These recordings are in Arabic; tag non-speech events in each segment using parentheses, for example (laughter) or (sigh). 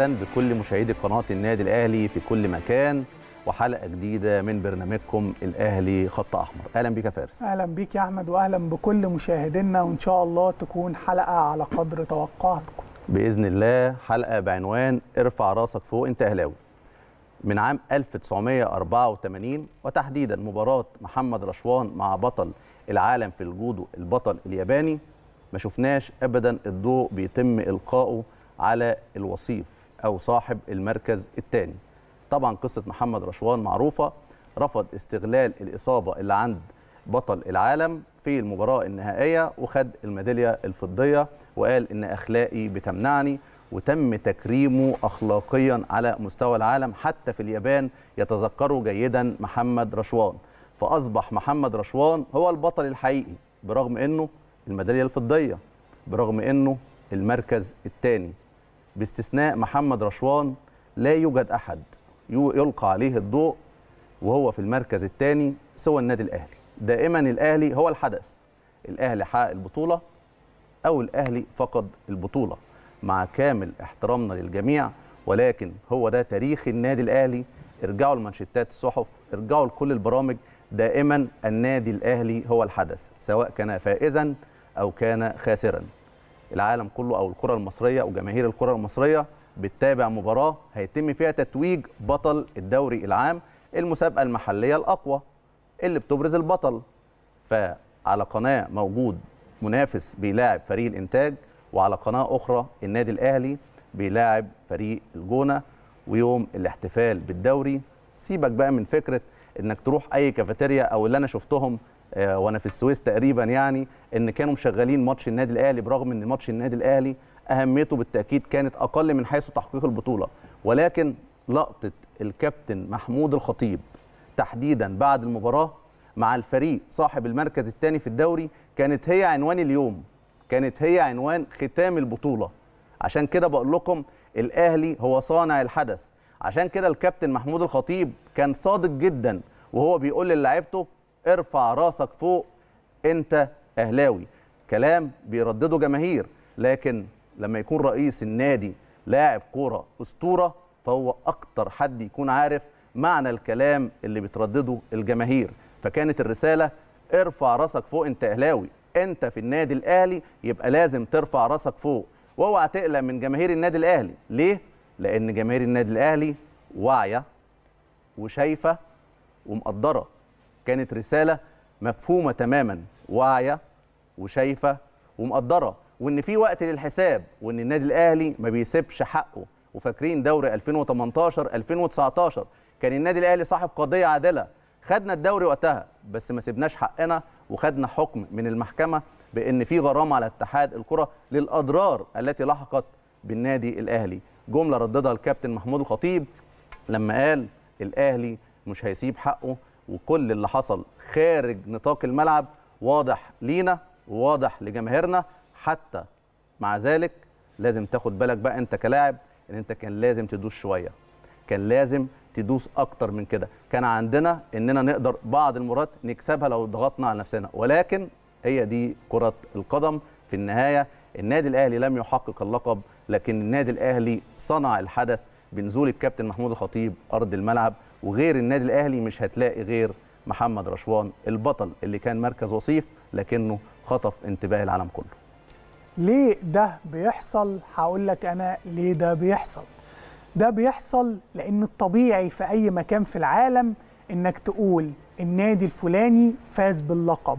واهلا بكل مشاهدي قناة النادي الأهلي في كل مكان وحلقة جديدة من برنامجكم الأهلي خط أحمر. أهلا بك يا فارس. أهلا بيك يا أحمد واهلا بكل مشاهدينا وإن شاء الله تكون حلقة على قدر توقعاتكم. بإذن الله حلقة بعنوان ارفع راسك فوق أنت أهلاوي. من عام 1984 وتحديدا مباراة محمد رشوان مع بطل العالم في الجودو البطل الياباني ما شفناش ابدا الضوء بيتم إلقائه على الوصيف. أو صاحب المركز الثاني. طبعا قصة محمد رشوان معروفة رفض استغلال الإصابة اللي عند بطل العالم في المباراة النهائية وخد الميدالية الفضية وقال إن أخلاقي بتمنعني وتم تكريمه اخلاقيا على مستوى العالم حتى في اليابان يتذكروا جيدا محمد رشوان. فأصبح محمد رشوان هو البطل الحقيقي برغم إنه الميدالية الفضية برغم إنه المركز الثاني. باستثناء محمد رشوان لا يوجد أحد يلقى عليه الضوء وهو في المركز الثاني سوى النادي الأهلي. دائما الأهلي هو الحدث. الأهلي حقق البطولة أو الأهلي فقد البطولة مع كامل احترامنا للجميع ولكن هو ده تاريخ النادي الأهلي. ارجعوا لمانشيتات الصحف ارجعوا لكل البرامج. دائما النادي الأهلي هو الحدث سواء كان فائزا أو كان خاسرا. العالم كله أو الكرة المصرية أو جماهير الكرة المصرية بتتابع مباراة هيتم فيها تتويج بطل الدوري العام المسابقة المحلية الأقوى اللي بتبرز البطل. فعلى قناة موجود منافس بيلاعب فريق الإنتاج وعلى قناة أخرى النادي الأهلي بيلاعب فريق الجونة. ويوم الاحتفال بالدوري سيبك بقى من فكرة إنك تروح أي كافيتيريا أو اللي أنا شفتهم وأنا في السويس تقريبا يعني إن كانوا مشغلين ماتش النادي الأهلي برغم إن ماتش النادي الأهلي أهميته بالتأكيد كانت أقل من حيث تحقيق البطولة. ولكن لقطة الكابتن محمود الخطيب تحديدا بعد المباراة مع الفريق صاحب المركز الثاني في الدوري كانت هي عنوان اليوم كانت هي عنوان ختام البطولة. عشان كده بقول لكم الأهلي هو صانع الحدث. عشان كده الكابتن محمود الخطيب كان صادق جدا وهو بيقول للاعيبته ارفع راسك فوق انت اهلاوي. كلام بيردده جماهير لكن لما يكون رئيس النادي لاعب كورة أسطورة فهو أكتر حد يكون عارف معنى الكلام اللي بتردده الجماهير. فكانت الرسالة ارفع راسك فوق انت اهلاوي. انت في النادي الأهلي يبقى لازم ترفع راسك فوق. واوعى تقلق من جماهير النادي الأهلي. ليه؟ لأن جماهير النادي الأهلي واعية وشايفة ومقدرة. كانت رسالة مفهومة تماما واعية وشايفة ومقدرة وإن في وقت للحساب وإن النادي الأهلي ما بيسيبش حقه. وفاكرين دوري 2018 2019 كان النادي الأهلي صاحب قضية عادلة. خدنا الدوري وقتها بس ما سيبناش حقنا وخدنا حكم من المحكمة بإن في غرامة على اتحاد الكرة للأضرار التي لحقت بالنادي الأهلي. جملة رددها الكابتن محمود الخطيب لما قال الأهلي مش هيسيب حقه وكل اللي حصل خارج نطاق الملعب واضح لينا وواضح لجماهيرنا. حتى مع ذلك لازم تاخد بالك بقى انت كلاعب ان انت كان لازم تدوس شوية. كان لازم تدوس أكتر من كده. كان عندنا اننا نقدر بعض المرات نكسبها لو ضغطنا على نفسنا. ولكن هي دي كرة القدم. في النهاية النادي الأهلي لم يحقق اللقب لكن النادي الأهلي صنع الحدث بنزول الكابتن محمود الخطيب أرض الملعب. وغير النادي الأهلي مش هتلاقي غير محمد رشوان البطل اللي كان مركز وصيف لكنه خطف انتباه العالم كله. ليه ده بيحصل؟ هقول لك أنا ليه ده بيحصل. ده بيحصل لأن الطبيعي في أي مكان في العالم إنك تقول النادي الفلاني فاز باللقب.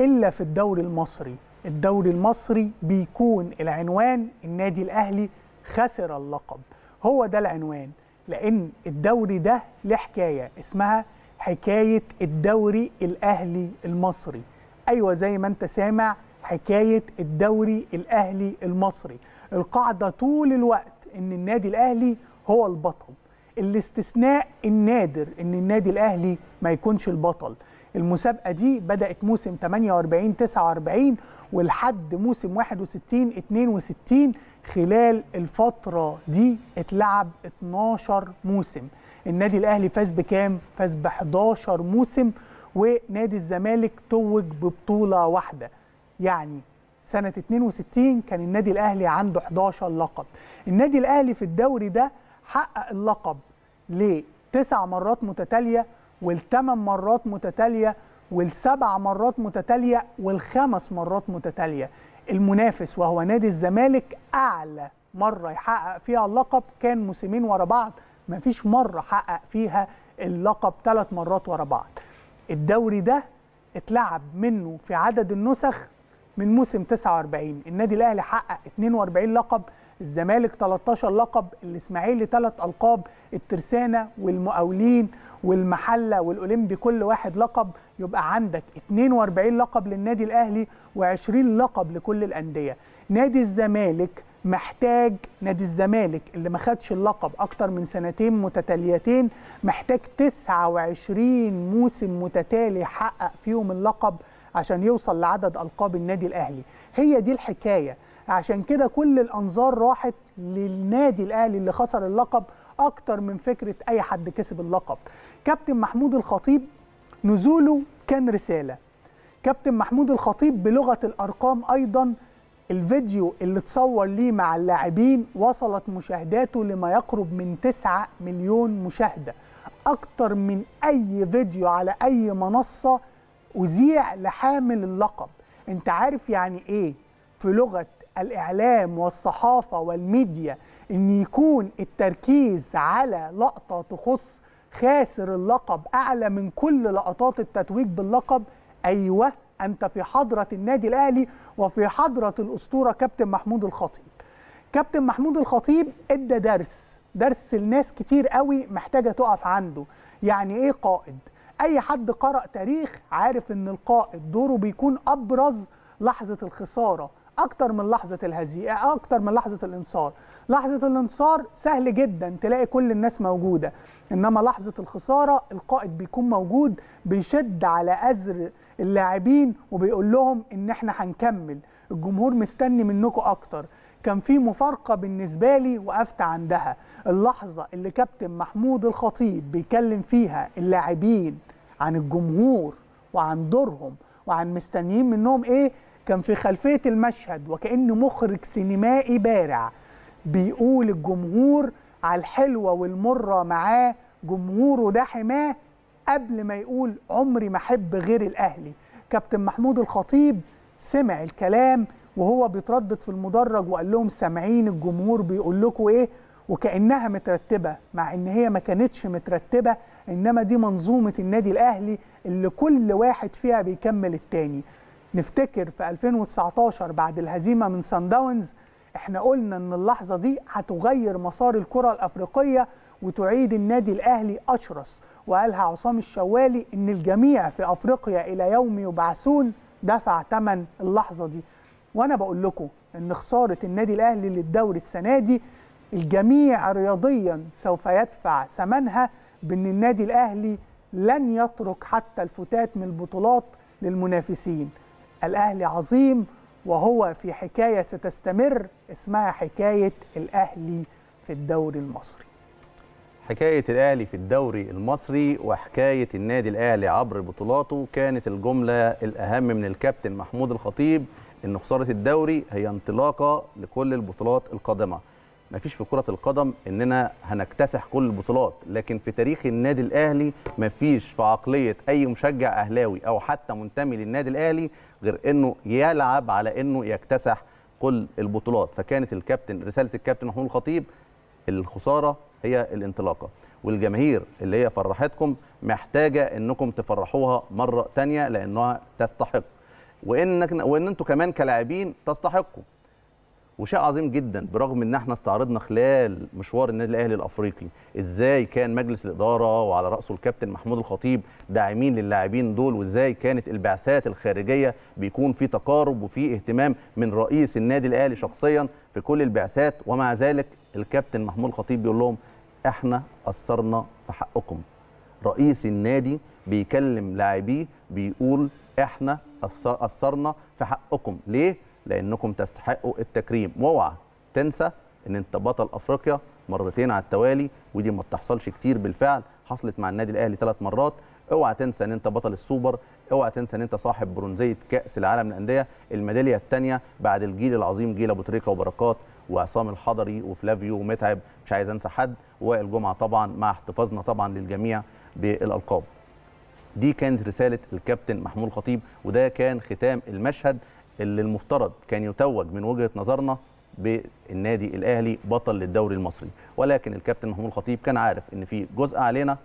إلا في الدوري المصري. الدوري المصري بيكون العنوان النادي الأهلي خسر اللقب. هو ده العنوان. لأن الدوري ده له حكاية اسمها حكاية الدوري الأهلي المصري. أيوه زي ما أنت سامع حكاية الدوري الأهلي المصري. القاعدة طول الوقت إن النادي الأهلي هو البطل. الاستثناء النادر إن النادي الأهلي ما يكونش البطل. المسابقة دي بدأت موسم 48 49 ولحد موسم 61 62 خلال الفترة دي اتلعب 12 موسم. النادي الأهلي فاز بكام؟ فاز ب 11 موسم ونادي الزمالك توج ببطولة واحدة. يعني سنة 62 كان النادي الأهلي عنده 11 لقب. النادي الأهلي في الدوري ده حقق اللقب لتسع مرات متتالية والثمان مرات متتالية والسبع مرات متتالية والخمس مرات متتالية. المنافس وهو نادي الزمالك أعلى مرة يحقق فيها اللقب. كان موسمين ورا بعض مفيش مرة حقق فيها اللقب ثلاث مرات ورا بعض. الدوري ده اتلعب منه في عدد النسخ من موسم 49 النادي الأهلي حقق 42 لقب الزمالك 13 لقب الإسماعيلي 3 ألقاب الترسانة والمقاولين والمحلة والأولمبي كل واحد لقب. يبقى عندك 42 لقب للنادي الأهلي و20 لقب لكل الأندية. نادي الزمالك محتاج نادي الزمالك اللي ما خدش اللقب أكتر من سنتين متتاليتين محتاج 29 موسم متتالي يحقق فيهم اللقب عشان يوصل لعدد ألقاب النادي الأهلي. هي دي الحكاية. عشان كده كل الأنظار راحت للنادي الأهلي اللي خسر اللقب أكتر من فكرة أي حد كسب اللقب. كابتن محمود الخطيب نزوله كان رسالة. كابتن محمود الخطيب بلغة الأرقام أيضا الفيديو اللي اتصور ليه مع اللاعبين وصلت مشاهداته لما يقرب من 9 مليون مشاهدة. أكتر من أي فيديو على أي منصة أذيع لحامل اللقب. أنت عارف يعني إيه في لغة الإعلام والصحافة والميديا إن يكون التركيز على لقطة تخص خاسر اللقب أعلى من كل لقطات التتويج باللقب. أيوه أنت في حضرة النادي الأهلي وفي حضرة الأسطورة كابتن محمود الخطيب. كابتن محمود الخطيب إدى درس درس لناس كتير قوي محتاجة تقف عنده. يعني إيه قائد؟ أي حد قرأ تاريخ عارف إن القائد دوره بيكون أبرز لحظة الخسارة. أكتر من لحظة الهزيمة أكتر من لحظة الانتصار. لحظة الانتصار سهل جدا تلاقي كل الناس موجودة. إنما لحظة الخسارة القائد بيكون موجود بيشد على أزر اللاعبين وبيقول لهم إن إحنا هنكمل. الجمهور مستني منكم أكتر. كان في مفارقة بالنسبة لي وقفت عندها. اللحظة اللي كابتن محمود الخطيب بيكلم فيها اللاعبين عن الجمهور وعن دورهم وعن مستنيين منهم إيه؟ كان في خلفية المشهد وكانه مخرج سينمائي بارع بيقول الجمهور على الحلوة والمرة معاه جمهوره ده حماه قبل ما يقول عمري ما أحب غير الأهلي. كابتن محمود الخطيب سمع الكلام وهو بيتردد في المدرج وقال لهم سامعين الجمهور بيقول لكم إيه؟ وكأنها مترتبة مع إن هي ما كانتش مترتبة إنما دي منظومة النادي الأهلي اللي كل واحد فيها بيكمل التاني. نفتكر في 2019 بعد الهزيمة من سان داونز إحنا قلنا إن اللحظة دي هتغير مسار الكرة الأفريقية وتعيد النادي الأهلي أشرس. وقالها عصام الشوالي إن الجميع في أفريقيا إلى يوم يبعثون دفع ثمن اللحظة دي. وأنا بقول لكم إن خسارة النادي الأهلي للدوري السنة دي الجميع رياضيا سوف يدفع ثمنها بإن النادي الأهلي لن يترك حتى الفتات من البطولات للمنافسين. الاهلي عظيم وهو في حكاية ستستمر اسمها حكاية الاهلي في الدوري المصري. حكاية الأهلي في الدوري المصري وحكاية النادي الأهلي عبر بطولاته كانت الجملة الأهم من الكابتن محمود الخطيب إن خسارة الدوري هي انطلاقة لكل البطولات القادمة. مفيش في كرة القدم إننا هنكتسح كل البطولات لكن في تاريخ النادي الأهلي مفيش في عقلية أي مشجع أهلاوي أو حتى منتمي للنادي الأهلي غير إنه يلعب على إنه يكتسح كل البطولات. فكانت الكابتن رسالة الكابتن محمود الخطيب الخسارة هي الانطلاقة. والجماهير اللي هي فرحتكم محتاجة إنكم تفرحوها مرة تانية لأنها تستحق. وإنك وإن أنتوا كمان كلاعبين تستحقوا. وشيء عظيم جدا برغم إن إحنا استعرضنا خلال مشوار النادي الأهلي الأفريقي. إزاي كان مجلس الإدارة وعلى رأسه الكابتن محمود الخطيب داعمين للاعبين دول وإزاي كانت البعثات الخارجية بيكون في تقارب وفي اهتمام من رئيس النادي الأهلي شخصيا في كل البعثات؟ ومع ذلك الكابتن محمود الخطيب بيقول لهم إحنا قصرنا في حقكم. رئيس النادي بيكلم لاعبيه بيقول إحنا قصرنا في حقكم. ليه؟ لأنكم تستحقوا التكريم. وأوعى تنسى إن انت بطل افريقيا مرتين على التوالي ودي ما بتحصلش كتير بالفعل حصلت مع النادي الأهلي ثلاث مرات. أوعى تنسى إن انت بطل السوبر أوعى تنسى إن انت صاحب برونزية كأس العالم للأندية. الميدالية الثانية بعد الجيل العظيم جيل أبو تريكة وبركات وعصام الحضري وفلافيو ومتعب. مش عايز أنسى حد. ووائل جمعة طبعا مع احتفاظنا طبعا للجميع بالألقاب. دي كانت رسالة الكابتن محمود الخطيب وده كان ختام المشهد اللي المفترض كان يتوج من وجهة نظرنا بالنادي الأهلي بطل للدوري المصري. ولكن الكابتن محمود الخطيب كان عارف إن في جزء علينا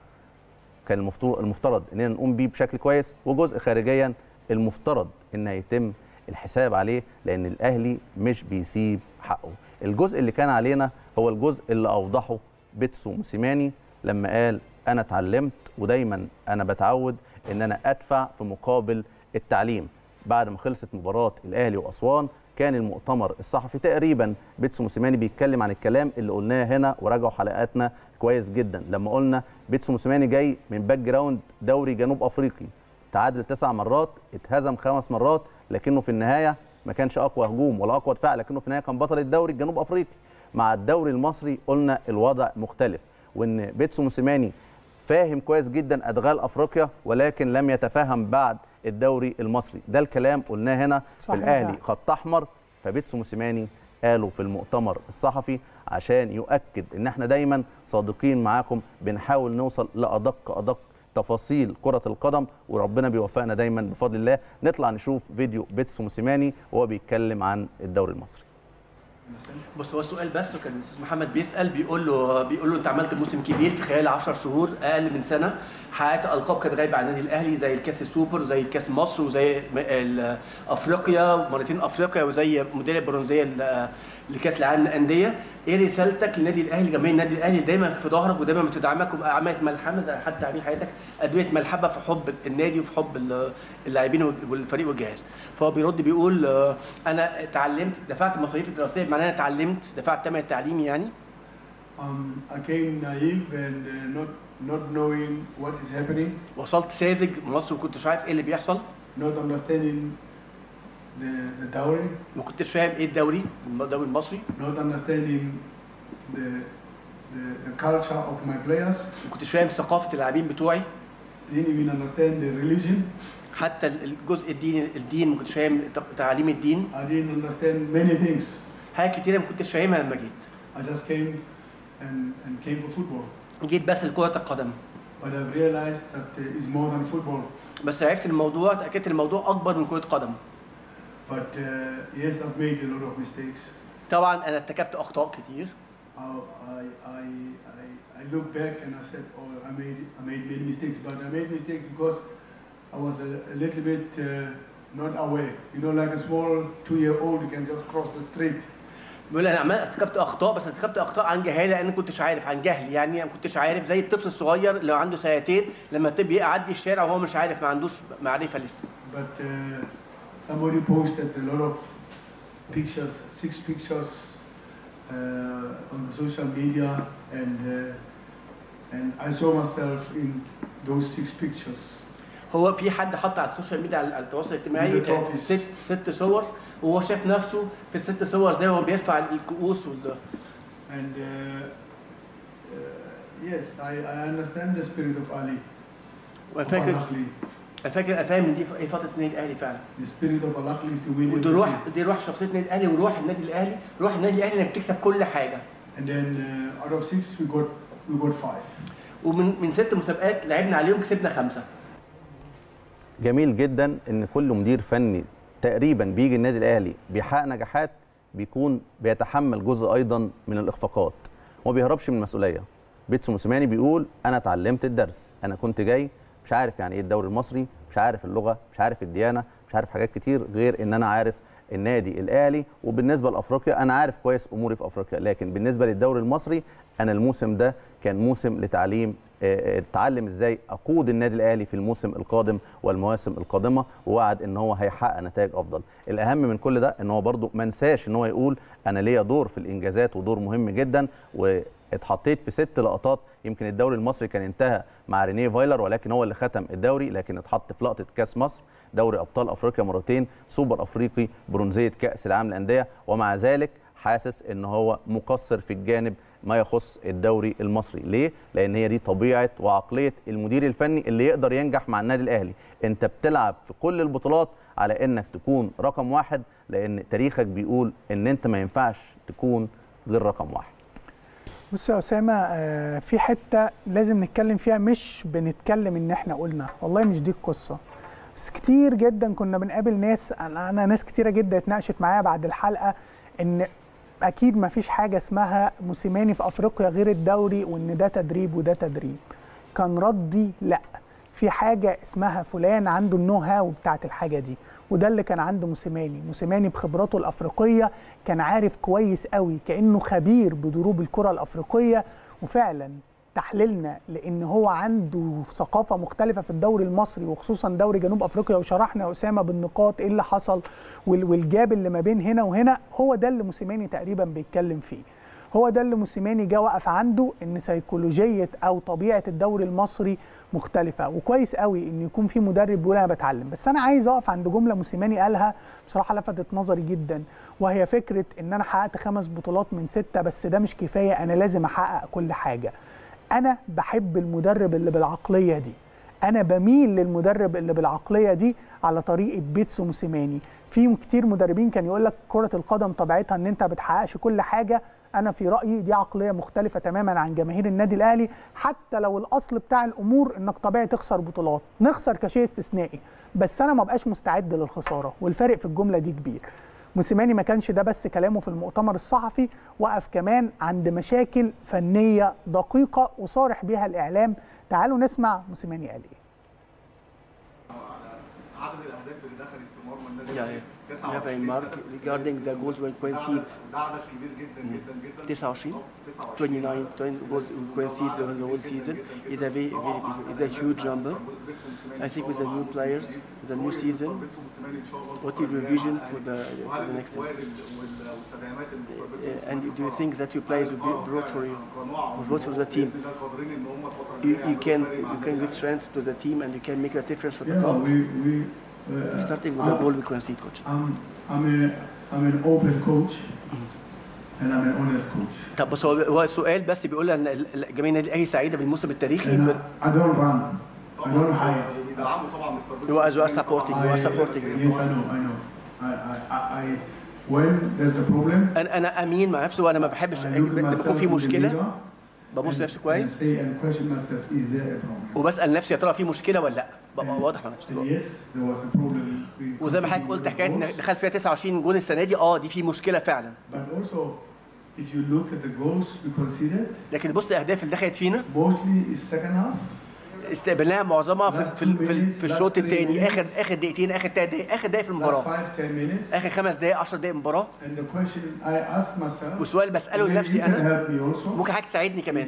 كان المفترض إننا نقوم بيه بشكل كويس وجزء خارجيا المفترض إن يتم الحساب عليه لأن الأهلي مش بيسيب حقه. الجزء اللي كان علينا هو الجزء اللي أوضحه بيتسو موسيماني لما قال أنا اتعلمت ودايما أنا بتعود إن أنا أدفع في مقابل التعليم. بعد ما خلصت مباراة الأهلي وأسوان كان المؤتمر الصحفي تقريبا بيتسو موسيماني بيتكلم عن الكلام اللي قلناه هنا وراجعوا حلقاتنا كويس جدا. لما قلنا بيتسو موسيماني جاي من background دوري جنوب أفريقي تعادل تسع مرات اتهزم خمس مرات لكنه في النهاية ما كانش أقوى هجوم ولا أقوى دفاع لكنه في النهاية كان بطل الدوري الجنوب أفريقي. مع الدوري المصري قلنا الوضع مختلف وإن بيتسو موسيماني فاهم كويس جدا أدغال أفريقيا ولكن لم يتفهم بعد الدوري المصري. ده الكلام قلناه هنا في. الأهلي خط أحمر. فبيتسو موسيماني قالوا في المؤتمر الصحفي عشان يؤكد إن إحنا دايما صادقين معاكم بنحاول نوصل لأدق أدق تفاصيل كرة القدم وربنا بيوفقنا دايما بفضل الله. نطلع نشوف فيديو بيتسو موسيماني وهو بيتكلم عن الدوري المصري. بص هو السؤال بس وكان الأستاذ محمد بيسأل بيقول له بيقول له أنت عملت موسم كبير في خلال 10 شهور أقل من سنة. حققت ألقاب كانت غايبة عن النادي الأهلي زي الكاس السوبر وزي كاس مصر وزي أفريقيا مرتين أفريقيا وزي ميداليه برونزيه ل- لكأس العالم للأندية. إيه رسالتك للنادي الأهلي جماهير النادي الأهلي دايما في ظهرك ودايما بتدعمك؟ وعملت ملحمة زي حتى تعبير حياتك ادويه ملحمة في حب النادي وفي حب ال- اللاعبين والفريق والجهاز. فهو بيرد بيقول آه، أنا اتعلمت دفعت المصاريف الدراسية بمعنى أنا اتعلمت دفعت ثمن التعليمي يعني؟ Um, I came naive and uh, not not knowing what is happening, وصلت ساذج مصر ما كنتش عارف إيه اللي بيحصل. Not understanding the the dowry, ما كنتش فاهم إيه الدوري الدوري المصري not understanding the the, the culture of my players, ما كنتش فاهم ثقافة اللاعبين بتوعي didn't even understand the religion. حتى الجزء الديني الدين ما كنتش فاهم تعاليم الدين I didn't understand many things. حاجات كتيرة ما كنتش فاهمها لما جيت I just came and, and came for football. جيت بس لكرة القدم But I've realized that uh, it's more than football. بس عرفت الموضوع اتاكدت الموضوع أكبر من كرة قدم But uh, yes, I've made a lot of mistakes. طبعا أنا ارتكبت اخطاء كتير I, I, I, I, look back and I said, oh, I made, I made many mistakes, but I made mistakes because I was a, a little bit uh, not aware. You know, like a small two-year-old, you can just cross the street. بيقول أنا عمال ارتكبت اخطاء بس ارتكبت اخطاء عن جهاله لأن ما كنتش عارف عن جهل يعني ما كنتش عارف زي الطفل الصغير اللي عنده سنتين لما تبقى يعدي الشارع وهو مش عارف ما عندوش معرفه لسه But uh, somebody posted a lot of pictures, six pictures uh, on the social media, and uh, and I saw myself in those six pictures. هو في حد حط على السوشيال ميديا على التواصل الاجتماعي The trophies. ست ست صور وهو شاف نفسه في الست صور زي ما هو بيرفع الكؤوس وال... And uh, uh, yes, I, I understand the spirit of Ali, وانا فاكر فاهم ان دي إيه فترة النادي الأهلي فعلا؟ The spirit of Al-Ahly is to win ودي روح. دي روح شخصية النادي الأهلي وروح النادي الأهلي روح النادي الأهلي إنك بتكسب كل حاجة. And then uh, out of six, we got we got five. ومن من ست مسابقات لعبنا عليهم كسبنا خمسة. جميل جدا إن كل مدير فني تقريبا بيجي النادي الأهلي بيحقق نجاحات بيكون بيتحمل جزء أيضا من الاخفاقات وما بيهربش من المسؤولية. بيتسو موسيماني بيقول أنا اتعلمت الدرس. أنا كنت جاي مش عارف يعني إيه الدوري المصري مش عارف اللغة مش عارف الديانة مش عارف حاجات كتير غير إن أنا عارف النادي الأهلي. وبالنسبة لأفريقيا أنا عارف كويس أموري في أفريقيا لكن بالنسبة للدوري المصري أنا الموسم ده كان موسم لتعليم آه، آه، أتعلم إزاي أقود النادي الأهلي في الموسم القادم والمواسم القادمة ووعد إن هو هيحقق نتائج أفضل. الأهم من كل ده إن هو برضو ما نساش إن هو يقول أنا ليا دور في الإنجازات ودور مهم جدا واتحطيت في ست لقطات يمكن الدوري المصري كان انتهى مع رينيه فايلر ولكن هو اللي ختم الدوري لكن اتحط في لقطة كاس مصر دوري أبطال أفريقيا مرتين سوبر أفريقي برونزية كأس العالم للأندية ومع ذلك حاسس إن هو مقصر في الجانب ما يخص الدوري المصري. ليه؟ لأن هي دي طبيعة وعقلية المدير الفني اللي يقدر ينجح مع النادي الأهلي. أنت بتلعب في كل البطولات على إنك تكون رقم واحد لأن تاريخك بيقول إن أنت ما ينفعش تكون غير رقم واحد. بص يا أسامة آه، في حتة لازم نتكلم فيها مش بنتكلم إن إحنا قلنا. والله مش دي القصة. بس كتير جدا كنا بنقابل ناس أنا ناس كتيرة جدا اتناقشت معايا بعد الحلقة إن أكيد ما فيش حاجة اسمها موسيماني في أفريقيا غير الدوري وإن ده تدريب وده تدريب. كان ردي لأ. في حاجة اسمها فلان عنده النو هاو بتاعت الحاجة دي. وده اللي كان عنده موسيماني. موسيماني بخبراته الأفريقية كان عارف كويس قوي كأنه خبير بدروب الكرة الأفريقية. وفعلا تحليلنا لأن هو عنده ثقافة مختلفة في الدوري المصري وخصوصا دوري جنوب أفريقيا وشرحنا أسامة بالنقاط إيه اللي حصل وال- والجاب اللي ما بين هنا وهنا. هو ده اللي موسيماني تقريبا بيتكلم فيه. هو ده اللي موسيماني جه وقف عنده إن سيكولوجية أو طبيعة الدوري المصري مختلفة. وكويس قوي إن يكون في مدرب بيقول أنا بتعلم. بس أنا عايز أقف عند جملة موسيماني قالها بصراحة لفتت نظري جدا. وهي فكرة إن أنا حققت خمس بطولات من ستة بس ده مش كفاية أنا لازم أحقق كل حاجة. أنا بحب المدرب اللي بالعقلية دي. أنا بميل للمدرب اللي بالعقلية دي على طريقة بيتسو موسيماني. في كتير مدربين كان يقول لك كرة القدم طبيعتها إن أنت بتحققش كل حاجة أنا في رأيي دي عقلية مختلفة تماما عن جماهير النادي الأهلي حتى لو الأصل بتاع الأمور إنك طبيعي تخسر بطولات نخسر كشيء استثنائي بس أنا ما بقاش مستعد للخسارة والفرق في الجملة دي كبير. موسيماني ما كانش ده بس كلامه في المؤتمر الصحفي وقف كمان عند مشاكل فنية دقيقة وصارح بيها الإعلام. تعالوا نسمع موسيماني قال إيه. عدد الأهداف اللي دخلت في مرمى النادي Yeah, الأهلي. yeah. We have a mark regarding the goals we concede. ده عدد كبير جدا جدا جدا 29 29 29 20 goals we concede during the whole season is a very, very is a huge number. I think with the new players, the new season, what is your vision for the for the next season? Uh, and do you think that your players will be brought for you, brought for the team? You, you can you can give strength to the team and you can make a difference for the Yeah, club. we, we, uh, Starting with the I'm- goal we concede, coach. I'm, I'm, a, I'm an open coach and I'm an honest coach. طب بس هو هو السؤال بس بيقول ان جماهير النادي الاهلي سعيده بالموسم التاريخي I, don't run. I don't hide. بيدعموا طبعا مستر I- supporting. Yes, I know, I know. I, I, I, when there's a problem, أنا أنا امين مع نفسي وأنا ما بحبش لما يكون في the مشكله ببص and- نفسي and كويس say and question myself, is there a problem? وبسال نفسي يا ترى في مشكله ولا لا ببقى واضح problem. We وزي ما حضرتك قلت. حكاية إن دخل فيها 29 جون السنة دي آه دي في مشكلة فعلا if you look at the goals we conceded, لكن بص الأهداف اللي دخلت فينا mostly is second half. استقبلناها معظمها في في, في, في, الشوط الثاني اخر. آخر دقيقتين آخر ثلاث دقائق آخر دقائق في المباراة. آخر خمس دقائق 10 دقائق مباراة والسؤال بسأله لنفسي أنا. ممكن حضرتك تساعدني كمان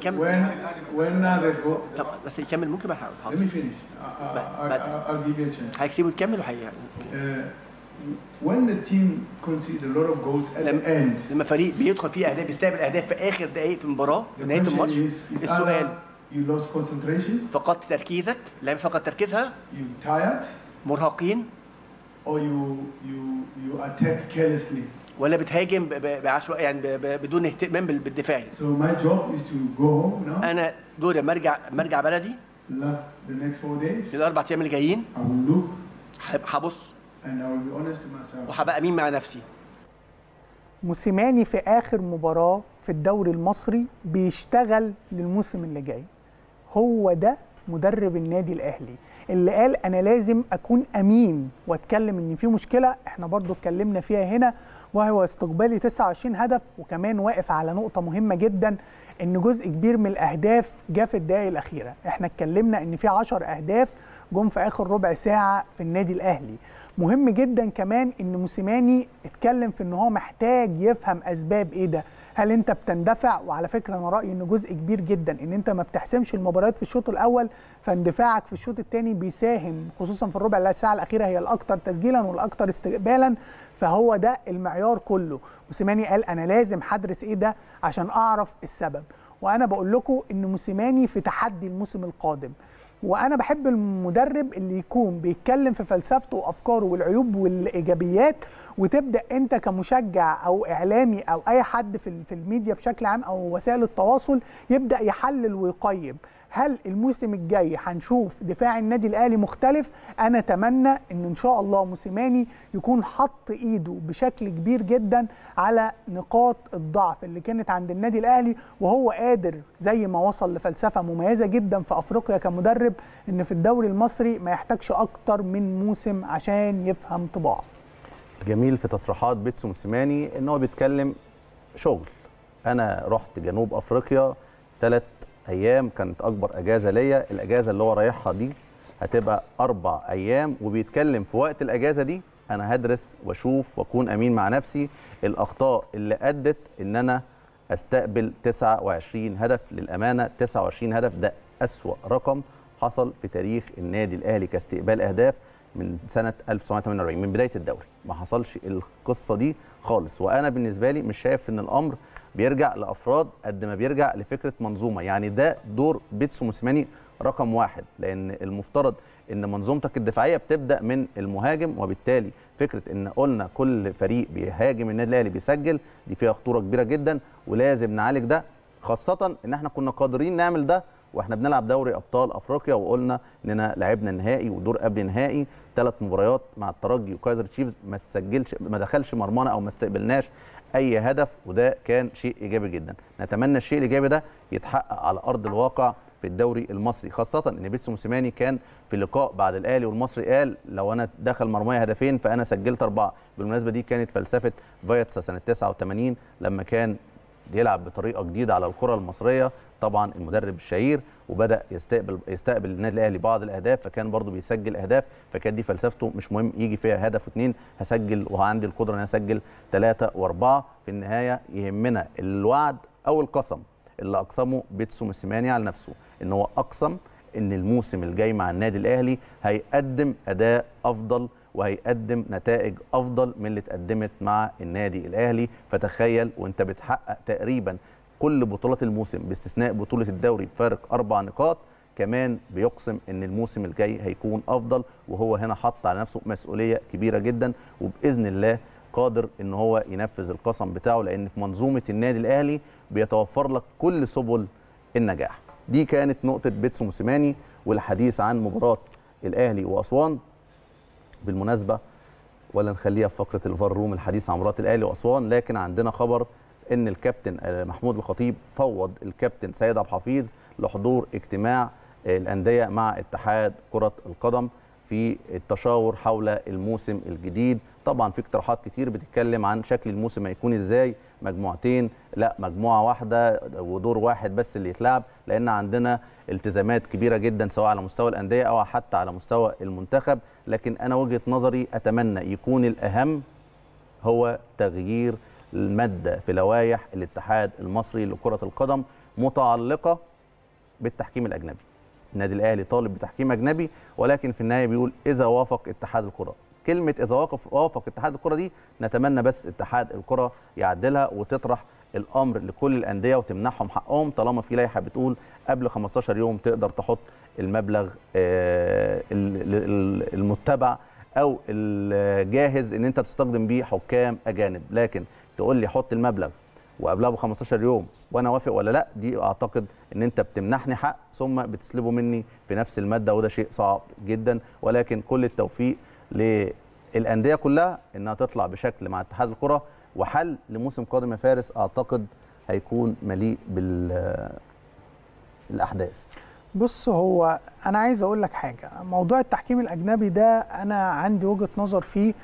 كم بس يكمل ممكن بحاول حاضر. لمي فينيش I'll give you a chance. هيكسبه يكمل وحي uh, when the team concede a lot of goals at the end لما فريق بيدخل فيه أهداف بيستقبل أهداف في آخر دقائق في المباراه في نهاية الماتش السؤال you lost concentration? فقدت تركيزك؟ لم فقد تركيزها؟ You tired? مرهقين؟ Or you you you attack carelessly? ولا بتهاجم بعشوائي يعني بدون اهتمام بال- بالدفاعي So my job is to go home now. أنا دوري لما ارجع لما أرجع بلدي. Last the next four days, الأربع أيام اللي جايين. I will look هب- هبص. وهبقى أمين مع نفسي. موسيماني في آخر مباراة في الدوري المصري بيشتغل للموسم اللي جاي. هو ده مدرب النادي الأهلي. اللي قال أنا لازم أكون أمين وأتكلم إن في مشكلة إحنا برضو اتكلمنا فيها هنا. وهو استقبالي 29 هدف وكمان واقف على نقطة مهمة جدا إن جزء كبير من الأهداف جه في الدقائق الأخيرة. إحنا اتكلمنا إن في 10 أهداف جم في آخر ربع ساعة في النادي الأهلي. مهم جدا كمان إن موسيماني اتكلم في إن هو محتاج يفهم أسباب إيه ده. هل أنت بتندفع؟ وعلى فكرة أنا رأيي إن جزء كبير جدا. إن أنت ما بتحسمش المباريات في الشوط الأول فاندفاعك في الشوط الثاني بيساهم خصوصا في الربع ساعة الأخيرة هي الاكثر تسجيلا والاكثر استقبالا. فهو ده المعيار كله. موسيماني قال أنا لازم هدرس إيه ده عشان أعرف السبب. وأنا بقول لكم إن موسيماني في تحدي الموسم القادم. وأنا بحب المدرب اللي يكون بيتكلم في فلسفته وأفكاره والعيوب والإيجابيات وتبدأ أنت كمشجع أو إعلامي أو أي حد في ال- في الميديا بشكل عام أو وسائل التواصل يبدأ يحلل ويقيم. هل الموسم الجاي هنشوف دفاع النادي الأهلي مختلف؟ أنا أتمنى إن إن شاء الله موسيماني يكون حط إيده بشكل كبير جدا على نقاط الضعف اللي كانت عند النادي الأهلي وهو قادر زي ما وصل لفلسفة مميزة جدا في أفريقيا كمدرب إن في الدوري المصري ما يحتاجش أكتر من موسم عشان يفهم طباعه. جميل في تصريحات بيتسو موسيماني إن هو بيتكلم شغل. أنا رحت جنوب أفريقيا ثلاث أيام كانت أكبر أجازة ليا. الأجازة اللي هو رايحها دي هتبقى أربع أيام وبيتكلم في وقت الأجازة دي أنا هدرس وأشوف وأكون أمين مع نفسي. الأخطاء اللي أدت إن أنا أستقبل 29 هدف للأمانة. 29 هدف ده أسوأ رقم حصل في تاريخ النادي الأهلي كاستقبال أهداف من سنة 1948 من بداية الدوري. ما حصلش القصة دي خالص. وأنا بالنسبة لي مش شايف إن الأمر بيرجع لأفراد قد ما بيرجع لفكرة منظومة. يعني ده دور بيتسو موسيماني رقم واحد لأن المفترض إن منظومتك الدفاعية بتبدأ من المهاجم وبالتالي فكرة إن قلنا كل فريق بيهاجم النادي الأهلي بيسجل دي فيها خطورة كبيرة جدا ولازم نعالج ده خاصة إن إحنا كنا قادرين نعمل ده وإحنا بنلعب دوري أبطال أفريقيا وقلنا إننا لعبنا نهائي ودور قبل نهائي ثلاث مباريات مع الترجي وكايزر تشيفز ما سجلش ما دخلش مرمانا أو ما استقبلناش أي هدف وده كان شيء إيجابي جدا. نتمنى الشيء الإيجابي ده يتحقق على أرض الواقع في الدوري المصري خاصة إن بيتسو موسيماني كان في لقاء بعد الأهلي والمصري قال لو أنا دخل مرمايا هدفين فأنا سجلت أربعة. بالمناسبة دي كانت فلسفة فايتسا سنة 89 لما كان بيلعب بطريقة جديدة على الكرة المصرية. طبعا المدرب الشهير وبدأ يستقبل يستقبل النادي الأهلي بعض الأهداف فكان برضو بيسجل أهداف فكانت دي فلسفته مش مهم يجي فيها هدف واثنين هسجل وعندي القدرة إن أسجل ثلاثة وأربعة. في النهاية يهمنا الوعد أو القسم اللي أقسمه بيتسو موسيماني على نفسه إن هو أقسم إن الموسم الجاي مع النادي الأهلي هيقدم أداء أفضل وهيقدم نتائج أفضل من اللي اتقدمت مع النادي الأهلي. فتخيل وأنت بتحقق تقريبا كل بطولات الموسم باستثناء بطولة الدوري بفارق أربع نقاط كمان بيقسم إن الموسم الجاي هيكون أفضل وهو هنا حط على نفسه مسؤولية كبيرة جدا وبإذن الله قادر إن هو ينفذ القسم بتاعه لأن في منظومة النادي الأهلي بيتوفر لك كل سبل النجاح. دي كانت نقطة بيتسو موسيماني والحديث عن مباراة الأهلي وأسوان. بالمناسبة ولا نخليها في فقرة الفار روم الحديث عن مباراة الأهلي وأسوان لكن عندنا خبر إن الكابتن آه، محمود الخطيب فوض الكابتن سيد عبد الحفيظ لحضور اجتماع آه، الأندية مع اتحاد كرة القدم في التشاور حول الموسم الجديد. طبعا في اقتراحات كتير بتتكلم عن شكل الموسم هيكون إزاي. مجموعتين لا مجموعة واحدة ودور واحد بس اللي يتلعب لأن عندنا التزامات كبيرة جدا سواء على مستوى الأندية أو حتى على مستوى المنتخب. لكن أنا وجهة نظري أتمنى يكون الأهم هو تغيير المادة في لوائح الاتحاد المصري لكرة القدم متعلقة بالتحكيم الأجنبي. النادي الأهلي طالب بتحكيم أجنبي ولكن في النهاية بيقول إذا وافق اتحاد الكرة. كلمة إذا وافق وافق اتحاد الكرة دي نتمنى بس اتحاد الكرة يعدلها وتطرح الأمر لكل الأندية وتمنحهم حقهم طالما في لائحة بتقول قبل 15 يوم تقدر تحط المبلغ آه، ال- ال- المتبع أو الجاهز إن أنت تستخدم بيه حكام أجانب. لكن تقول لي حط المبلغ وقبلها ب 15 يوم وأنا وافق ولا لا دي اعتقد ان انت بتمنحني حق ثم بتسلبه مني في نفس المادة وده شيء صعب جدا. ولكن كل التوفيق للأندية كلها إنها تطلع بشكل مع اتحاد الكرة وحل لموسم قادم يا فارس أعتقد هيكون مليء بالاحداث بص هو أنا عايز أقول لك حاجة. موضوع التحكيم الأجنبي ده أنا عندي وجهة نظر فيه.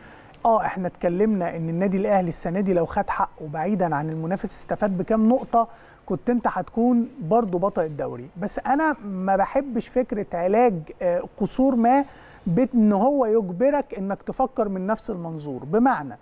آه إحنا اتكلمنا ان النادي الاهلي السنة دي لو خد حقه بعيدا عن المنافس استفاد بكام نقطه كنت انت هتكون برضو بطل الدوري. بس أنا ما بحبش فكره علاج آه، قصور ما بان هو يجبرك انك تفكر من نفس المنظور. بمعنى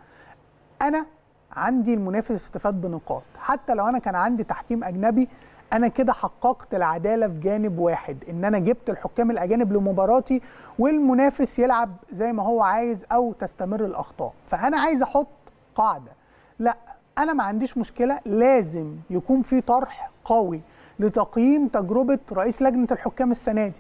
أنا عندي المنافس استفاد بنقاط. حتى لو أنا كان عندي تحكيم اجنبي أنا كده حققت العدالة في جانب واحد ان أنا جبت الحكام الاجانب لمباراتي والمنافس يلعب زي ما هو عايز أو تستمر الاخطاء. فانا عايز أحط قاعدة. لا أنا ما عنديش مشكلة لازم يكون في طرح قوي لتقييم تجربة رئيس لجنة الحكام السنة دي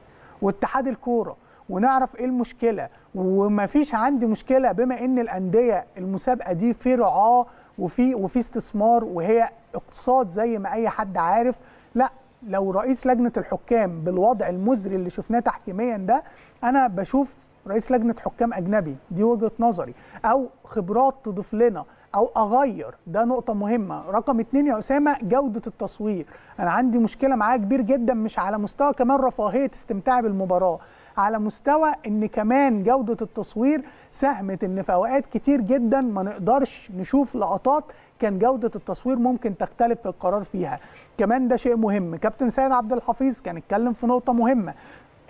واتحاد الكورة ونعرف إيه المشكلة. ومفيش عندي مشكلة بما ان الأندية المسابقة دي في رعاة وفي وفي استثمار وهي اقتصاد زي ما أي حد عارف لا لو رئيس لجنة الحكام بالوضع المزري اللي شفناه تحكيميا ده أنا بشوف رئيس لجنة حكام أجنبي دي وجهة نظري أو خبرات تضيف لنا أو أغير ده نقطة مهمة. رقم اتنين يا أسامة جودة التصوير. أنا عندي مشكلة معاه كبير جدا مش على مستوى كمان رفاهية استمتاع بالمباراة. على مستوى إن كمان جودة التصوير ساهمت إن في أوقات كتير جدا ما نقدرش نشوف لقطات كان جودة التصوير ممكن تختلف في القرار فيها. كمان ده شيء مهم. كابتن سيد عبد الحفيظ كان اتكلم في نقطة مهمة.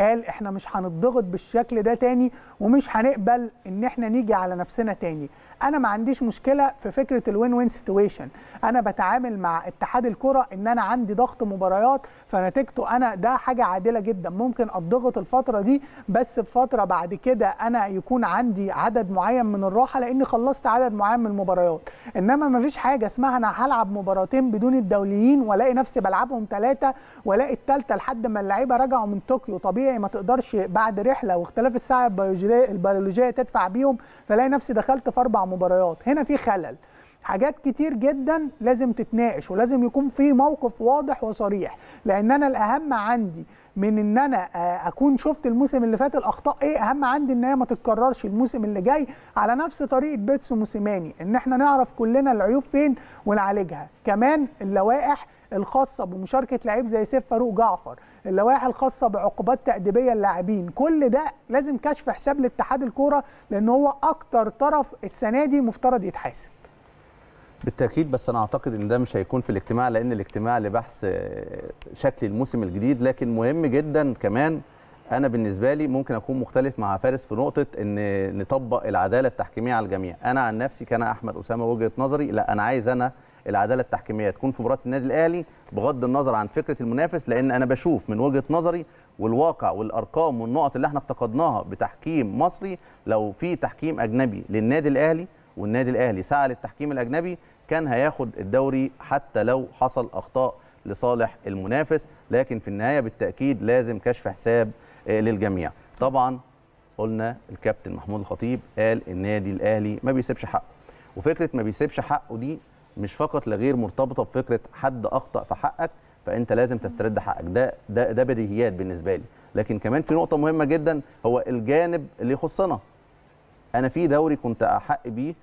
قال إحنا مش هنضغط بالشكل ده تاني ومش هنقبل إن إحنا نيجي على نفسنا تاني. أنا ما عنديش مشكلة في فكرة ال win-win situation أنا بتعامل مع اتحاد الكرة إن أنا عندي ضغط مباريات فنتيجته أنا ده حاجة عادلة جدا. ممكن اضغط الفترة دي بس بفتره بعد كده أنا يكون عندي عدد معين من الراحة لأني خلصت عدد معين من المباريات. إنما ما فيش حاجة اسمها أنا هلعب مباراتين بدون الدوليين وألاقي نفسي بلعبهم ثلاثة وألاقي الثالثه لحد ما اللعيبة رجعوا من طوكيو. طبيعي ما تقدرش بعد رحلة واختلاف الساعة البيولوجيه البيولوجية تدفع بيهم فلاقي نفسي دخلت في أربع مباريات. هنا في خلل. حاجات كتير جدا لازم تتناقش ولازم يكون في موقف واضح وصريح لأن أنا الأهم عندي من إن أنا أكون شفت الموسم اللي فات الأخطاء إيه؟ أهم عندي إن هي ما تتكررش الموسم اللي جاي على نفس طريقة بيتسو موسيماني إن إحنا نعرف كلنا العيوب فين ونعالجها. كمان اللوائح الخاصة بمشاركة لعيب زي سيف فاروق جعفر. اللوائح الخاصة بعقوبات تأديبية للاعبين كل ده لازم كشف حساب لاتحاد الكورة لأن هو أكتر طرف السنة دي مفترض يتحاسب. بالتأكيد بس أنا أعتقد إن ده مش هيكون في الاجتماع لأن الاجتماع لبحث شكل الموسم الجديد. لكن مهم جدا كمان أنا بالنسبة لي ممكن أكون مختلف مع فارس في نقطة إن نطبق العدالة التحكيمية على الجميع. أنا عن نفسي كان أحمد أسامة وجهة نظري لا أنا عايز أنا العداله التحكيميه تكون في مباراه النادي الاهلي بغض النظر عن فكره المنافس لأن أنا بشوف من وجهه نظري والواقع والارقام والنقط اللي إحنا افتقدناها بتحكيم مصري لو في تحكيم اجنبي للنادي الاهلي والنادي الاهلي سعى للتحكيم الاجنبي كان هياخد الدوري حتى لو حصل اخطاء لصالح المنافس لكن في النهايه بالتاكيد لازم كشف حساب للجميع. طبعا قلنا الكابتن محمود الخطيب قال النادي الاهلي ما بيسيبش حقه وفكره ما بيسيبش حقه دي مش فقط لغير مرتبطة بفكرة حد أخطأ في حقك فأنت لازم تسترد حقك. ده ده ده بديهيات بالنسبة لي. لكن كمان في نقطة مهمة جدا هو الجانب اللي يخصنا. أنا في دوري كنت أحق بيه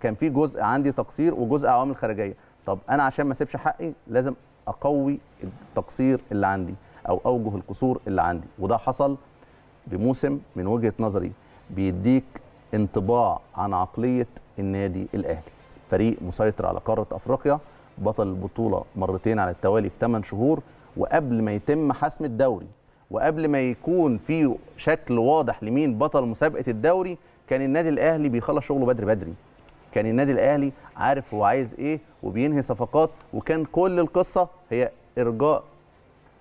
كان في جزء عندي تقصير وجزء عوامل خارجية. طب أنا عشان ما أسيبش حقي لازم أقوي التقصير اللي عندي أو أوجه القصور اللي عندي. وده حصل بموسم من وجهة نظري بيديك انطباع عن عقلية النادي الأهلي. فريق مسيطر على قارة أفريقيا بطل البطولة مرتين على التوالي في 8 شهور وقبل ما يتم حسم الدوري وقبل ما يكون في شكل واضح لمين بطل مسابقة الدوري كان النادي الأهلي بيخلص شغله بدري بدري. كان النادي الأهلي عارف هو عايز إيه وبينهي صفقات وكان كل القصة هي إرجاء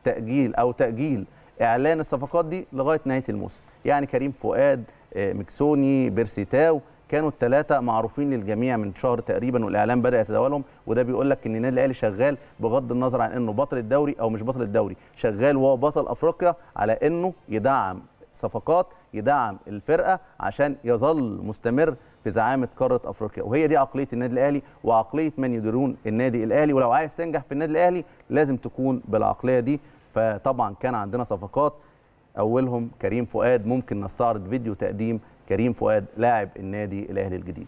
تأجيل أو تأجيل إعلان الصفقات دي لغاية نهاية الموسم. يعني كريم فؤاد مكسوني بيرسيتاو كانوا الثلاثه معروفين للجميع من شهر تقريبا والإعلام بدأ يتداولهم وده بيقول لك إن النادي الأهلي شغال بغض النظر عن إنه بطل الدوري أو مش بطل الدوري شغال وهو بطل أفريقيا على إنه يدعم صفقات يدعم الفرقة عشان يظل مستمر في زعامة قارة أفريقيا. وهي دي عقلية النادي الأهلي وعقلية من يديرون النادي الأهلي ولو عايز تنجح في النادي الأهلي لازم تكون بالعقلية دي. فطبعا كان عندنا صفقات أولهم كريم فؤاد ممكن نستعرض فيديو تقديم كريم فؤاد لاعب النادي الأهلي الجديد.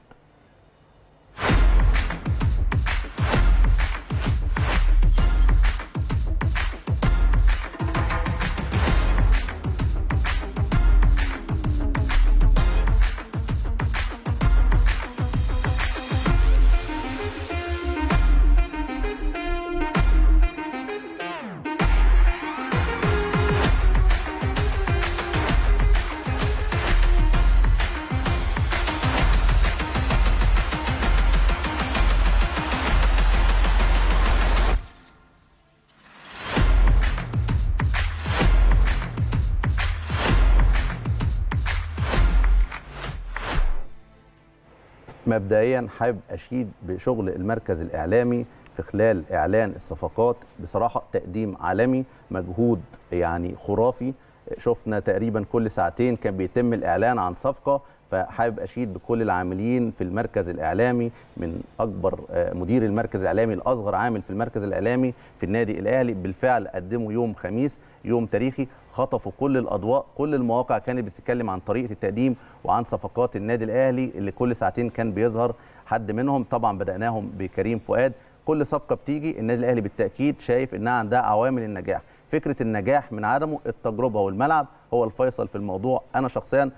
مبدئيا حابب أشيد بشغل المركز الإعلامي في خلال إعلان الصفقات بصراحة تقديم عالمي مجهود يعني خرافي. شفنا تقريبا كل ساعتين كان بيتم الإعلان عن صفقة فحابب أشيد بكل العاملين في المركز الإعلامي من أكبر آه، مدير المركز الإعلامي الاصغر عامل في المركز الإعلامي في النادي الأهلي بالفعل قدموا يوم خميس يوم تاريخي. خطفوا كل الأضواء كل المواقع كانت بتتكلم عن طريقة التقديم وعن صفقات النادي الأهلي اللي كل ساعتين كان بيظهر حد منهم. طبعا بدأناهم بكريم فؤاد. كل صفقة بتيجي النادي الأهلي بالتأكيد شايف إنها عندها عوامل النجاح. فكرة النجاح من عدمه التجربة والملعب هو الفيصل في الموضوع. أنا شخصيا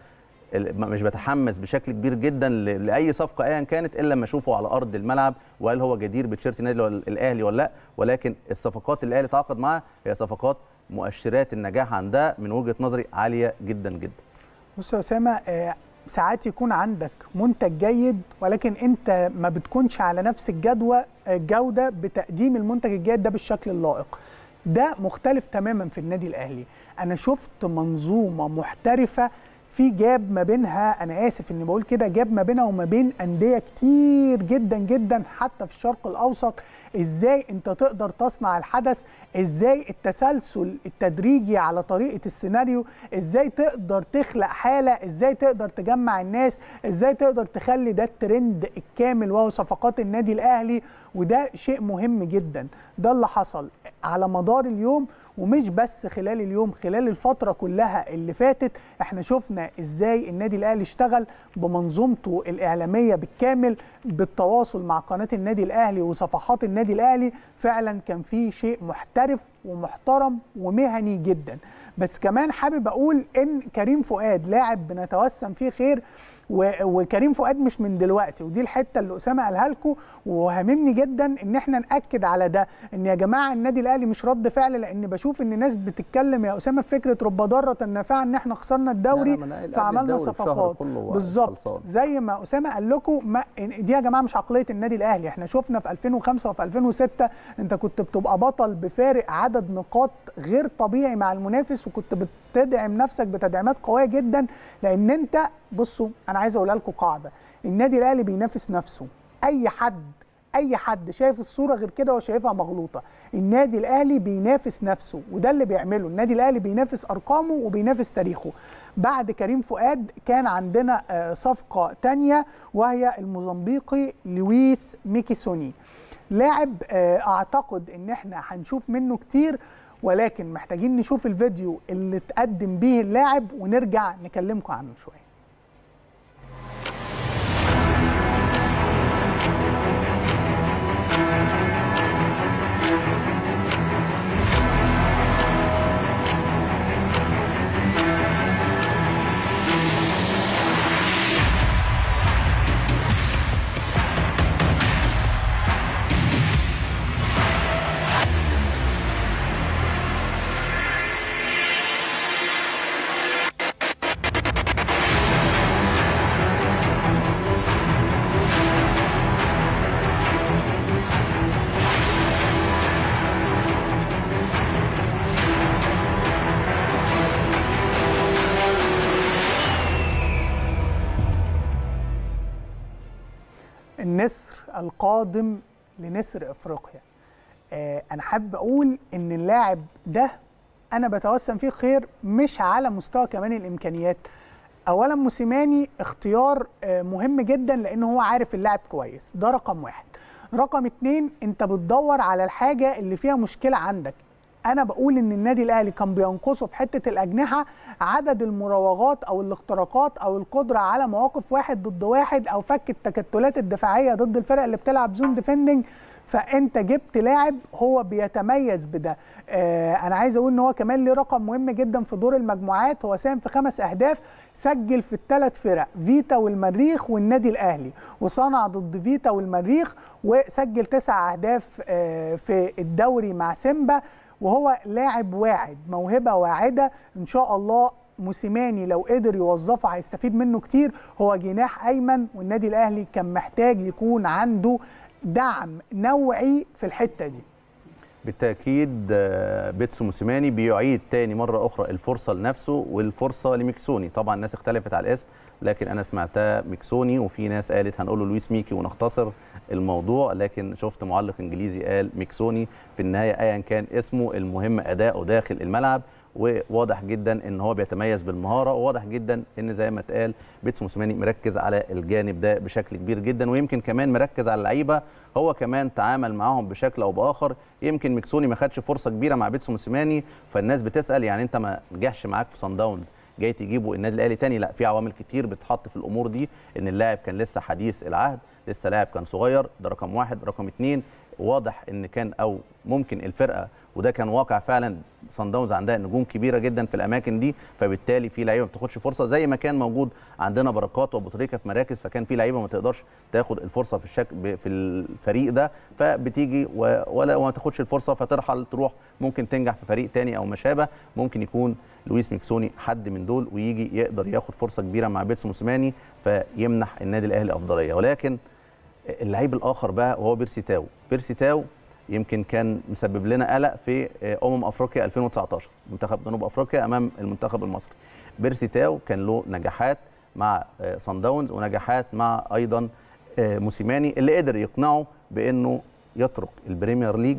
مش بتحمس بشكل كبير جدا لأي صفقة ايا كانت إلا لما أشوفه على أرض الملعب وهل هو جدير بتيشيرت النادي الأهلي ولا لأ. ولكن الصفقات اللي الأهلي تعاقد معاها هي صفقات مؤشرات النجاح عندها من وجهة نظري عالية جدا جدا. بص يا أسامة آه، ساعات يكون عندك منتج جيد ولكن أنت ما بتكونش على نفس الجدوى الجوده بتقديم المنتج الجيد ده بالشكل اللائق. ده مختلف تماما في النادي الأهلي. أنا شفت منظومة محترفة في جاب ما بينها أنا آسف إني بقول كده جاب ما بينها وما بين أندية كتير جدا جدا حتى في الشرق الأوسط إزاي انت تقدر تصنع الحدث إزاي التسلسل التدريجي على طريقة السيناريو إزاي تقدر تخلق حالة إزاي تقدر تجمع الناس إزاي تقدر تخلي ده الترند الكامل وهو صفقات النادي الأهلي. وده شيء مهم جدا. ده اللي حصل على مدار اليوم ومش بس خلال اليوم خلال الفترة كلها اللي فاتت إحنا شفنا إزاي النادي الأهلي اشتغل بمنظومته الإعلامية بالكامل بالتواصل مع قناة النادي الأهلي وصفحات النادي الأهلي فعلا كان في شيء محترف ومحترم ومهني جدا. بس كمان حابب أقول إن كريم فؤاد لاعب بنتوسم فيه خير وكريم فؤاد مش من دلوقتي ودي الحتة اللي أسامة قالها لكم وهممني جدا إن إحنا نأكد على ده إن يا جماعة النادي الأهلي مش رد فعل لأن بشوف إن ناس بتتكلم يا أسامة فكرة رب ضاره نافعه إن إحنا خسرنا الدوري فعملنا صفقات. بالظبط. زي ما أسامة قال لكم دي يا جماعة مش عقلية النادي الأهلي. إحنا شفنا في 2005 وفي 2006 أنت كنت بتبقى بطل بفارق عدد نقاط غير طبيعي مع المنافس وكنت بتدعم نفسك بتدعيمات قوية جدا لأن أنت بصوا أنا عايز أقول لكم قاعدة. النادي الأهلي بينافس نفسه. أي حد أي حد شايف الصورة غير كده هو شايفها مغلوطة. النادي الأهلي بينافس نفسه وده اللي بيعمله. النادي الأهلي بينافس أرقامه وبينافس تاريخه. بعد كريم فؤاد كان عندنا آه، صفقة تانية وهي الموزمبيقي لويس ميكيسوني. لاعب آه، أعتقد إن إحنا هنشوف منه كتير ولكن محتاجين نشوف الفيديو اللي تقدم بيه اللاعب ونرجع نكلمكم عنه شوية. النسر القادم لنسر إفريقيا. آه أنا حابب أقول إن اللاعب ده أنا بتوسم فيه خير مش على مستوى كمان الإمكانيات. اولا موسيماني اختيار آه مهم جدا لأن هو عارف اللاعب كويس ده رقم واحد. رقم اتنين أنت بتدور على الحاجة اللي فيها مشكلة عندك. أنا بقول إن النادي الأهلي كان بينقصه في حتة الأجنحة عدد المراوغات أو الاختراقات أو القدرة على مواقف واحد ضد واحد أو فك التكتلات الدفاعية ضد الفرق اللي بتلعب zone defending فأنت جبت لاعب هو بيتميز بده. آه أنا عايز أقول إن هو كمان ليه رقم مهم جدا في دور المجموعات هو ساهم في خمس أهداف سجل في الثلاث فرق فيتا والمريخ والنادي الأهلي وصنع ضد فيتا والمريخ وسجل تسع أهداف آه في الدوري مع سيمبا. وهو لاعب واعد موهبة واعدة. إن شاء الله موسيماني لو قدر يوظفه هيستفيد منه كتير. هو جناح أيمن والنادي الأهلي كان محتاج يكون عنده دعم نوعي في الحتة دي. بالتأكيد آه، بيتسو موسيماني بيعيد تاني مرة أخرى الفرصة لنفسه والفرصة لميكسوني. طبعا الناس اختلفت على الاسم لكن أنا سمعتها ميكسوني وفي ناس قالت هنقول له لويس ميكي ونختصر الموضوع لكن شفت معلق إنجليزي قال ميكسوني في النهاية ايا كان اسمه المهم اداؤه داخل الملعب وواضح جدا إن هو بيتميز بالمهارة وواضح جدا إن زي ما اتقال بيتسو موسيماني مركز على الجانب ده بشكل كبير جدا ويمكن كمان مركز على اللعيبة هو كمان تعامل معاهم بشكل أو بآخر. يمكن مكسوني ما خدش فرصة كبيرة مع بيتسو موسيماني فالناس بتسأل يعني أنت ما نجحش معاك في صن داونز. جاي تجيبه النادي الأهلي تاني. لا في عوامل كتير بتحط في الأمور دي إن اللاعب كان لسه حديث العهد لسه لاعب كان صغير ده رقم واحد. رقم اتنين واضح إن كان أو ممكن الفرقة وده كان واقع فعلا. صن داونز عندها نجوم كبيرة جدا في الأماكن دي فبالتالي في لعيبة ما بتاخدش فرصة. زي ما كان موجود عندنا بركات وابو تريكه في مراكز فكان في لعيبة ما تقدرش تاخد الفرصة في الشكل في الفريق ده فبتيجي ولا وما تاخدش الفرصة فترحل تروح ممكن تنجح في فريق تاني أو ما شابه ممكن يكون لويس ميكسوني حد من دول ويجي يقدر ياخد فرصة كبيرة مع بيتسو موسيماني فيمنح النادي الأهلي أفضلية. ولكن اللعيب الآخر بقى وهو بيرسي تاو. بيرسي تاو يمكن كان مسبب لنا قلق في أمم أفريقيا 2019 منتخب جنوب أفريقيا أمام المنتخب المصري. بيرسي تاو كان له نجاحات مع صن داونز ونجاحات مع أيضا موسيماني اللي قدر يقنعه بأنه يترك ال Premier League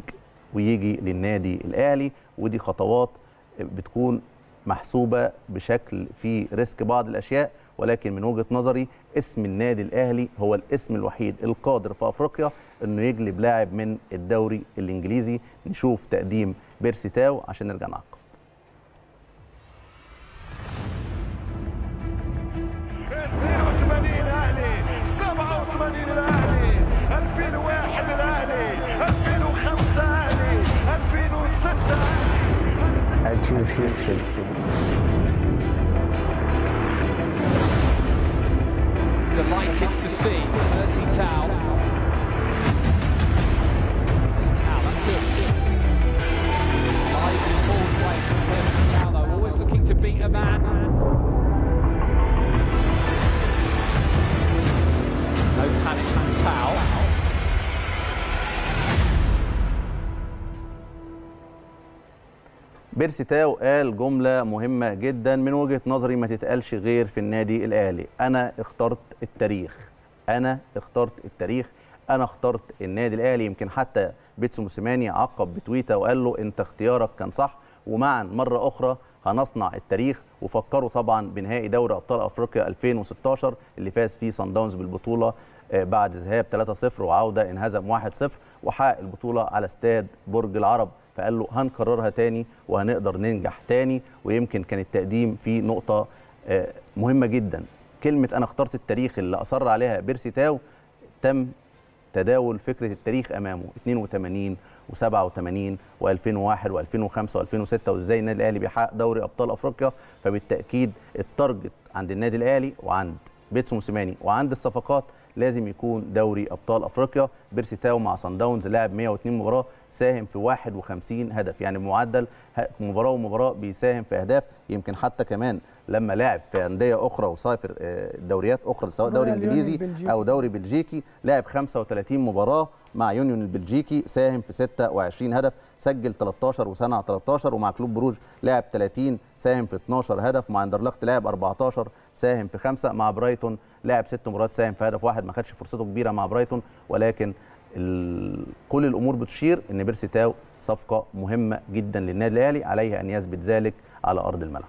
ويجي للنادي الأهلي ودي خطوات بتكون محسوبة بشكل في risk بعض الأشياء. ولكن من وجهة نظري اسم النادي الأهلي هو الاسم الوحيد القادر في أفريقيا إنه يجلب لاعب من الدوري الإنجليزي. نشوف تقديم بيرسي تاو عشان نرجع نعقب 82 أهلي 87 الاهلي 2001 الاهلي 2005 أهلي 2006 I choose history. Delighted to see Mercy Tau. There's Tau, that's good. And forward play from Mercy Tau, though, always looking to beat a man. No panic from Tau. بيرسي تاو قال جملة مهمة جدا من وجهة نظري ما تتقالش غير في النادي الأهلي. أنا اخترت التاريخ. أنا اخترت التاريخ. أنا اخترت النادي الأهلي. يمكن حتى بيتسو موسيماني عقب بتويته وقال له أنت اختيارك كان صح. ومعا مرة أخرى هنصنع التاريخ وفكروا طبعا بنهائي دوري أبطال أفريقيا 2016 اللي فاز فيه صن داونز بالبطولة بعد ذهاب 3-0 وعودة انهزم 1-0 وحقق البطولة على استاد برج العرب. فقال له هنكررها تاني وهنقدر ننجح تاني ويمكن كان التقديم فيه نقطة مهمة جدا. كلمة أنا اخترت التاريخ اللي أصر عليها بيرسي تاو تم تداول فكرة التاريخ أمامه 82 و87 و2001 و2005 و2006 وإزاي النادي الأهلي بيحقق دوري أبطال أفريقيا. فبالتأكيد ال target عند النادي الأهلي وعند بيتسو موسيماني وعند الصفقات لازم يكون دوري أبطال أفريقيا. بيرسي تاو مع صن داونز لعب 102 مباراة ساهم في 51 هدف. يعني بمعدل مباراة ومباراة بيساهم في أهداف. يمكن حتى كمان لما لعب في أندية أخرى وسافر دوريات أخرى سواء دوري إنجليزي أو دوري بلجيكي لعب 35 مباراة مع يونيون البلجيكي ساهم في 26 هدف سجل 13 وصنع 13 ومع كلوب بروج لعب 30 ساهم في 12 هدف. مع أندرلخت لعب 14 ساهم في 5 مع برايتون لعب 6 مباريات ساهم في هدف واحد. ما خدش فرصته كبيرة مع برايتون ولكن كل الأمور بتشير إن بيرسي تاو صفقة مهمة جدا للنادي الأهلي عليه أن يثبت ذلك على أرض الملعب.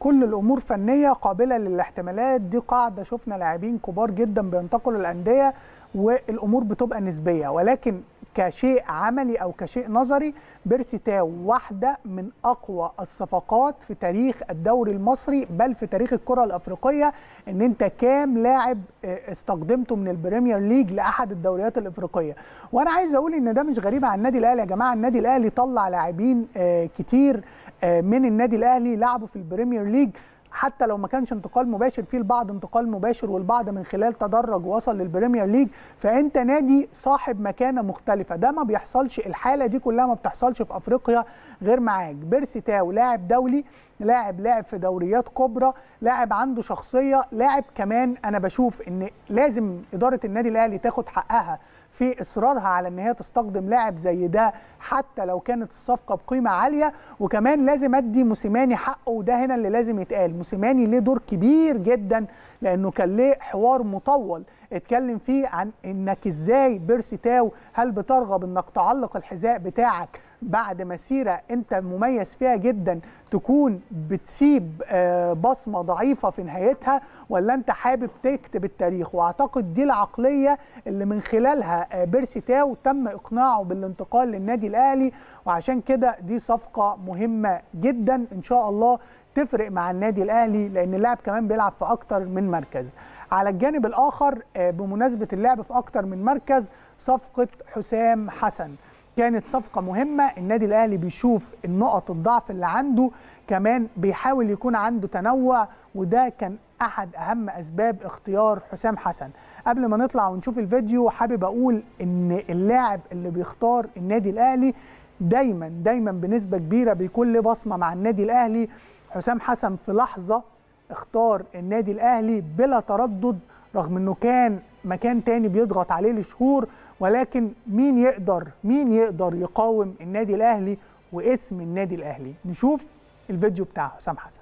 كل الأمور فنية قابلة للاحتمالات دي قاعدة شفنا لاعبين كبار جدا بينتقلوا الأندية. والأمور بتبقى نسبية. ولكن كشيء عملي أو كشيء نظري بيرسي تاو واحدة من أقوى الصفقات في تاريخ الدوري المصري بل في تاريخ الكرة الأفريقية إن أنت كام لاعب استخدمته من ال Premier League لأحد الدوريات الأفريقية. وأنا عايز أقول إن ده مش غريب عن النادي الأهلي يا جماعة. النادي الأهلي طلع لاعبين كتير من النادي الأهلي لعبوا في ال Premier League. حتى لو ما كانش انتقال مباشر في البعض انتقال مباشر والبعض من خلال تدرج وصل لل Premier League. فأنت نادي صاحب مكانة مختلفة. ده ما بيحصلش الحالة دي كلها ما بتحصلش في أفريقيا غير معاك بيرسي تاو لاعب دولي لاعب لاعب في دوريات كبرى لاعب عنده شخصية لاعب كمان أنا بشوف إن لازم إدارة النادي الأهلي تاخد حقها. في إصرارها على إن هي تستخدم لاعب زي ده حتى لو كانت الصفقة بقيمة عالية. وكمان لازم أدي موسيماني حقه وده هنا اللي لازم يتقال. موسيماني ليه دور كبير جدا لأنه كان ليه حوار مطول. اتكلم فيه عن إنك إزاي بيرسي تاو هل بترغب إنك تعلق الحذاء بتاعك بعد مسيره انت مميز فيها جدا تكون بتسيب آه، بصمة ضعيفة في نهايتها ولا انت حابب تكتب التاريخ؟ واعتقد دي العقلية اللي من خلالها آه، بيرسي تاو تم إقناعه بالانتقال للنادي الأهلي. وعشان كده دي صفقة مهمة جدا إن شاء الله تفرق مع النادي الأهلي لأن اللاعب كمان بيلعب في أكتر من مركز. على الجانب الآخر آه، بمناسبة اللعب في أكتر من مركز صفقة حسام حسن. كانت صفقة مهمة. النادي الأهلي بيشوف النقط الضعف اللي عنده كمان بيحاول يكون عنده تنوع وده كان أحد أهم أسباب اختيار حسام حسن. قبل ما نطلع ونشوف الفيديو حابب أقول إن اللاعب اللي بيختار النادي الأهلي دايما دايما بنسبة كبيرة بيكون له بصمة مع النادي الأهلي. حسام حسن في لحظة اختار النادي الأهلي بلا تردد رغم إنه كان مكان تاني بيضغط عليه لشهور ولكن مين يقدر مين يقدر يقاوم النادي الأهلي واسم النادي الأهلي؟ نشوف الفيديو بتاع حسام حسن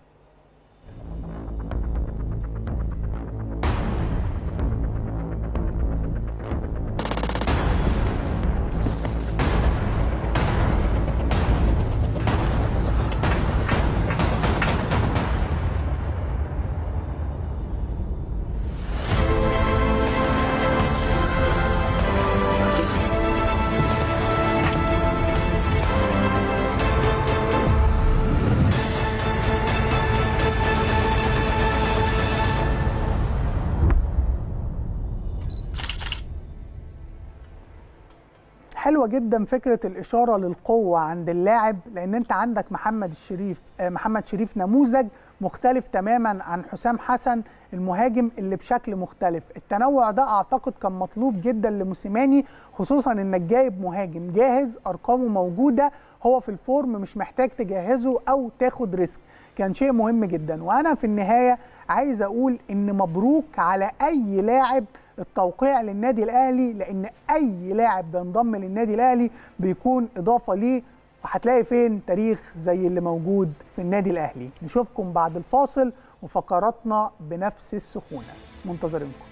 جدا فكرة الإشارة للقوة عند اللاعب لأن أنت عندك محمد الشريف آه، محمد شريف نموذج مختلف تماما عن حسام حسن المهاجم اللي بشكل مختلف. التنوع ده أعتقد كان مطلوب جدا لموسيماني خصوصا إنك جايب مهاجم جاهز أرقامه موجودة هو في ال form مش محتاج تجهزه أو تاخد risk. كان شيء مهم جدا. وأنا في النهاية عايز أقول إن مبروك على أي لاعب التوقيع للنادي الأهلي لأن أي لاعب بينضم للنادي الأهلي بيكون إضافة ليه وهتلاقي فين تاريخ زي اللي موجود في النادي الأهلي. نشوفكم بعد الفاصل وفقراتنا بنفس السخونة. منتظرينكم.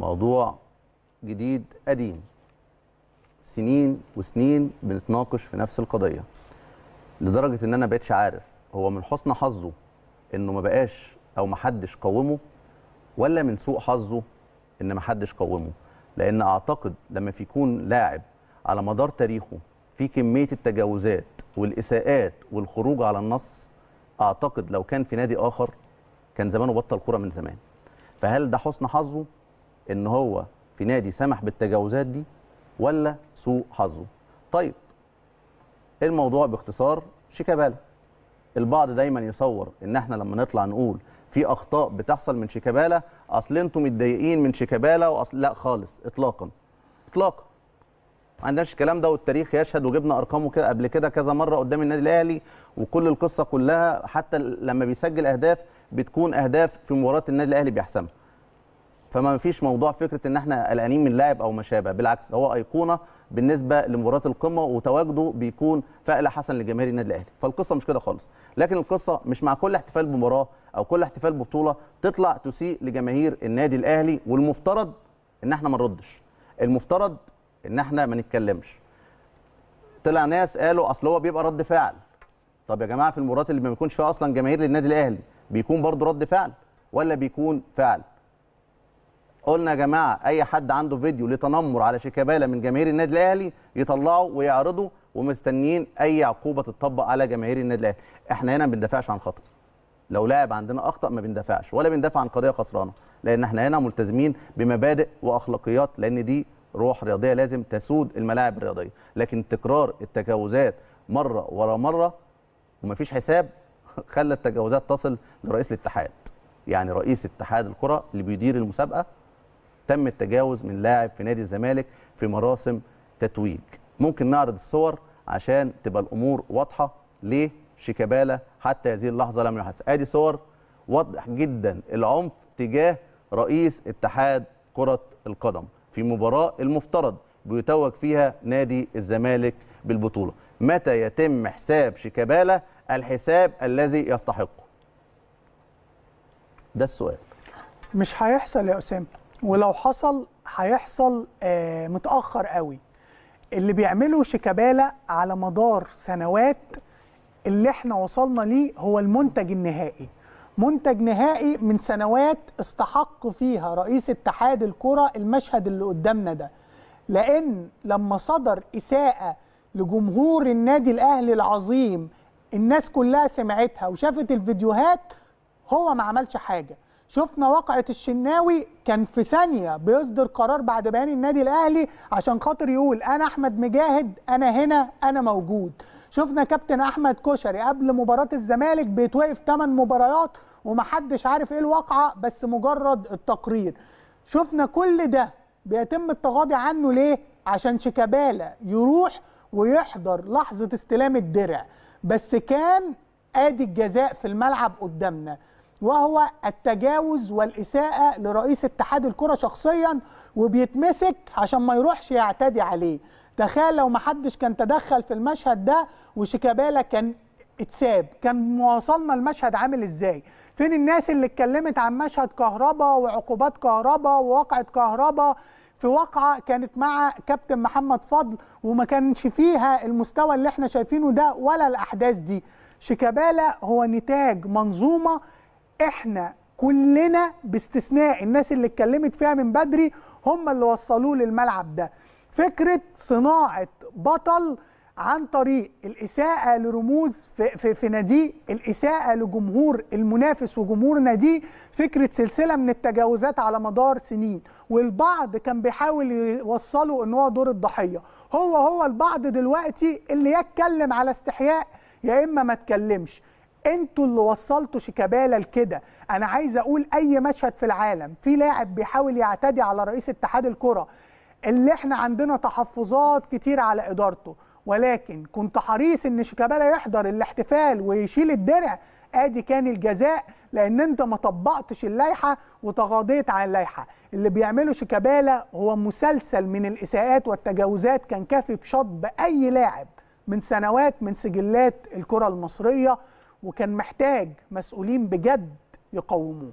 موضوع جديد قديم. سنين وسنين بنتناقش في نفس القضية لدرجة إن أنا بقتش عارف هو من حسن حظه إنه ما بقاش أو ما حدش قومه ولا من سوء حظه إن ما حدش قومه. لأن أعتقد لما في يكون لاعب على مدار تاريخه في كمية التجاوزات والإساءات والخروج على النص أعتقد لو كان في نادي آخر كان زمانه بطل كورة من زمان. فهل ده حسن حظه إن هو في نادي سمح بالتجاوزات دي؟ ولا سوء حظه. طيب الموضوع باختصار شيكابالا. البعض دايما يصور إن إحنا لما نطلع نقول في أخطاء بتحصل من شيكابالا أصل أنتم متضايقين من شيكابالا وأصل لا خالص اطلاقا. اطلاقا. ما عندناش الكلام ده والتاريخ يشهد وجبنا أرقامه كده قبل كده كذا مرة قدام النادي الأهلي وكل القصة كلها حتى لما بيسجل أهداف بتكون أهداف في مباراة النادي الأهلي بيحسمها. فما فيش موضوع فكرة إن إحنا قلقانين من لاعب أو ما شابه بالعكس هو أيقونة بالنسبة لمباراة القمة وتواجده بيكون فائله حسن لجماهير النادي الأهلي. فالقصة مش كده خالص. لكن القصة مش مع كل احتفال بمباراة أو كل احتفال ببطولة تطلع تسيء لجماهير النادي الأهلي والمفترض إن إحنا ما نردش. المفترض إن إحنا ما نتكلمش. طلع ناس قالوا أصل هو بيبقى رد فعل. طب يا جماعة في المباريات اللي ما بيكونش فيها أصلا جماهير للنادي الأهلي بيكون برضه رد فعل ولا بيكون فعل؟ قلنا يا جماعة أي حد عنده فيديو لتنمر على شيكابالا من جماهير النادي الأهلي يطلعه ويعرضه ومستنيين أي عقوبة تطبق على جماهير النادي الأهلي. إحنا هنا ما بندافعش عن خطأ. لو لاعب عندنا أخطأ ما بندافعش ولا بندافع عن قضية خسرانة لأن إحنا هنا ملتزمين بمبادئ وأخلاقيات لأن دي روح رياضية لازم تسود الملاعب الرياضية. لكن تكرار التجاوزات مرة ورا مرة ومفيش حساب (laughs) خلى التجاوزات تصل لرئيس الاتحاد. يعني رئيس اتحاد الكرة اللي بيدير المسابقة تم التجاوز من لاعب في نادي الزمالك في مراسم تتويج. ممكن نعرض الصور عشان تبقى الأمور واضحة ليه شيكابالا حتى هذه اللحظة لم يحس أدي صور واضح جدا العنف تجاه رئيس اتحاد كرة القدم في مباراة المفترض بيتوج فيها نادي الزمالك بالبطولة. متى يتم حساب شيكابالا؟ الحساب الذي يستحقه. ده السؤال. مش هيحصل يا أسامة. ولو حصل هيحصل آه متأخر قوي. اللي بيعمله شيكابالا على مدار سنوات اللي إحنا وصلنا ليه هو المنتج النهائي. منتج نهائي من سنوات استحق فيها رئيس اتحاد الكرة المشهد اللي قدامنا ده. لأن لما صدر إساءة لجمهور النادي الأهلي العظيم الناس كلها سمعتها وشافت الفيديوهات هو ما عملش حاجة. شفنا واقعة الشناوي كان في ثانية بيصدر قرار بعد بيان النادي الأهلي عشان خاطر يقول أنا أحمد مجاهد أنا هنا أنا موجود. شفنا كابتن أحمد كشري قبل مباراة الزمالك بيتوقف 8 مباريات ومحدش عارف إيه الواقعة بس مجرد التقرير. شفنا كل ده بيتم التغاضي عنه ليه؟ عشان شيكابالا يروح ويحضر لحظة استلام الدرع. بس كان آدي الجزاء في الملعب قدامنا. وهو التجاوز والإساءة لرئيس اتحاد الكرة شخصيا وبيتمسك عشان ما يروحش يعتدي عليه. تخيل لو ما حدش كان تدخل في المشهد ده وشيكابالا كان اتساب. كان وصلنا المشهد عامل إزاي؟ فين الناس اللي اتكلمت عن مشهد كهربا وعقوبات كهربا وواقعة كهربا؟ في واقعة كانت مع كابتن محمد فضل وما كانش فيها المستوى اللي إحنا شايفينه ده ولا الأحداث دي. شيكابالا هو نتاج منظومة إحنا كلنا باستثناء الناس اللي اتكلمت فيها من بدري هم اللي وصلوه للملعب ده. فكرة صناعة بطل عن طريق الإساءة لرموز في, في, في ناديه الإساءة لجمهور المنافس وجمهور ناديه فكرة سلسلة من التجاوزات على مدار سنين. والبعض كان بيحاول يوصله إن هو دور الضحية. هو هو البعض دلوقتي اللي يتكلم على استحياء يا إما ما تكلمش أنتوا اللي وصلتوا شيكابالا لكده. أنا عايز أقول اي مشهد في العالم في لاعب بيحاول يعتدي على رئيس اتحاد الكرة اللي إحنا عندنا تحفظات كتير على إدارته. ولكن كنت حريص إن شيكابالا يحضر الاحتفال ويشيل الدرع. آدي كان الجزاء لأن أنت ما طبقتش اللائحة وتغاضيت عن اللائحة. اللي بيعمله شيكابالا هو مسلسل من الإساءات والتجاوزات كان كافي بشطب أي لاعب من سنوات من سجلات الكرة المصرية. وكان محتاج مسؤولين بجد يقوموه.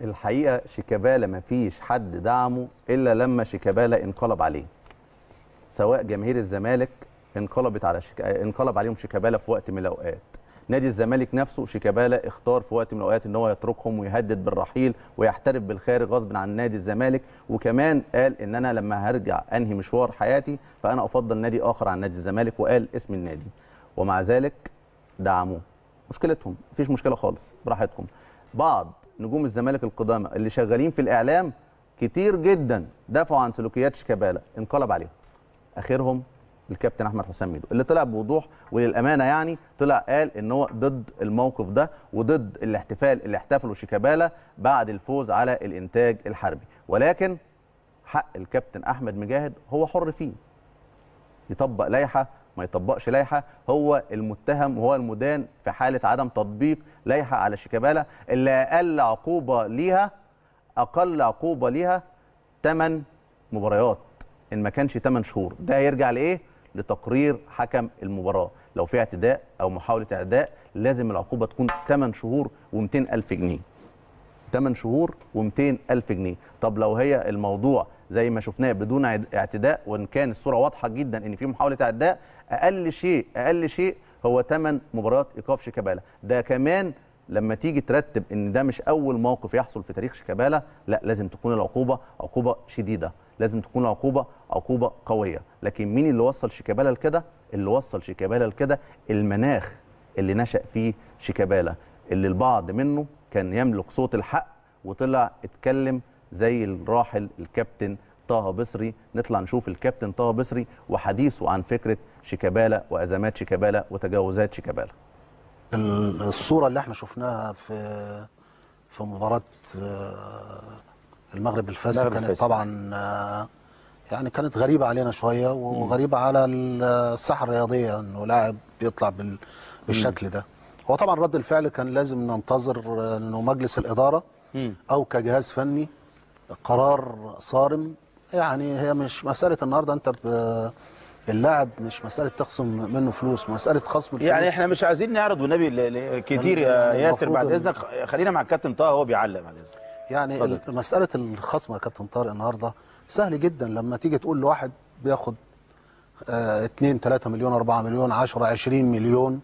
الحقيقة شيكابالا ما فيش حد دعمه إلا لما شيكابالا انقلب عليه. سواء جماهير الزمالك انقلبت على شك... انقلب عليهم شيكابالا في وقت من الأوقات. نادي الزمالك نفسه شيكابالا اختار في وقت من الأوقات إن هو يتركهم ويهدد بالرحيل ويحترف بالخارج غصب عن نادي الزمالك. وكمان قال إن أنا لما هرجع أنهي مشوار حياتي فأنا أفضل نادي آخر عن نادي الزمالك وقال اسم النادي. ومع ذلك دعموه. مشكلتهم مفيش مشكلة خالص براحتكم. بعض نجوم الزمالك القدامى اللي شغالين في الإعلام كتير جدا دافعوا عن سلوكيات شيكابالا انقلب عليهم. آخرهم الكابتن أحمد حسام ميدو اللي طلع بوضوح وللأمانة يعني طلع قال إن هو ضد الموقف ده وضد الاحتفال اللي احتفلوا شيكابالا بعد الفوز على الإنتاج الحربي. ولكن حق الكابتن أحمد مجاهد هو حر فيه. يطبق لائحة ما يطبقش لائحه هو المتهم وهو المدان في حالة عدم تطبيق لائحه على شيكابالا. اللي أقل عقوبة ليها أقل عقوبة ليها 8 مباريات. إن ما كانش 8 شهور. ده هيرجع لإيه؟ لتقرير حكم المباراة. لو في اعتداء أو محاولة اعتداء لازم العقوبة تكون 8 شهور و200 ألف جنيه. 8 شهور و200 ألف جنيه. طب لو هي الموضوع زي ما شفناه بدون اعتداء وإن كان الصورة واضحة جدا إن في محاولة اعتداء أقل شيء أقل شيء هو 8 مباريات إيقاف شيكابالا. ده كمان لما تيجي ترتب إن ده مش أول موقف يحصل في تاريخ شيكابالا لا لازم تكون العقوبة عقوبة شديدة. لازم تكون العقوبه عقوبة قوية. لكن مين اللي وصل شيكابالا لكده؟ اللي وصل شيكابالا لكده المناخ اللي نشأ فيه شيكابالا. اللي البعض منه كان يملك صوت الحق وطلع اتكلم زي الراحل الكابتن طه بصري. نطلع نشوف الكابتن طه بصري وحديثه عن فكرة شيكابالا وأزمات شيكابالا وتجاوزات شيكابالا. الصورة اللي إحنا شفناها في في مباراة المغرب الفاسد كانت الفاسد. طبعا آه، يعني كانت غريبة علينا شوية وغريبة على الساحه الرياضية إنه لاعب بيطلع بال- بالشكل ده. هو طبعا رد الفعل كان لازم ننتظر آه، إنه مجلس الإدارة أو كجهاز فني قرار صارم. يعني هي مش مسألة النهارده انت اللاعب مش مسألة تخصم منه فلوس مسألة خصم الفلوس. يعني إحنا مش عايزين نعرض والنبي كتير يا ياسر بعد إذنك. خلينا مع الكابتن طه هو بيعلق بعد إذنك. يعني. ال- مسألة الخصم يا كابتن طارق النهارده سهل جدا. لما تيجي تقول لواحد بياخد 2 3 مليون 4 مليون 10 20 مليون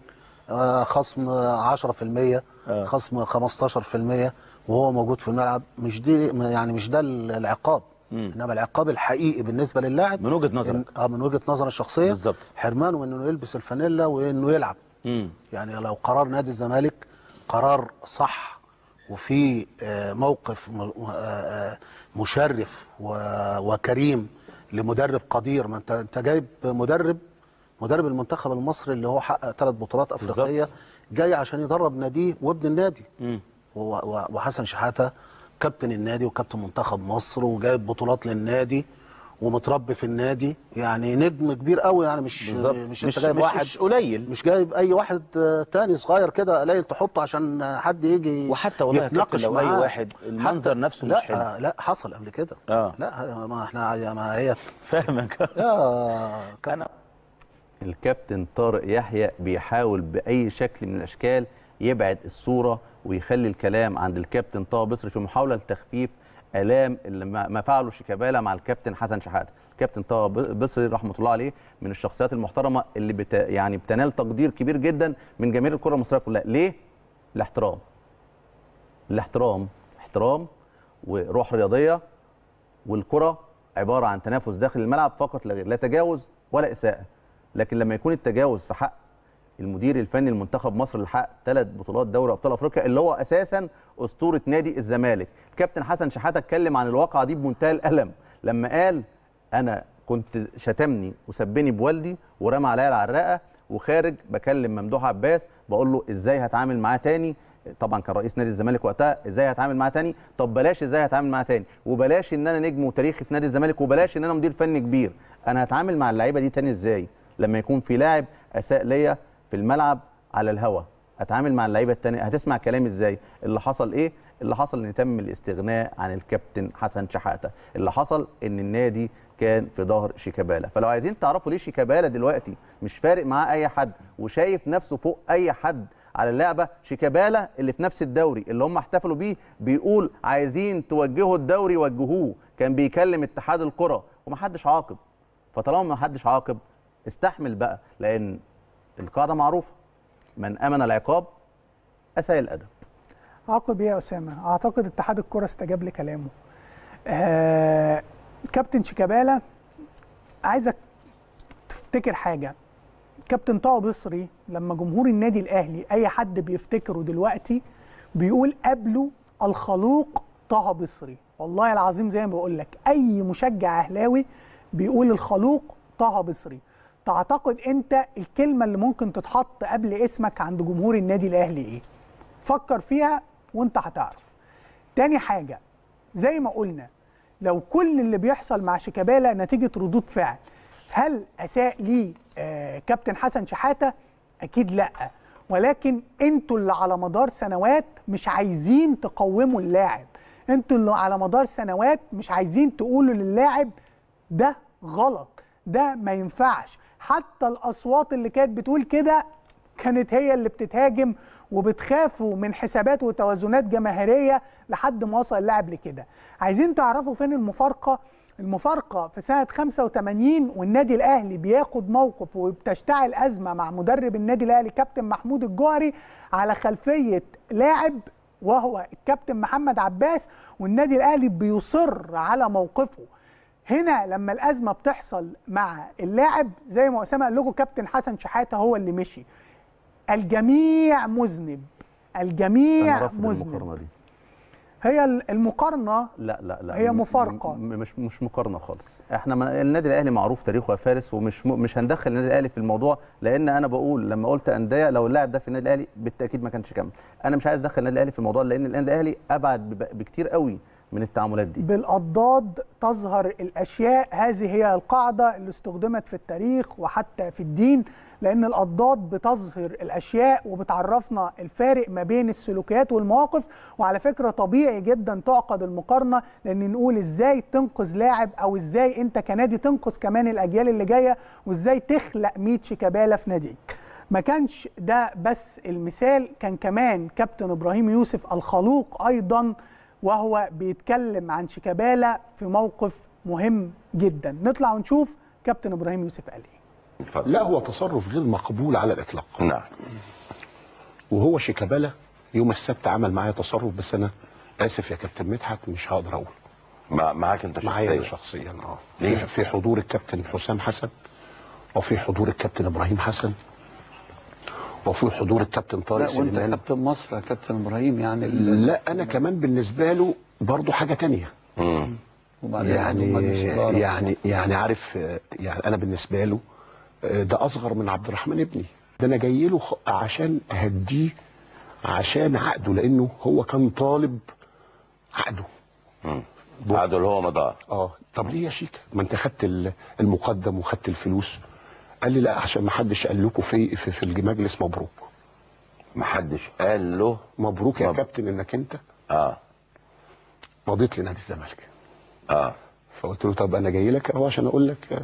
آه، خصم آه، 10% آه. خصم 15% وهو موجود في الملعب مش دي يعني مش ده العقاب. مم. إنما العقاب الحقيقي بالنسبة للاعب من وجهة نظرك. آه من وجهة نظر الشخصية. بالظبط. حرمانه من انه يلبس الفانيلا وإنه يلعب. امم يعني لو قرار نادي الزمالك قرار صح وفي آه، موقف آه، آه، مشرف وكريم لمدرب قدير. ما أنت أنت جايب مدرب مدرب المنتخب المصري اللي هو حقق ثلاث بطولات أفريقية جاي عشان يدرب ناديه وابن النادي. وحسن شحاته كابتن النادي وكابتن منتخب مصر وجايب بطولات للنادي ومتربي في النادي. يعني نجم كبير قوي يعني مش بالظبط. مش, مش انت جايب مش, واحد مش قليل. مش جايب أي واحد آه، تاني صغير كده قليل تحطه عشان حد يجي وحتى والله يتناقش لو أي. واحد المنظر نفسه لا مش حلو. لا حصل قبل كده. آه. لا ما إحنا ما هي فاهمك. يا (laughs) كابتن. أنا الكابتن طارق يحيى بيحاول بأي شكل من الأشكال يبعد الصورة ويخلي الكلام عند الكابتن طه بصري في محاولة لتخفيف آلام اللي ما فعله شيكابالا مع الكابتن حسن شحاته الكابتن طه بصري رحمة الله عليه من الشخصيات المحترمة اللي بت يعني بتنال تقدير كبير جدا من جماهير الكرة المصرية كلها. ليه؟ الاحترام الاحترام احترام وروح رياضية والكرة عبارة عن تنافس داخل الملعب فقط لا تجاوز ولا إساءة. لكن لما يكون التجاوز في حق المدير الفني لمنتخب مصر اللي حقق ثلاث بطولات دوري أبطال أفريقيا اللي هو أساسا أسطورة نادي الزمالك. الكابتن حسن شحاتة اتكلم عن الواقعة دي بمنتهى الألم. لما قال أنا كنت شتمني وسبني بوالدي ورمى عليا العراقة وخارج بكلم ممدوح عباس بقول له إزاي هتعامل معاه تاني؟ طبعا كان رئيس نادي الزمالك وقتها إزاي هتعامل معاه تاني؟ طب بلاش إزاي هتعامل معاه تاني؟ وبلاش إن أنا نجم وتاريخي في نادي الزمالك وبلاش إن أنا مدير فني كبير. أنا هتعامل مع اللعيبة دي تاني إزاي؟ لما يكون في لاعب أساء ليا في الملعب على الهوا. اتعامل مع اللعيبة التانية. هتسمع كلامي إزاي؟ اللي حصل إيه؟ اللي حصل إن تم الاستغناء عن الكابتن حسن شحاتة. اللي حصل إن النادي كان في ظهر شيكابالا. فلو عايزين تعرفوا ليه شيكابالا دلوقتي مش فارق معاه أي حد وشايف نفسه فوق أي حد على اللعبة شيكابالا اللي في نفس الدوري اللي هم احتفلوا بيه بيقول عايزين توجهوا الدوري وجهوه. كان بيكلم اتحاد الكرة ومحدش عاقب. فطالما محدش عاقب استحمل بقى لأن القاعدة معروفة. من آمن العقاب أساء الأدب. عقب إيه يا أسامة. أعتقد اتحاد الكرة استجاب لكلامه. آه كابتن شيكابالا عايزك تفتكر حاجة. كابتن طه بصري لما جمهور النادي الأهلي أي حد بيفتكره دلوقتي بيقول قبله الخلوق طه بصري. والله العظيم زي ما بقول لك أي مشجع أهلاوي بيقول الخلوق طه بصري. تعتقد انت الكلمة اللي ممكن تتحط قبل اسمك عند جمهور النادي الأهلي إيه؟ فكر فيها وانت هتعرف. تاني حاجة زي ما قلنا لو كل اللي بيحصل مع شيكابالا نتيجة ردود فعل هل أساء ليه آه كابتن حسن شحاتة؟ أكيد لأ. ولكن أنتوا اللي على مدار سنوات مش عايزين تقوموا اللاعب. أنتوا اللي على مدار سنوات مش عايزين تقولوا للاعب ده غلط ده ما ينفعش حتى الأصوات اللي كانت بتقول كده كانت هي اللي بتتهاجم وبتخافوا من حسابات وتوازنات جماهيرية لحد ما وصل اللاعب لكده عايزين تعرفوا فين المفارقة؟ المفارقة في سنة 85 والنادي الأهلي بياخد موقف وبتشتعل أزمة مع مدرب النادي الأهلي كابتن محمود الجوهري على خلفية لاعب وهو الكابتن محمد عباس والنادي الأهلي بيصر على موقفه. هنا لما الأزمة بتحصل مع اللاعب زي ما أسامة قال لكم كابتن حسن شحاتة هو اللي مشي. الجميع مذنب. الجميع مذنب. المقارنة دي. هي المقارنة لا لا لا. هي م- مفارقة. م- مش مش مقارنة خالص. إحنا ما النادي الأهلي معروف تاريخه يا فارس ومش مش هندخل النادي الأهلي في الموضوع لأن أنا بقول لما قلت أندية لو اللاعب ده في النادي الأهلي بالتأكيد ما كانش كمل. أنا مش عايز أدخل النادي الأهلي في الموضوع لأن النادي الأهلي أبعد بكتير قوي من التعاملات دي؟ بالأضداد تظهر الأشياء. هذه هي القاعدة اللي استخدمت في التاريخ وحتى في الدين لأن الأضداد بتظهر الأشياء وبتعرفنا الفارق ما بين السلوكيات والمواقف. وعلى فكرة طبيعي جدا تعقد المقارنة لأن نقول إزاي تنقذ لاعب أو إزاي أنت كنادي تنقذ كمان الأجيال اللي جاية وإزاي تخلق 100 شيكابالا في ناديك. ما كانش ده بس المثال كان كمان كابتن إبراهيم يوسف الخلوق أيضا وهو بيتكلم عن شيكابالا في موقف مهم جدا. نطلع ونشوف كابتن إبراهيم يوسف قال إيه. لا هو تصرف غير مقبول على الإطلاق. نعم. وهو شيكابالا يوم السبت عمل معايا تصرف بس أنا آسف يا كابتن مدحت مش هقدر أقول. مع معاك أنت معايا أنا شخصيا شخصيا آه في حضور الكابتن حسام حسن وفي حضور الكابتن إبراهيم حسن وفي حضور الكابتن طارق لا وانت سليمان. كابتن مصر يا كابتن إبراهيم يعني لا أنا كمان بالنسبة له برضه حاجة تانية. وبعدين يعني. يعني يعني عارف يعني أنا بالنسبة له ده أصغر من عبد الرحمن ابني. ده أنا جاي له عشان أهديه عشان عقده لأنه هو كان طالب عقده. عقده اللي هو مضى. آه. طب ليه يا شيكا ما أنت خدت ال- المقدم وخدت الفلوس. قال لي لا عشان ما حدش قال لكم في في, في المجلس مبروك. ما حدش قال له مبروك يا مب- كابتن إنك أنت؟ آه. مضيت لنادي الزمالك. آه. فقلت له طب أنا جاي لك أهو عشان أقول لك آه،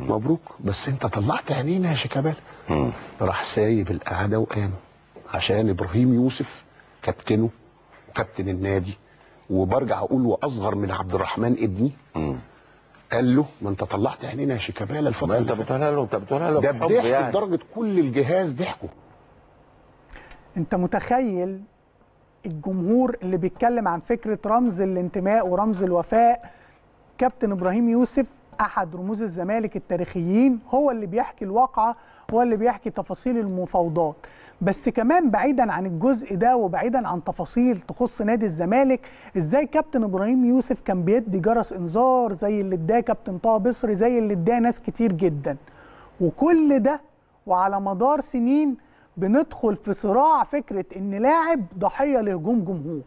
مبروك. بس أنت طلعت عينينا يا شيكابالا راح سايب القعدة وقام عشان إبراهيم يوسف كابتنه وكابتن النادي. وبرجع أقول واصغر من عبد الرحمن ابني. قال له ما انت طلعت عينينا يا شيكابالا الفترة ما انت. بتقولها له انت بتقولها له ده بحب بضحك يعني. لدرجة كل الجهاز ضحكوا انت متخيل الجمهور اللي بيتكلم عن فكرة رمز الانتماء ورمز الوفاء؟ كابتن إبراهيم يوسف أحد رموز الزمالك التاريخيين هو اللي بيحكي الواقعة هو اللي بيحكي تفاصيل المفاوضات. بس كمان بعيدا عن الجزء ده وبعيدا عن تفاصيل تخص نادي الزمالك إزاي كابتن إبراهيم يوسف كان بيدي جرس إنذار زي اللي اداه كابتن طه بصري زي اللي اداه ناس كتير جدا. وكل ده وعلى مدار سنين بندخل في صراع فكرة إن لاعب ضحية لهجوم جمهور.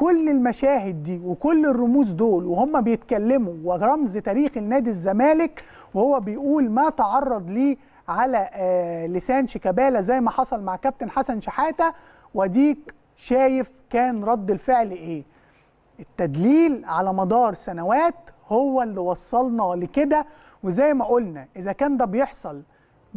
كل المشاهد دي وكل الرموز دول وهم بيتكلموا ورمز تاريخ النادي الزمالك وهو بيقول ما تعرض ليه على آه لسان شيكابالا زي ما حصل مع كابتن حسن شحاته. وديك شايف كان رد الفعل إيه؟ التدليل على مدار سنوات هو اللي وصلنا لكده. وزي ما قلنا إذا كان ده بيحصل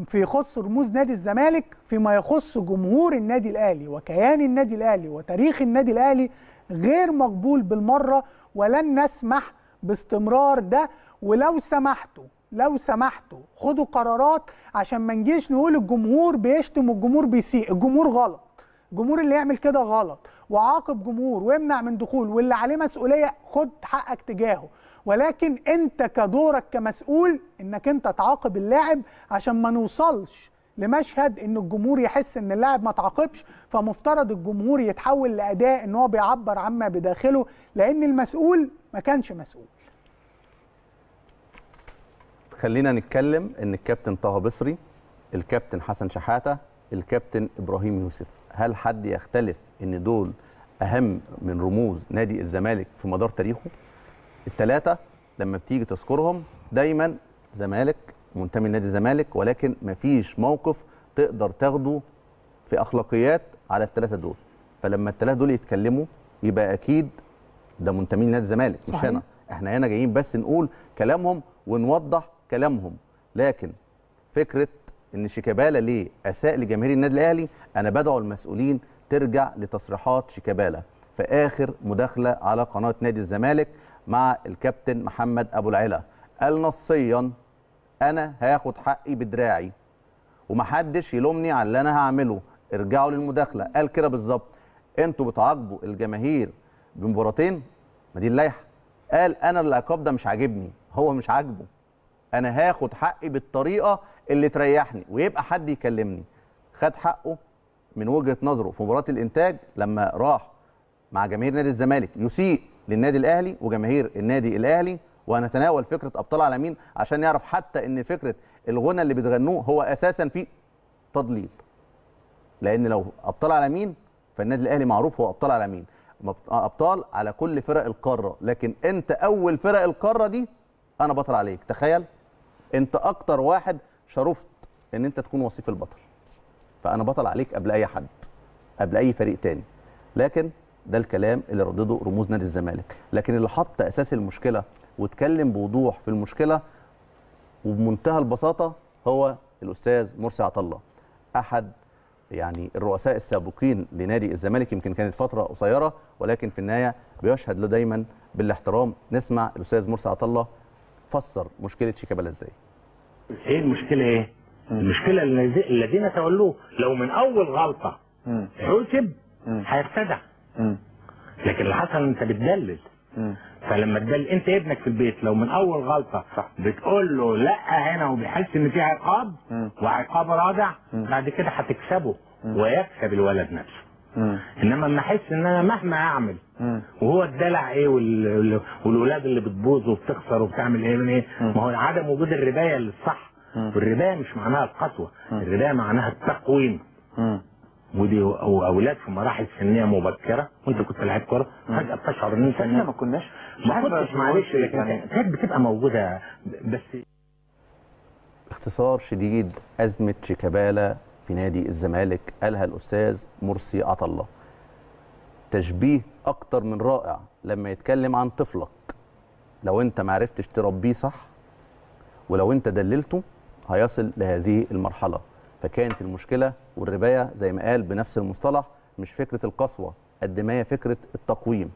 في يخص رموز نادي الزمالك فيما يخص جمهور النادي الأهلي وكيان النادي الأهلي وتاريخ النادي الأهلي غير مقبول بالمرة ولن نسمح باستمرار ده. ولو سمحتوا لو سمحتوا خدوا قرارات عشان ما نجيش نقول الجمهور بيشتم والجمهور بيسيء. الجمهور غلط. الجمهور اللي يعمل كده غلط. وعاقب جمهور ويمنع من دخول. واللي عليه مسؤولية خد حقك تجاهه. ولكن انت كدورك كمسؤول انك انت تعاقب اللاعب عشان ما نوصلش لمشهد إن الجمهور يحس إن اللاعب ما تعاقبش فمفترض الجمهور يتحول لأداء إن هو بيعبر عما بداخله لأن المسؤول ما كانش مسؤول. خلينا نتكلم إن الكابتن طه بصري الكابتن حسن شحاتة الكابتن إبراهيم يوسف. هل حد يختلف إن دول أهم من رموز نادي الزمالك في مدار تاريخه؟ الثلاثه لما بتيجي تذكرهم دايما زمالك منتمي لنادي الزمالك ولكن مفيش موقف تقدر تاخده في أخلاقيات على الثلاثه دول. فلما الثلاثه دول يتكلموا يبقى أكيد ده منتمين لنادي الزمالك مش. هنا إحنا هنا جايين بس نقول كلامهم ونوضح كلامهم. لكن فكرة إن شيكابالا ليه أساء لجماهير النادي الأهلي أنا بدعو المسؤولين ترجع لتصريحات شيكابالا في آخر مداخلة على قناة نادي الزمالك مع الكابتن محمد أبو العلا. قال نصيا أنا هاخد حقي بدراعي. ومحدش يلومني على اللي أنا هعمله. ارجعوا للمداخلة. قال كده بالظبط. أنتوا بتعاقبوا الجماهير بمباراتين؟ ما دي اللائحة. قال أنا العقاب ده مش عاجبني. هو مش عاجبه. أنا هاخد حقي بالطريقة اللي تريحني. ويبقى حد يكلمني. خد حقه من وجهة نظره في مباراة الإنتاج لما راح مع جماهير نادي الزمالك. يسيء للنادي الأهلي وجماهير النادي الأهلي. وهنتناول فكرة أبطال عالمين عشان نعرف حتى إن فكرة الغنى اللي بتغنوه هو أساسا فيه تضليل. لأن لو أبطال عالمين فالنادي الأهلي معروف هو أبطال عالمين. أبطال على كل فرق القارة. لكن أنت أول فرق القارة دي أنا بطل عليك. تخيل أنت أكتر واحد شرفت إن أنت تكون وصيف البطل. فأنا بطل عليك قبل أي حد قبل أي فريق تاني. لكن ده الكلام اللي ردده رموز نادي الزمالك. لكن اللي حط أساس المشكلة واتكلم بوضوح في المشكلة وبمنتهى البساطة هو الأستاذ مرسي عطله أحد يعني الرؤساء السابقين لنادي الزمالك يمكن كانت فترة قصيرة ولكن في النهاية بيشهد له دايما بالاحترام. نسمع الأستاذ مرسي عطله فسر مشكلة شيكابالا إزاي. إيه المشكلة إيه؟ المشكلة الذي- الذين تولوه لو من أول غلطة عوتب هيرتدع لكن اللي حصل أنت بتدلل. فلما تدلل انت ابنك في البيت لو من اول غلطة بتقول له لا هنا وبيحس ان في عقاب وعقاب رادع بعد كده هتكسبه ويكسب الولد نفسه. انما لما احس ان أنا مهما اعمل وهو الدلع إيه وال- وال- والولاد اللي بتبوظ وبتخسر وبتعمل إيه من إيه ما هو عدم وجود الرباية الصح والرباية مش معناها القسوة الرباية معناها التقويم. ودي أو أولاد في مراحل سنية مبكرة وأنت كنت لعيب كوره فجاه بتشعر إن أنت إحنا ما كناش. ما كنتش معلش لكن يعني. كانت بتبقى موجودة بس باختصار شديد أزمة شيكابالا في نادي الزمالك قالها الأستاذ مرسي عطلة تشبيه أكتر من رائع لما يتكلم عن طفلك. لو أنت معرفتش تربيه صح ولو أنت دللته هيصل لهذه المرحلة. فكانت المشكلة والرباية زي ما قال بنفس المصطلح مش فكرة القسوة قد ما هي فكرة التقويم.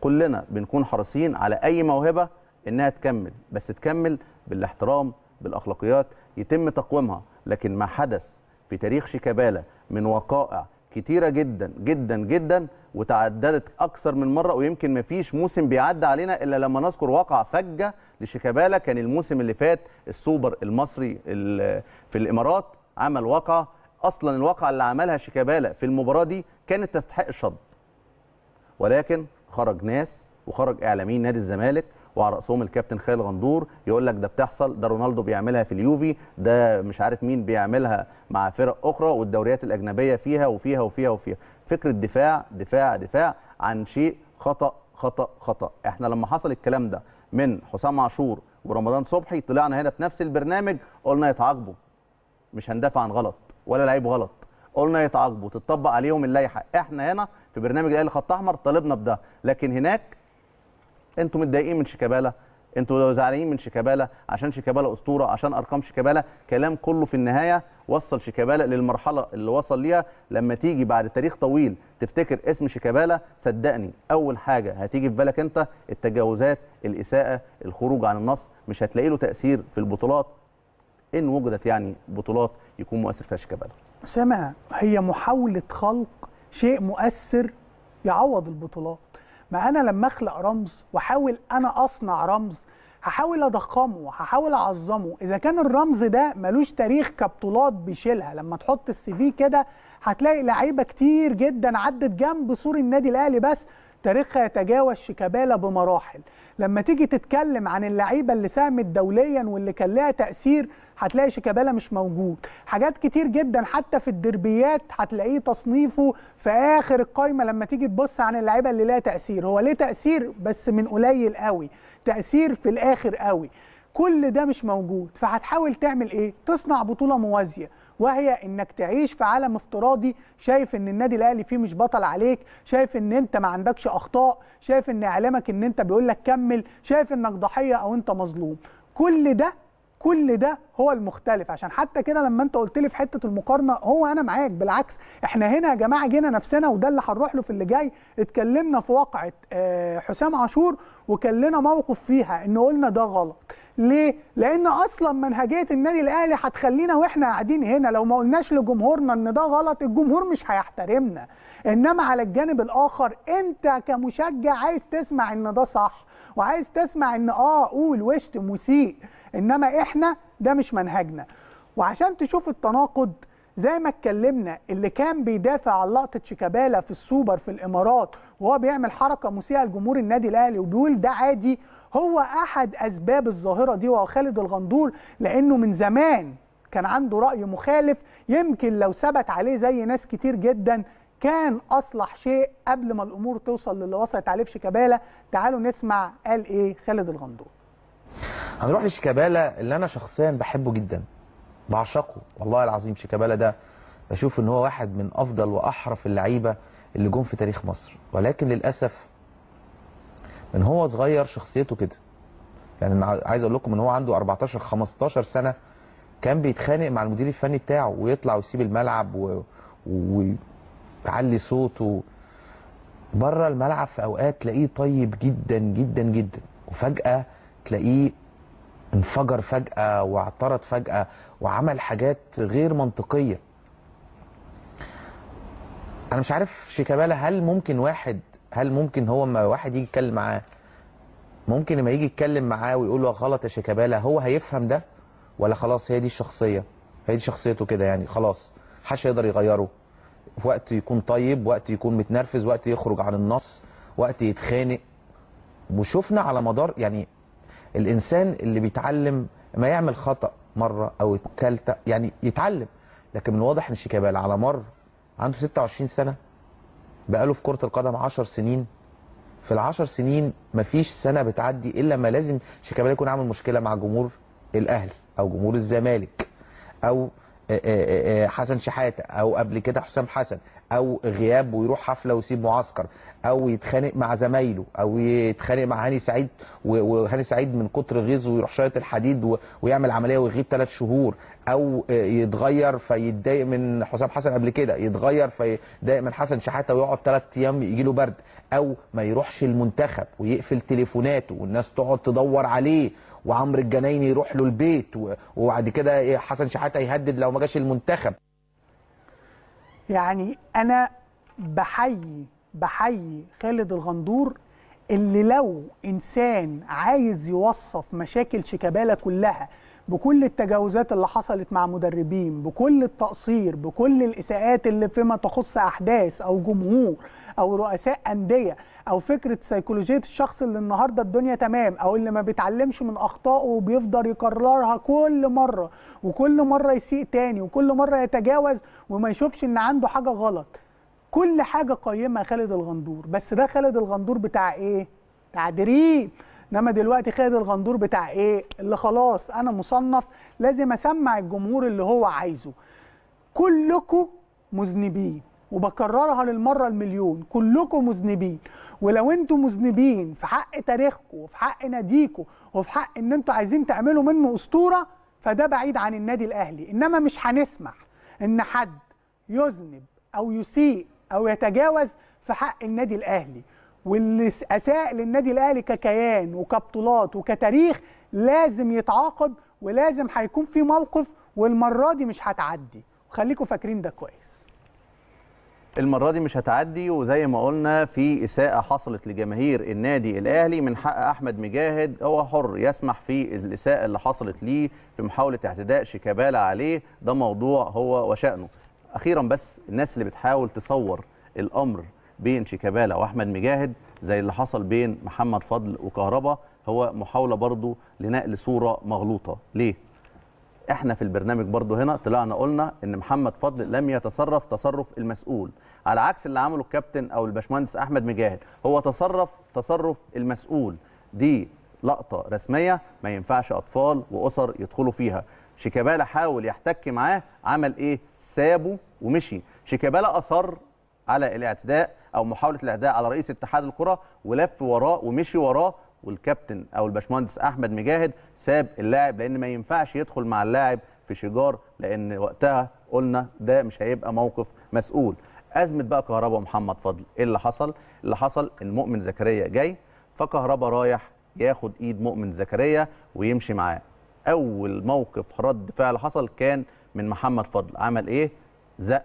كلنا بنكون حريصين على أي موهبة إنها تكمل بس تكمل بالاحترام بالأخلاقيات يتم تقويمها. لكن ما حدث في تاريخ شيكابالا من وقائع كتيرة جدا جدا جدا وتعددت أكثر من مرة ويمكن ما فيش موسم بيعدي علينا إلا لما نذكر واقعة فجة لشيكابالا. كان الموسم اللي فات السوبر المصري ال- في الإمارات عمل واقعة أصلا الواقعة اللي عملها شيكابالا في المباراة دي كانت تستحق الشط ولكن خرج ناس وخرج إعلاميين نادي الزمالك وعلى رأسهم الكابتن خالد غندور يقول لك ده بتحصل ده رونالدو بيعملها في اليوفي ده مش عارف مين بيعملها مع فرق أخرى والدوريات الأجنبية فيها وفيها وفيها وفيها. فكرة دفاع دفاع دفاع عن شيء خطأ خطأ خطأ. إحنا لما حصل الكلام ده من حسام عاشور ورمضان صبحي طلعنا هنا في نفس البرنامج قلنا يتعاقبوا. مش هندافع عن غلط. ولا لعيب غلط. قلنا يتعاقبوا تطبق عليهم اللائحة. إحنا هنا في برنامج الاهلي خط أحمر طالبنا بده. لكن هناك أنتوا متضايقين من شيكابالا. أنتوا زعلانين من شيكابالا عشان شيكابالا أسطورة عشان أرقام شيكابالا. كلام كله في النهاية وصل شيكابالا للمرحلة اللي وصل ليها. لما تيجي بعد تاريخ طويل تفتكر اسم شيكابالا صدقني أول حاجة هتيجي في بالك أنت التجاوزات الإساءة الخروج عن النص. مش هتلاقي له تأثير في البطولات. إن وجدت يعني بطولات يكون مؤثر فيها شيكابالا. أسامة هي محاولة خلق شيء مؤثر يعوض البطولات. ما أنا لما أخلق رمز وأحاول أنا أصنع رمز هحاول أضخمه هحاول أعظمه. إذا كان الرمز ده ملوش تاريخ كبطولات بيشيلها لما تحط السي في كده هتلاقي لعيبة كتير جدا عدت جنب سور النادي الأهلي بس تاريخها يتجاوز شيكابالا بمراحل. لما تيجي تتكلم عن اللعيبة اللي ساهمت دوليا واللي كان لها تأثير هتلاقي شيكابالا مش موجود. حاجات كتير جدا حتى في الدربيات هتلاقيه تصنيفه في آخر القايمة لما تيجي تبص عن اللعيبة اللي لها تأثير. هو ليه تأثير؟ بس من قليل قوي. تأثير في الآخر قوي. كل ده مش موجود. فهتحاول تعمل إيه؟ تصنع بطولة موازية. وهي إنك تعيش في عالم افتراضي شايف إن النادي الأهلي فيه مش بطل عليك شايف إن أنت ما عندكش أخطاء شايف إن إعلامك إن أنت بيقول لك كمل شايف إنك ضحية أو أنت مظلوم. كل ده كل ده هو المختلف. عشان حتى كده لما انت قلت لي في حتة المقارنة هو أنا معاك. بالعكس إحنا هنا يا جماعة جينا نفسنا وده اللي هنروح له في اللي جاي. اتكلمنا في واقعة آه، حسام عاشور وكان لنا موقف فيها إن قلنا ده غلط. ليه؟ لأن أصلا منهجية النادي الأهلي هتخلينا وإحنا قاعدين هنا لو ما قلناش لجمهورنا إن ده غلط الجمهور مش هيحترمنا. إنما على الجانب الآخر أنت كمشجع عايز تسمع إن ده صح. وعايز تسمع إن آه قول واشتم وسيء إنما إحنا ده مش منهجنا. وعشان تشوف التناقض زي ما اتكلمنا اللي كان بيدافع عن لقطة شيكابالا في السوبر في الإمارات وهو بيعمل حركة مسيئة لجمهور النادي الأهلي وبيقول ده عادي هو أحد أسباب الظاهرة دي وهو خالد الغندور لأنه من زمان كان عنده رأي مخالف يمكن لو ثبت عليه زي ناس كتير جدا كان أصلح شيء قبل ما الأمور توصل للي وصلت عليه في شيكابالا. تعالوا نسمع قال إيه خالد الغندور. هنروح لشيكابالا اللي أنا شخصيا بحبه جدا بعشقه والله العظيم. شيكابالا ده بشوف إن هو واحد من أفضل وأحرف اللعيبة اللي جم في تاريخ مصر. ولكن للأسف من هو صغير شخصيته كده. يعني أنا عايز أقول لكم إن هو عنده 14 15 سنة كان بيتخانق مع المدير الفني بتاعه ويطلع ويسيب الملعب و... ويعلي صوته بره الملعب في أوقات تلاقيه طيب جدا جدا جدا. وفجأة تلاقيه انفجر فجأة واعترض فجأة وعمل حاجات غير منطقية. أنا مش عارف شيكابالا هل ممكن واحد هل ممكن هو ما واحد يجي يتكلم معاه؟ ممكن لما يجي يتكلم معاه ويقول له غلط يا شيكابالا هو هيفهم ده؟ ولا خلاص هي دي الشخصية؟ هي دي شخصيته كده يعني خلاص محدش يقدر يغيره. في وقت يكون طيب وقت يكون متنرفز وقت يخرج عن النص وقت يتخانق. وشفنا على مدار يعني الإنسان اللي بيتعلم ما يعمل خطأ مرة أو الثالثه يعني يتعلم. لكن من الواضح إن شيكابالا على مر عنده 26 سنة بقاله في كرة القدم 10 سنين. في العشر سنين مفيش سنة بتعدي إلا ما لازم شيكابالا يكون عامل مشكلة مع جمهور الأهلي أو جمهور الزمالك أو حسن شحاتة أو قبل كده حسام حسن. أو غياب ويروح حفلة ويسيب معسكر أو يتخانق مع زمايله أو يتخانق مع هاني سعيد وهاني سعيد من كتر غيظه ويروح شايط الحديد ويعمل عملية ويغيب ثلاث شهور أو يتغير فيتضايق من حسام حسن قبل كده يتغير فيتضايق من حسن شحاتة ويقعد ثلاث أيام يجي له برد أو ما يروحش المنتخب ويقفل تليفوناته والناس تقعد تدور عليه وعمرو الجنايني يروح له البيت وبعد كده حسن شحاتة يهدد لو ما جاش المنتخب. يعني أنا بحيي بحيي خالد الغندور اللي لو إنسان عايز يوصف مشاكل شيكابالا كلها بكل التجاوزات اللي حصلت مع مدربين بكل التقصير بكل الإساءات اللي فيما تخص أحداث أو جمهور أو رؤساء أندية أو فكرة سيكولوجية الشخص اللي النهارده الدنيا تمام أو اللي ما بيتعلمش من أخطائه وبيفضل يكررها كل مرة وكل مرة يسيء تاني وكل مرة يتجاوز وما يشوفش إن عنده حاجة غلط. كل حاجة قيمها خالد الغندور. بس ده خالد الغندور بتاع إيه؟ بتاع دريب انما دلوقتي خالد الغندور بتاع إيه؟ اللي خلاص أنا مصنف لازم اسمع الجمهور اللي هو عايزه. كلكم مذنبين وبكررها للمرة المليون. كلكم مذنبين. ولو أنتم مذنبين في حق تاريخكم وفي حق ناديكم وفي حق ان أنتوا عايزين تعملوا منه اسطورة فده بعيد عن النادي الاهلي. انما مش هنسمح ان حد يذنب أو يسيء أو يتجاوز في حق النادي الاهلي. واللي أساء للنادي الأهلي ككيان وكبطولات وكتاريخ لازم يتعاقب ولازم هيكون في موقف والمرة دي مش هتعدي. وخليكم فاكرين ده كويس. المرة دي مش هتعدي وزي ما قلنا في إساءة حصلت لجماهير النادي الأهلي من حق أحمد مجاهد. هو حر يسمح في الإساءة اللي حصلت ليه في محاولة اعتداء شيكابالا عليه. ده موضوع هو وشأنه. أخيرا بس الناس اللي بتحاول تصور الأمر بين شيكابالا وأحمد مجاهد زي اللي حصل بين محمد فضل وكهربا هو محاولة برضو لنقل صورة مغلوطة. ليه؟ إحنا في البرنامج برضو هنا طلعنا قلنا إن محمد فضل لم يتصرف تصرف المسؤول. على عكس اللي عمله الكابتن أو الباشمهندس أحمد مجاهد هو تصرف تصرف المسؤول. دي لقطة رسمية ما ينفعش أطفال وأسر يدخلوا فيها. شيكابالا حاول يحتك معاه عمل إيه؟ سابه ومشي. شيكابالا أصر على الاعتداء أو محاولة الاعتداء على رئيس اتحاد الكرة ولف وراه ومشي وراه والكابتن أو الباشمهندس أحمد مجاهد ساب اللاعب لأن ما ينفعش يدخل مع اللاعب في شجار لأن وقتها قلنا ده مش هيبقى موقف مسؤول. أزمة بقى كهربا ومحمد فضل إيه اللي حصل؟ اللي حصل إن مؤمن زكريا جاي فكهربا رايح ياخد إيد مؤمن زكريا ويمشي معاه. أول موقف رد فعل حصل كان من محمد فضل عمل إيه؟ زق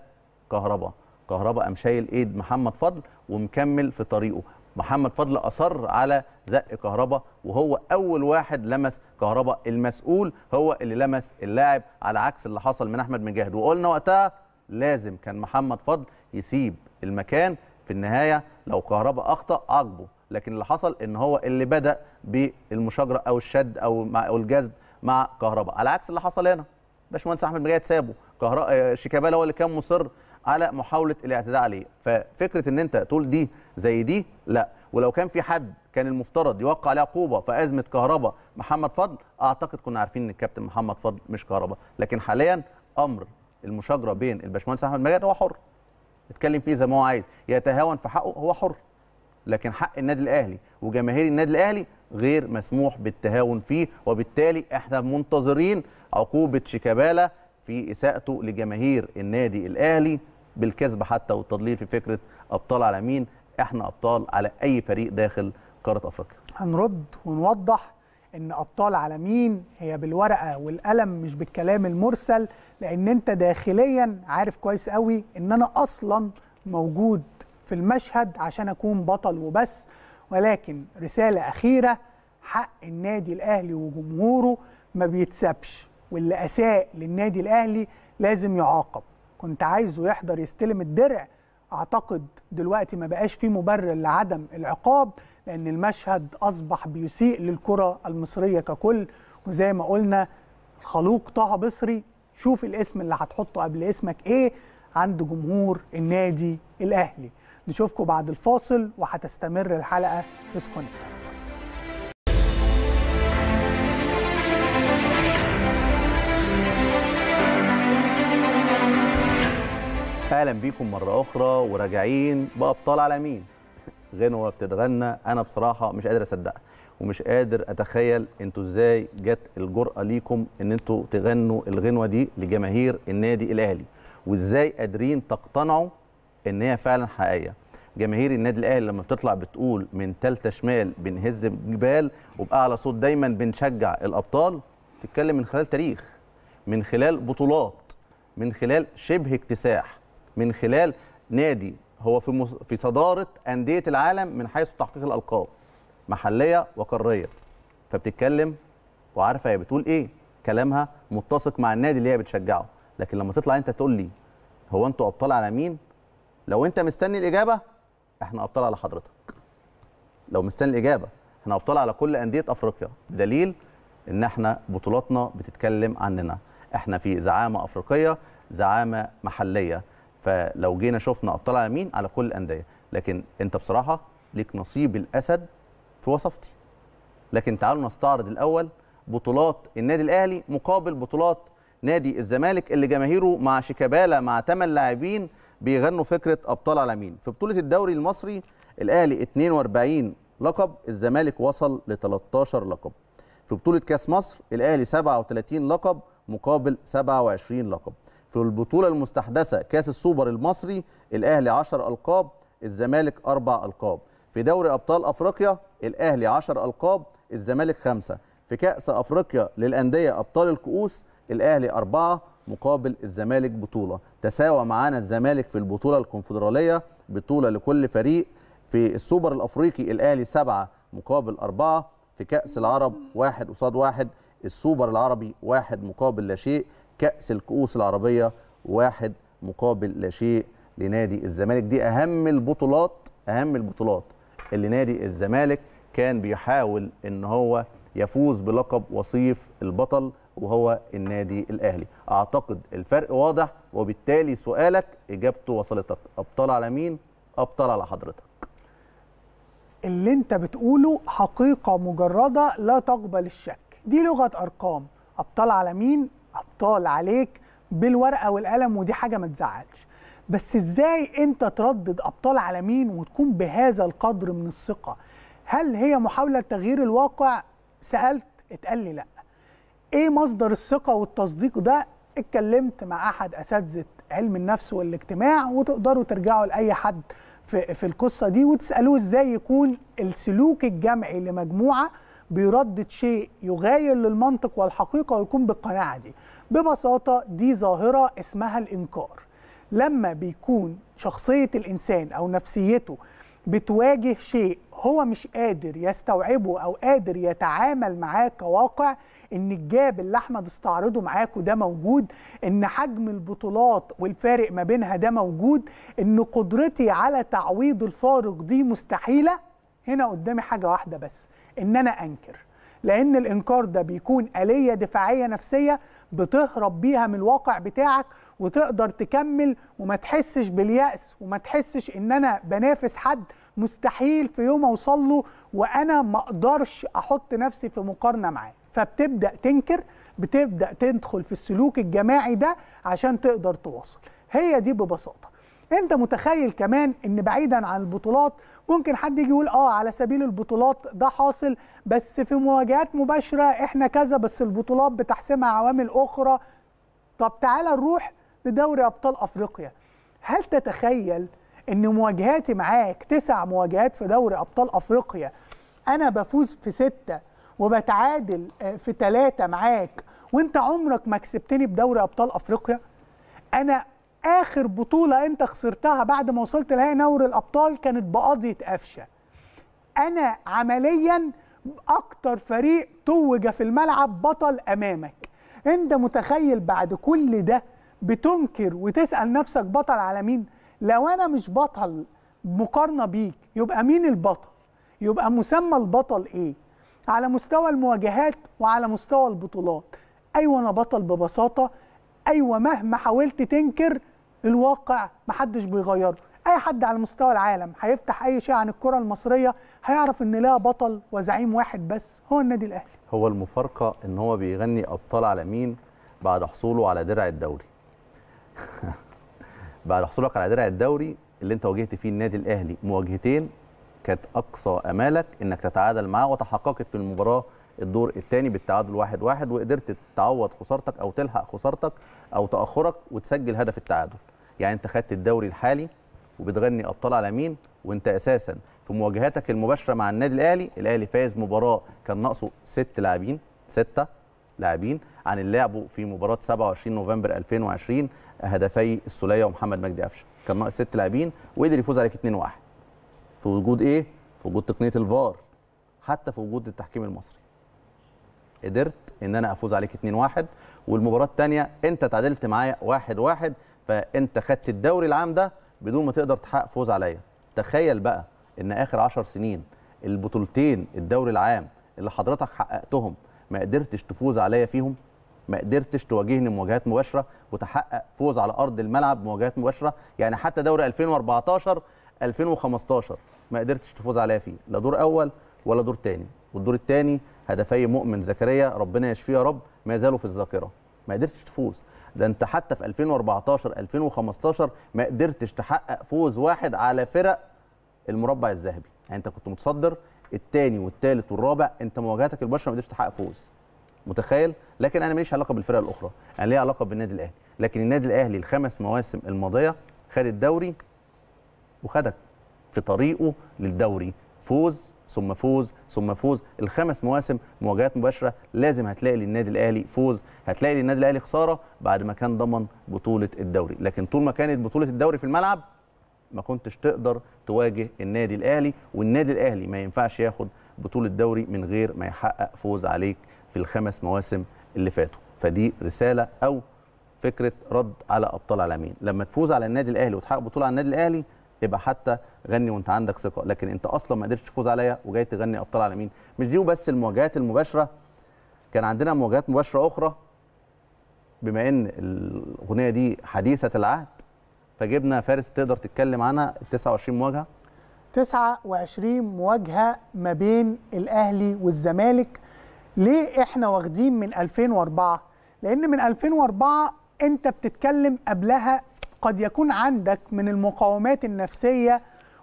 كهربا. كهربا قام شايل ايد محمد فضل ومكمل في طريقه. محمد فضل أصر على زق كهربا وهو أول واحد لمس كهربا المسؤول هو اللي لمس اللاعب على عكس اللي حصل من أحمد مجاهد. وقلنا وقتها لازم كان محمد فضل يسيب المكان في النهاية. لو كهربا أخطأ عاقبه. لكن اللي حصل إن هو اللي بدأ بالمشاجرة أو الشد أو أو الجذب مع كهربا على عكس اللي حصل هنا. باشمهندس أحمد مجاهد سابه. كهربا شيكابالا هو اللي كان مصر على محاولة الاعتداء عليه. ففكرة إن أنت تقول دي زي دي لا. ولو كان في حد كان المفترض يوقع عليه عقوبه في أزمة كهربا محمد فضل أعتقد كنا عارفين إن الكابتن محمد فضل مش كهربا لكن حاليا أمر المشاجرة بين الباشمهندس أحمد مجاد هو حر. يتكلم فيه زي ما هو عايز. يتهاون في حقه هو حر. لكن حق النادي الأهلي وجماهير النادي الأهلي غير مسموح بالتهاون فيه. وبالتالي إحنا منتظرين عقوبة شيكابالا في إساءته لجماهير النادي الأهلي. بالكذب حتى والتضليل في فكرة أبطال على مين؟ إحنا أبطال على أي فريق داخل قاره أفريقيا. هنرد ونوضح إن أبطال عالمين هي بالورقة والقلم مش بالكلام المرسل لأن أنت داخليا عارف كويس قوي إن أنا أصلا موجود في المشهد عشان أكون بطل وبس. ولكن رسالة أخيرة حق النادي الأهلي وجمهوره ما بيتسابش واللي أساء للنادي الأهلي لازم يعاقب. كنت عايزه يحضر يستلم الدرع أعتقد دلوقتي ما بقاش في مبرر لعدم العقاب لأن المشهد أصبح بيسيء للكرة المصرية ككل. وزي ما قلنا خلوق طه بصري شوف الاسم اللي هتحطه قبل اسمك إيه عند جمهور النادي الأهلي. نشوفكم بعد الفاصل وهتستمر الحلقة في سكونت أهلا بيكم مره أخرى وراجعين بابطال عالمين. غنوه بتتغنى أنا بصراحه مش قادر اصدقها. ومش قادر اتخيل أنتوا إزاي جت الجرأة ليكم ان أنتوا تغنوا الغنوة دي لجماهير النادي الاهلي. وازاي قادرين تقتنعوا ان هي فعلا حقيقية. جماهير النادي الاهلي لما بتطلع بتقول من تالتة شمال بنهز الجبال وبأعلى صوت دايما بنشجع الأبطال تتكلم من خلال تاريخ من خلال بطولات من خلال شبه اكتساح. من خلال نادي هو في مص... في صدارة أندية العالم من حيث تحقيق الألقاب محلية وقارية. فبتتكلم وعارفة هي بتقول إيه كلامها متسق مع النادي اللي هي بتشجعه. لكن لما تطلع أنت تقول لي هو أنتوا أبطال على مين؟ لو أنت مستني الإجابة إحنا أبطال على حضرتك. لو مستني الإجابة إحنا أبطال على كل أندية أفريقيا. بدليل إن إحنا بطولاتنا بتتكلم عننا. إحنا في زعامة أفريقية زعامة محلية. فلو جينا شفنا ابطال على مين على كل الأندية. لكن أنت بصراحة ليك نصيب الأسد في وصفتي لكن تعالوا نستعرض الأول بطولات النادي الأهلي مقابل بطولات نادي الزمالك اللي جماهيره مع شيكابالا مع 8 لاعبين بيغنوا فكرة أبطال على مين. في بطولة الدوري المصري الأهلي 42 لقب الزمالك وصل ل 13 لقب. في بطولة كأس مصر الأهلي 37 لقب مقابل 27 لقب. في البطولة المستحدثة كاس السوبر المصري الأهلي 10 ألقاب الزمالك أربع ألقاب. في دوري أبطال أفريقيا الأهلي 10 ألقاب الزمالك خمسة. في كأس أفريقيا للأندية أبطال الكؤوس الأهلي أربعة مقابل الزمالك بطولة. تساوى معانا الزمالك في البطولة الكونفدرالية بطولة لكل فريق. في السوبر الأفريقي الأهلي سبعة مقابل أربعة. في كأس العرب واحد قصاد واحد. السوبر العربي واحد مقابل لا شيء. كأس الكؤوس العربية واحد مقابل لا شيء لنادي الزمالك. دي أهم البطولات أهم البطولات اللي نادي الزمالك كان بيحاول إن هو يفوز بلقب وصيف البطل وهو النادي الأهلي. أعتقد الفرق واضح وبالتالي سؤالك إجابته وصلتك. أبطال على مين؟ أبطال على حضرتك. اللي أنت بتقوله حقيقة مجردة لا تقبل الشك. دي لغة أرقام. أبطال على مين؟ أبطال عليك بالورقة والقلم ودي حاجة ما تزعلش. بس إزاي أنت تردد أبطال على مين وتكون بهذا القدر من الثقة؟ هل هي محاولة تغيير الواقع؟ سألت اتقال لي لا. إيه مصدر الثقة والتصديق ده؟ اتكلمت مع أحد أساتذة علم النفس والاجتماع وتقدروا ترجعوا لأي حد في في القصة دي وتسألوه إزاي يكون السلوك الجمعي لمجموعة بيردد شيء يغاير للمنطق والحقيقة ويكون بالقناعة دي. ببساطة دي ظاهرة اسمها الإنكار. لما بيكون شخصية الإنسان أو نفسيته بتواجه شيء هو مش قادر يستوعبه أو قادر يتعامل معاه كواقع إن الجاب اللي أحمد استعرضه معاكم ده موجود إن حجم البطولات والفارق ما بينها ده موجود إن قدرتي على تعويض الفارق دي مستحيلة هنا قدامي حاجة واحدة بس. إن أنا أنكر لأن الإنكار ده بيكون آلية دفاعية نفسية بتهرب بيها من الواقع بتاعك وتقدر تكمل وما تحسش باليأس وما تحسش إن أنا بنافس حد مستحيل في يوم أوصل له وأنا ما أقدرش أحط نفسي في مقارنة معاه. فبتبدأ تنكر بتبدأ تدخل في السلوك الجماعي ده عشان تقدر تواصل. هي دي ببساطة. انت متخيل كمان ان بعيدا عن البطولات ممكن حد يجي يقول آه على سبيل البطولات ده حاصل بس في مواجهات مباشرة إحنا كذا بس البطولات بتحسمها عوامل أخرى. طب تعالى نروح لدوري أبطال أفريقيا. هل تتخيل إن مواجهاتي معاك تسع مواجهات في دوري أبطال أفريقيا أنا بفوز في ستة وبتعادل آه، في ثلاثة معاك وأنت عمرك ما كسبتني بدوري أبطال أفريقيا؟ أنا آخر بطولة أنت خسرتها بعد ما وصلت لنهائي دوري الأبطال كانت بقضية قفشة. أنا عمليا أكتر فريق توج في الملعب بطل أمامك. أنت متخيل بعد كل ده بتنكر وتسأل نفسك بطل على مين؟ لو أنا مش بطل مقارنة بيك يبقى مين البطل؟ يبقى مسمى البطل إيه؟ على مستوى المواجهات وعلى مستوى البطولات. أيوه أنا بطل ببساطة أيوه مهما حاولت تنكر الواقع محدش بيغيره. أي حد على مستوى العالم هيفتح أي شيء عن الكرة المصرية هيعرف إن لها بطل وزعيم واحد بس هو النادي الأهلي. هو المفارقة إن هو بيغني أبطال على مين بعد حصوله على درع الدوري. (laughs) بعد حصولك على درع الدوري اللي أنت واجهت فيه النادي الأهلي مواجهتين كانت أقصى أمالك إنك تتعادل معاه وتحققت في المباراة الدور الثاني بالتعادل واحد واحد وقدرت تعوض خسارتك أو تلحق خسارتك أو تأخرك وتسجل هدف التعادل. يعني أنت خدت الدوري الحالي وبتغني أبطال على مين؟ وأنت أساسا في مواجهاتك المباشرة مع النادي الأهلي. الأهلي فاز مباراة كان ناقصه ست لاعبين ستة لاعبين عن اللي لعبوا في مباراة 27 نوفمبر 2020 هدفي السولية ومحمد مجدي قفشه كان ناقص ست لاعبين وقدر يفوز عليك 2-1 في وجود إيه؟ في وجود تقنية الفار. حتى في وجود التحكيم المصري. قدرت إن أنا أفوز عليك 2-1 والمباراة الثانية أنت تعادلت معايا 1-1 فأنت خدت الدوري العام ده بدون ما تقدر تحقق فوز عليا. تخيل بقى إن آخر 10 سنين البطولتين الدوري العام اللي حضرتك حققتهم ما قدرتش تفوز عليا فيهم ما قدرتش تواجهني مواجهات مباشرة وتحقق فوز على أرض الملعب مواجهات مباشرة يعني حتى دوري 2014 2015 ما قدرتش تفوز عليا فيه. لا دور أول ولا دور تاني. والدور الثاني هدفي مؤمن زكريا ربنا يشفيه يا رب ما زالوا في الذاكرة. ما قدرتش تفوز. ده انت حتى في 2014 2015 ما قدرتش تحقق فوز واحد على فرق المربع الذهبي. يعني انت كنت متصدر الثاني والثالث والرابع انت مواجهاتك المباشره ما قدرتش تحقق فوز. متخيل؟ لكن أنا ماليش علاقة بالفرق الأخرى. أنا ليا علاقة بالنادي الأهلي. لكن النادي الأهلي الخمس مواسم الماضية خد الدوري وخدك في طريقه للدوري. فوز ثم فوز ثم فوز. الخمس مواسم مواجهات مباشرة لازم هتلاقي للنادي الأهلي فوز. هتلاقي للنادي الأهلي خسارة بعد ما كان ضمن بطولة الدوري. لكن طول ما كانت بطولة الدوري في الملعب ما كنتش تقدر تواجه النادي الأهلي والنادي الأهلي ما ينفعش ياخد بطولة دوري من غير ما يحقق فوز عليك في الخمس مواسم اللي فاتوا. فدي رسالة أو فكرة رد على أبطال العالمين لما تفوز على النادي الأهلي وتحقق بطولة على النادي الأهلي يبقى حتى غني وانت عندك ثقة. لكن انت أصلا ما قدرتش تفوز عليا وجاي تغني أبطال عالمين مش دي وبس المواجهات المباشرة؟ كان عندنا مواجهات مباشرة أخرى. بما إن الأغنية دي حديثة العهد فجبنا فارس تقدر تتكلم عنها. ال 29 مواجهة. 29 مواجهة ما بين الأهلي والزمالك. ليه إحنا واخدين من 2004 لأن من 2004 أنت بتتكلم قبلها قد يكون عندك من المقاومات النفسية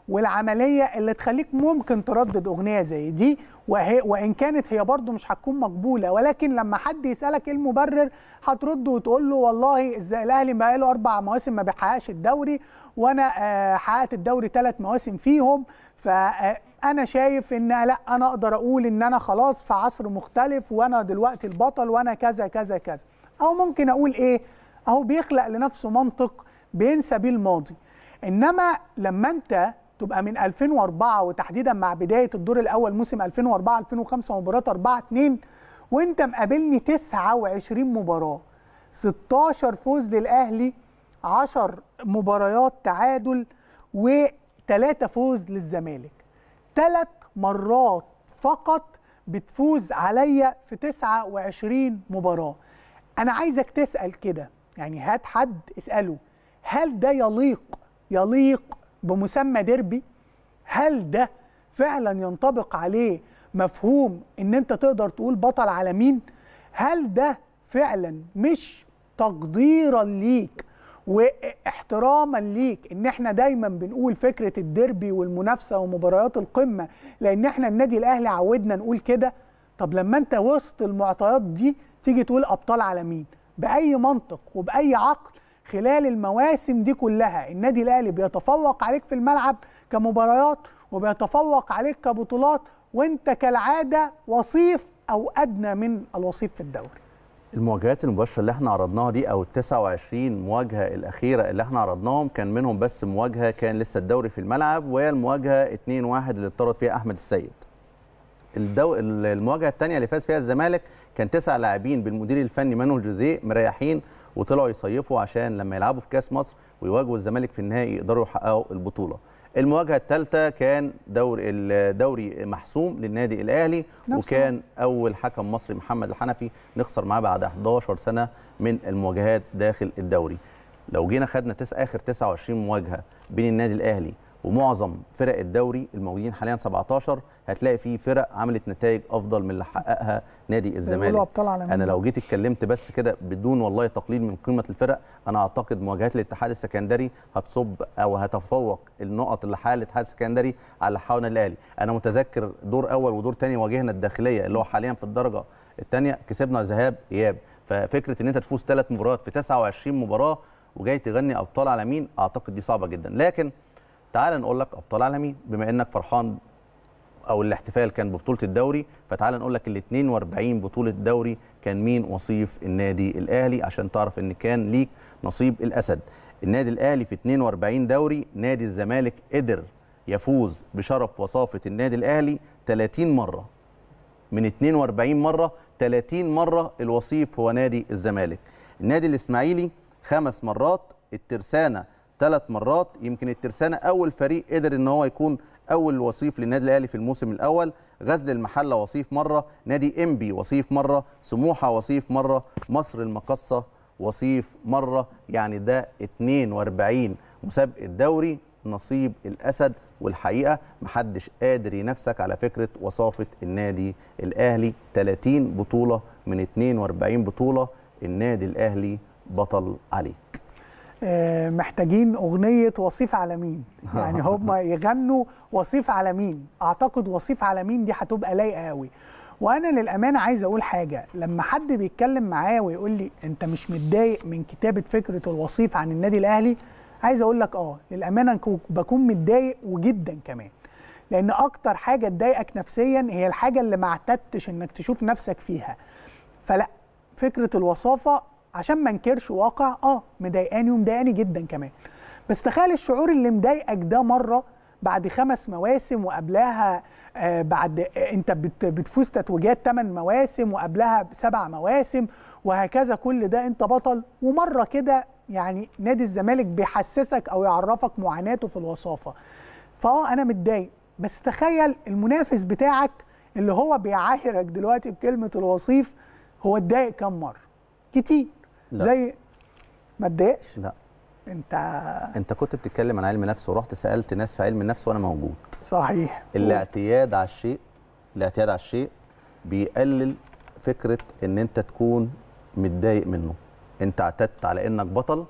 والعملية اللي تخليك ممكن تردد أغنية زي دي وهي وإن كانت هي برضو مش هتكون مقبولة. ولكن لما حد يسألك إيه المبرر هترد وتقول له والله الأهلي بقى له أربع مواسم ما بيحققش الدوري وأنا آه، حققت الدوري ثلاث مواسم فيهم. فانا شايف إن لأ أنا أقدر أقول إن أنا خلاص في عصر مختلف وأنا دلوقتي البطل وأنا كذا كذا كذا. أو ممكن أقول إيه؟ أهو بيخلق لنفسه منطق بينسى بيه الماضي إنما لما أنت تبقى من 2004 وتحديدا مع بداية الدور الأول موسم 2004 2005 مباراة 4 2 وأنت مقابلني 29 مباراة 16 فوز للأهلي 10 مباريات تعادل وثلاثة فوز للزمالك. ثلاث مرات فقط بتفوز عليا في 29 مباراة. أنا عايزك تسأل كده يعني هات حد اسأله هل ده يليق يليق بمسمى ديربي؟ هل ده فعلا ينطبق عليه مفهوم إن أنت تقدر تقول بطل على مين؟ هل ده فعلا مش تقديرا ليك واحتراما ليك إن إحنا دايما بنقول فكرة الديربي والمنافسة ومباريات القمة لأن إحنا النادي الأهلي عودنا نقول كده؟ طب لما أنت وسط المعطيات دي تيجي تقول أبطال على مين؟ بأي منطق وبأي عقل خلال المواسم دي كلها النادي الأهلي بيتفوق عليك في الملعب كمباريات وبيتفوق عليك كبطولات وانت كالعادة وصيف أو أدنى من الوصيف في الدوري المواجهات المباشرة اللي إحنا عرضناها دي أو ال 29 مواجهة الأخيرة اللي إحنا عرضناهم كان منهم بس مواجهة كان لسه الدوري في الملعب وهي المواجهه 2-1 اللي اتطرد فيها أحمد السيد. الدو... المواجهة الثانية اللي فاز فيها الزمالك كان تسع لاعبين بالمدير الفني مانويل جوزيه مريحين وطلعوا يصيفوا عشان لما يلعبوا في كاس مصر ويواجهوا الزمالك في النهائي يقدروا يحققوا البطولة. المواجهة الثالثه كان دوري الدوري محسوم للنادي الأهلي وكان أول حكم مصري محمد الحنفي نخسر معاه بعد 11 سنة من المواجهات داخل الدوري لو جينا خدنا تس آخر 29 مواجهة بين النادي الأهلي ومعظم فرق الدوري الموجودين حاليا 17 هتلاقي في فرق عملت نتائج أفضل من اللي حققها نادي الزمالك. أنا لو جيت اتكلمت بس كده بدون والله تقليل من قيمة الفرق أنا أعتقد مواجهات الاتحاد السكندري هتصب أو هتفوق النقط اللي حققها الاتحاد السكندري على النادي الأهلي. أنا متذكر دور أول ودور ثاني واجهنا الداخلية اللي هو حاليا في الدرجة الثانية كسبنا ذهاب إياب. ففكرة إن أنت تفوز ثلاث مباريات في 29 مباراة وجاي تغني أبطال على مين أعتقد دي صعبة جدا. لكن تعال نقول لك أبطال على مين بما إنك فرحان أو الاحتفال كان ببطولة الدوري فتعال نقول لك ال 42 بطولة دوري كان مين وصيف النادي الأهلي عشان تعرف إن كان ليك نصيب الأسد. النادي الأهلي في 42 دوري نادي الزمالك قدر يفوز بشرف وصافة النادي الأهلي 30 مرة. من 42 مرة 30 مرة الوصيف هو نادي الزمالك. النادي الإسماعيلي خمس مرات الترسانة ثلاث مرات. يمكن الترسانة أول فريق قدر إن هو يكون أول وصيف للنادي الأهلي في الموسم الأول. غزل المحلة وصيف مرة نادي إنبي وصيف مرة سموحة وصيف مرة مصر المقصه وصيف مرة. يعني ده 42 مسابقة دوري نصيب الأسد. والحقيقة محدش قادر ينافسك على فكرة وصافة النادي الأهلي. 30 بطولة من 42 بطولة النادي الأهلي بطل عليه محتاجين أغنية وصيف على مين. (laughs) يعني هم يغنوا وصيف على مين. أعتقد وصيف على مين دي هتبقى لايقة قوي. وأنا للأمانة عايز أقول حاجة. لما حد بيتكلم معايا ويقول لي أنت مش متضايق من كتابة فكرة الوصيف عن النادي الأهلي عايز أقول لك آه للأمانة كو- بكون متضايق وجدا كمان. لأن أكتر حاجة تضايقك نفسيا هي الحاجة اللي ما اعتدتش إنك تشوف نفسك فيها. فلا فكرة الوصافة عشان ما انكرش واقع آه مضايقاني ومضايقاني جدا كمان. بس تخيل الشعور اللي مضايقك ده مرة بعد خمس مواسم وقبلها آه بعد آه انت بت بتفوز تتويجات ثمان مواسم وقبلها سبع مواسم وهكذا كل ده انت بطل. ومرة كده يعني نادي الزمالك بيحسسك أو يعرفك معاناته في الوصافة. فآه أنا متضايق. بس تخيل المنافس بتاعك اللي هو بيعايرك دلوقتي بكلمة الوصيف هو اتضايق كام مرة؟ كتير. لا. زي ما اتضايقش؟ لا. انت انت كنت بتتكلم عن علم نفس ورحت سألت ناس في علم النفس وأنا موجود. صحيح. الاعتياد على الشيء الاعتياد على الشيء بيقلل فكرة إن أنت تكون متضايق منه. أنت اعتدت على إنك بطل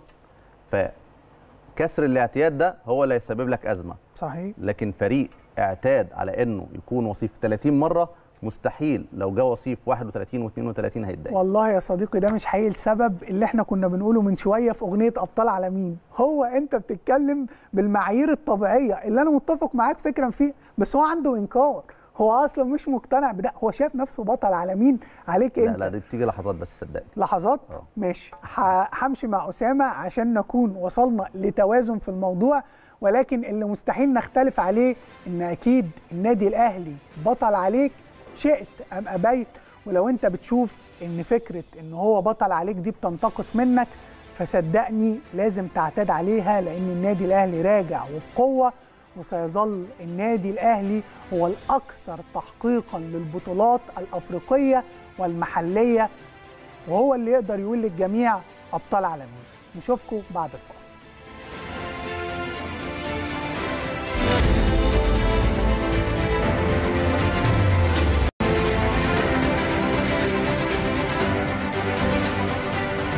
فكسر الاعتياد ده هو اللي هيسبب لك أزمة. صحيح. لكن فريق اعتاد على إنه يكون وصيف 30 مرة مستحيل. لو جه وصيف 31 و32 هيتضايق. والله يا صديقي ده مش حقيقي السبب اللي إحنا كنا بنقوله من شوية في أغنية أبطال على مين هو أنت بتتكلم بالمعايير الطبيعية اللي أنا متفق معاك فكرا فيه بس هو عنده إنكار. هو أصلا مش مقتنع بده. هو شايف نفسه بطل على مين عليك لا أنت. لا دي بتيجي لحظات بس صدقني. لحظات؟ ماشي. ح- همشي مع أسامة عشان نكون وصلنا لتوازن في الموضوع ولكن اللي مستحيل نختلف عليه إن أكيد النادي الأهلي بطل عليك. شئت أم أبيت ولو أنت بتشوف إن فكرة إن هو بطل عليك دي بتنتقص منك فصدقني لازم تعتاد عليها لأن النادي الأهلي راجع وبقوه وسيظل النادي الأهلي هو الأكثر تحقيقا للبطولات الأفريقية والمحلية وهو اللي يقدر يقول للجميع أبطال عالمين. نشوفكم بعد الفاصل.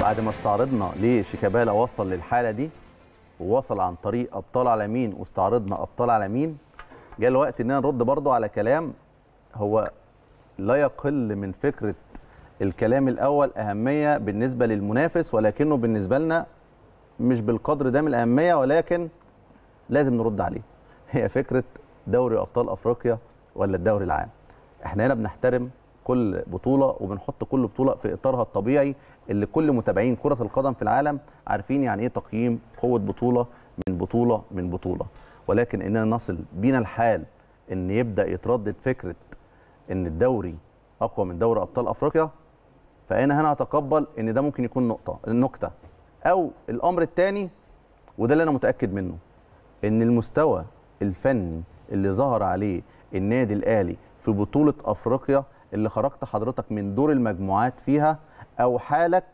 ما استعرضنا ليه شيكابالا وصل للحالة دي ووصل عن طريق أبطال عالمين واستعرضنا أبطال عالمين جاء الوقت إننا نرد برضه على كلام هو لا يقل من فكرة الكلام الأول أهمية بالنسبة للمنافس ولكنه بالنسبة لنا مش بالقدر ده من الأهمية ولكن لازم نرد عليه. هي فكرة دوري أبطال أفريقيا ولا الدوري العام؟ إحنا هنا بنحترم كل بطولة وبنحط كل بطولة في إطارها الطبيعي اللي كل متابعين كرة القدم في العالم عارفين يعني إيه تقييم قوة بطولة من بطولة من بطولة. ولكن إننا نصل بينا الحال إن يبدأ يتردد فكرة إن الدوري أقوى من دوري أبطال أفريقيا فأنا هنا هتقبل إن ده ممكن يكون نقطة النكتة. أو الأمر الثاني وده اللي أنا متأكد منه إن المستوى الفني اللي ظهر عليه النادي الأهلي في بطولة أفريقيا اللي خرجت حضرتك من دور المجموعات فيها أو حالك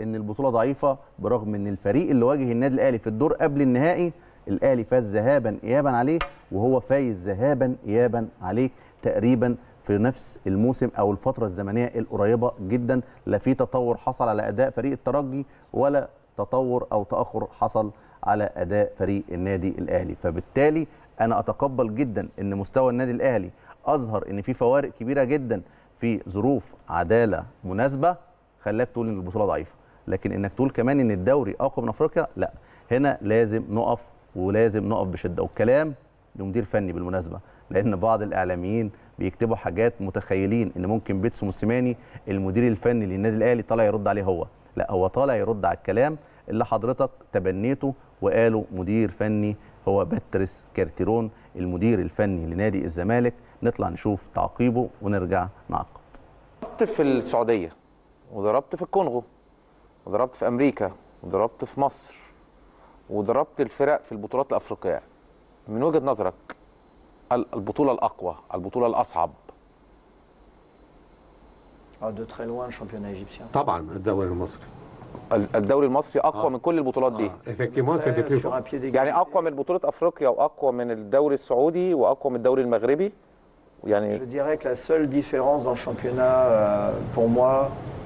إن البطولة ضعيفة برغم إن الفريق اللي واجه النادي الأهلي في الدور قبل النهائي الأهلي فاز ذهابا ايابا عليه وهو فايز ذهابا ايابا عليك تقريبا في نفس الموسم أو الفترة الزمنية القريبة جدا. لا في تطور حصل على أداء فريق الترجي ولا تطور أو تأخر حصل على أداء فريق النادي الأهلي. فبالتالي أنا أتقبل جدا إن مستوى النادي الأهلي أظهر إن في فوارق كبيرة جدا في ظروف عدالة مناسبة خلاك تقول إن البطولة ضعيفة. لكن إنك تقول كمان إن الدوري اقوى من أفريقيا لا. هنا لازم نقف ولازم نقف بشدة. والكلام لمدير فني بالمناسبة لأن بعض الإعلاميين بيكتبوا حاجات متخيلين إن ممكن بيتسو موسيماني المدير الفني للنادي الأهلي طالع يرد عليه هو. لا هو طالع يرد على الكلام اللي حضرتك تبنيته وقاله مدير فني هو باتريس كارتيرون المدير الفني لنادي الزمالك. نطلع نشوف تعقيبه ونرجع نعقب. ضربت في السعودية وضربت في الكونغو وضربت في أمريكا وضربت في مصر وضربت الفرق في البطولات الأفريقية. من وجهة نظرك ال- البطولة الأقوى البطولة الأصعب؟ De très loin le championnat égyptien. طبعا الدوري المصري. ال- الدوري المصري أقوى آه. من كل البطولات دي. d'égalité. يعني أقوى من بطولة أفريقيا وأقوى من الدوري السعودي وأقوى من الدوري المغربي؟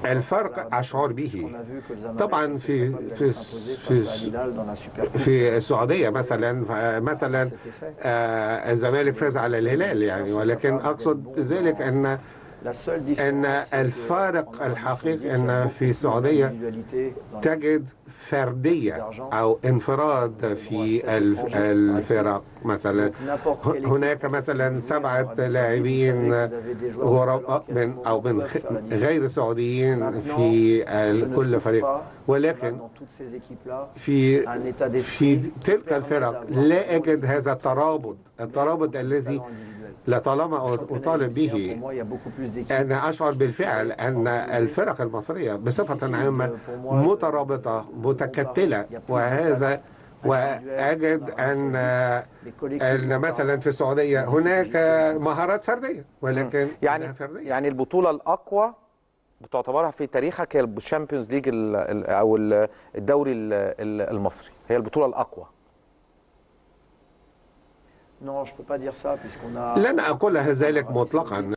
الفرق اشعر به طبعا في في في في السعوديه مثلا مثلا الزمالك فاز على الهلال يعني ولكن اقصد ذلك ان إن الفارق الحقيقي إن في dans تجد فردية أو انفراد في الف- الفرق. مثلا هناك مثلا سبعة لاعبين من أو من غير سعوديين في كل فريق. ولكن في في تلك الفرق لا أجد هذا الترابط. الترابط الذي لطالما أطالب pour به. أنا أشعر بالفعل أن الفرق المصرية بصفة عامة مترابطة متكتلة. وهذا وأجد أن أن مثلا في السعودية هناك مهارات فردية ولكن يعني يعني البطولة الأقوى بتعتبرها في تاريخك هي الشامبيونز ليج أو ال- الدوري ال- ال- المصري. هي البطولة الأقوى. لن اقولها ذلك مطلقا.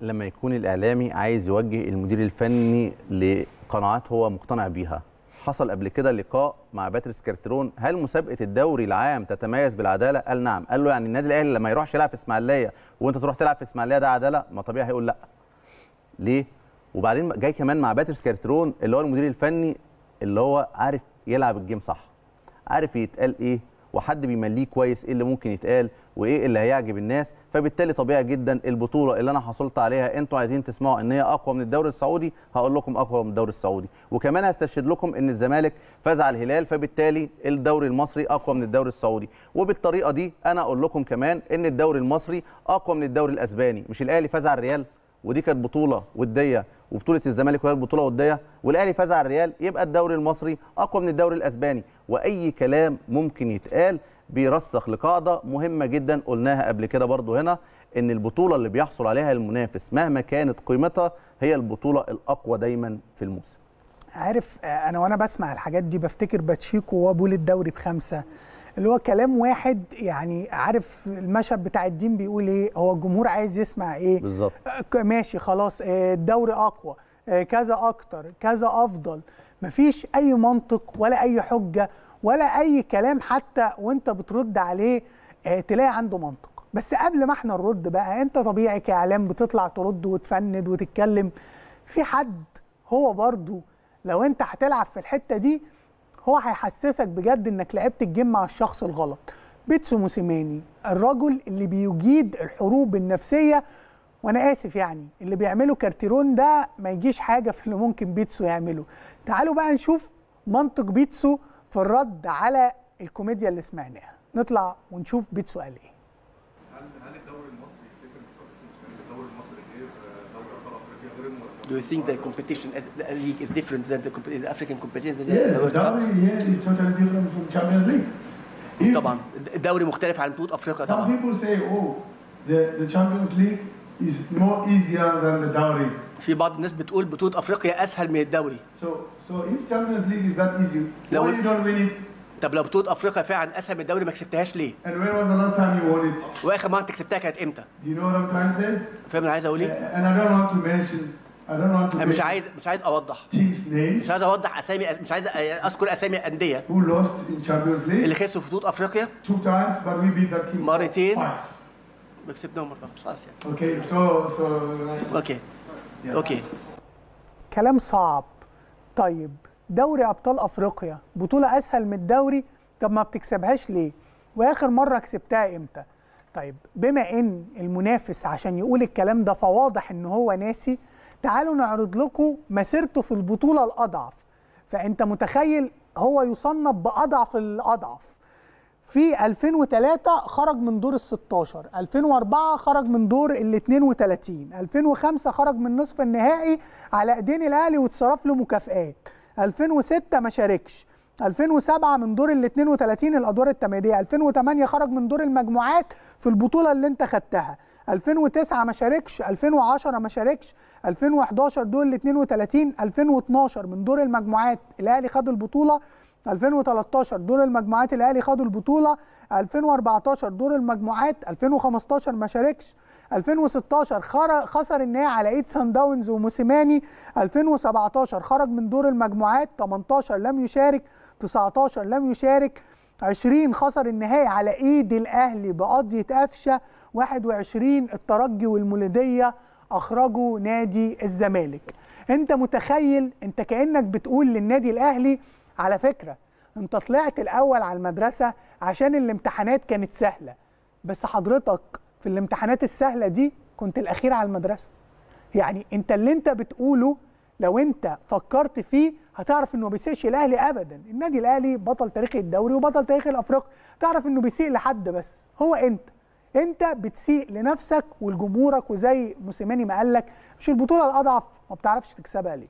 لما يكون الإعلامي عايز يوجه المدير الفني لقناعات هو مقتنع بيها. حصل قبل كده لقاء مع باتريس كارترون. هل مسابقة الدوري العام تتميز بالعدالة؟ قال نعم. قال له يعني النادي الأهلي لما يروحش يلعب في إسماعيلية وأنت تروح تلعب في إسماعيلية ده عدالة؟ ما طبيعي هيقول لأ. ليه؟ وبعدين جاي كمان مع باتريس كارترون اللي هو المدير الفني اللي هو عارف يلعب الجيم صح. عارف يتقال إيه؟ وحد بيمليه كويس إيه اللي ممكن يتقال وإيه اللي هيعجب الناس. فبالتالي طبيعي جدا البطولة اللي أنا حصلت عليها. أنتوا عايزين تسمعوا إن هي أقوى من الدوري السعودي هقول لكم أقوى من الدوري السعودي. وكمان هستشهد لكم إن الزمالك فاز على الهلال فبالتالي الدوري المصري أقوى من الدوري السعودي. وبالطريقة دي أنا أقول لكم كمان إن الدوري المصري أقوى من الدوري الأسباني. مش الأهلي فاز على الريال؟ ودي كانت بطولة ودية وبطولة الزمالك وهي البطولة وديه والأهلي فاز على الريال يبقى الدوري المصري أقوى من الدوري الأسباني. وأي كلام ممكن يتقال بيرسخ لقاعدة مهمة جدا قلناها قبل كده برضو هنا إن البطولة اللي بيحصل عليها المنافس مهما كانت قيمتها هي البطولة الأقوى دايما في الموسم. عارف أنا وأنا بسمع الحاجات دي بفتكر باتشيكو وهو بيقول الدوري بخمسة. اللي هو كلام واحد يعني عارف المشهد بتاع الدين بيقول إيه؟ هو الجمهور عايز يسمع إيه؟ بالظبط. آه، ماشي خلاص آه، الدوري أقوى آه، كذا أكتر كذا أفضل. مفيش أي منطق ولا أي حجة ولا أي كلام حتى وأنت بترد عليه تلاقي عنده منطق. بس قبل ما إحنا نرد بقى أنت طبيعي كإعلام بتطلع ترد وتفند وتتكلم. في حد هو برضو لو أنت هتلعب في الحتة دي هو هيحسسك بجد إنك لعبت الجيم مع الشخص الغلط. بيتسو موسيماني الرجل اللي بيجيد الحروب النفسية وأنا آسف يعني اللي بيعمله كارتيرون ده ما يجيش حاجة في اللي ممكن بيتسو يعمله. تعالوا بقى نشوف منطق بيتسو في الرد على الكوميديا اللي سمعناها. نطلع ونشوف بيتسو قال إيه هل هل الدوري المصري يفتكر مشكله الدوري المصري غير دوري ابطال افريقيا غير الم- Do you think the competition at the league is different than the, the African competition? than Yes, the World Cup? دوري here is totally different from Champions League. طبعا الدوري مختلف عن بطولة افريقيا Some طبعا people say, oh, the, the Champions League is more easier than the dowry. في بعض الناس بتقول بطولة افريقيا اسهل من الدوري So, so if Champions League is that easy, لو- why you don't win it? طب لو بطولة افريقيا فعلا اسهل من الدوري ما كسبتهاش ليه؟ And when was the last time you won it? واخر مرة انت كسبتها كانت إمتى؟ Do you know what I'm trying to say? فاهم أنا عايز أقول إيه؟ And I don't want to mention, مش عايز مش عايز أوضح. مش عايز أوضح اسامي مش عايز أذكر أسامي أندية. اللي خسروا في بطولة أفريقيا. مرتين. five. كسبناهم مرة خلاص يعني. Okay, so, so okay okay كلام صعب. طيب دوري أبطال أفريقيا بطولة أسهل من الدوري؟ طب ما بتكسبهاش ليه؟ وآخر مرة كسبتها إمتى؟ طيب بما إن المنافس عشان يقول الكلام ده فواضح إن هو ناسي تعالوا نعرض لكم مسيرته في البطولة الأضعف. فأنت متخيل هو يصنف بأضعف الأضعف. في 2003 خرج من دور ال 16 2004 خرج من دور ال 32 2005 خرج من نصف النهائي على ايدين الأهلي واتصرف له مكافآت 2006 ما شاركش 2007 من دور ال 32 الأدوار التمهيديه 2008 خرج من دور المجموعات في البطولة اللي انت خدتها. 2009 ما شاركش 2010 ما شاركش 2011 دور ال 32 2012 من دور المجموعات الأهلي خد البطولة 2013 دور المجموعات الأهلي خدوا البطولة 2014 دور المجموعات 2015 ما شاركش 2016 خر- خسر النهائي على إيد سان داونز وموسيماني 2017 خرج من دور المجموعات 18 لم يشارك 19 لم يشارك 20 خسر النهائي على إيد الأهلي بقضية قفشة 21 الترجي والمولوديه اخرجوا نادي الزمالك. أنت متخيل؟ أنت كأنك بتقول للنادي الأهلي على فكرة أنت طلعت الأول على المدرسة عشان الامتحانات كانت سهلة بس حضرتك في الامتحانات السهلة دي كنت الأخير على المدرسة. يعني أنت اللي أنت بتقوله لو أنت فكرت فيه هتعرف انه ما بيسيئش الاهلي ابدا. النادي الأهلي بطل تاريخ الدوري وبطل تاريخ الافريقي تعرف انه بيسيء لحد بس. هو انت. انت بتسيء لنفسك ولجمهورك وزي موسيماني ما قال لك مش البطولة الأضعف ما بتعرفش تكسبها ليه.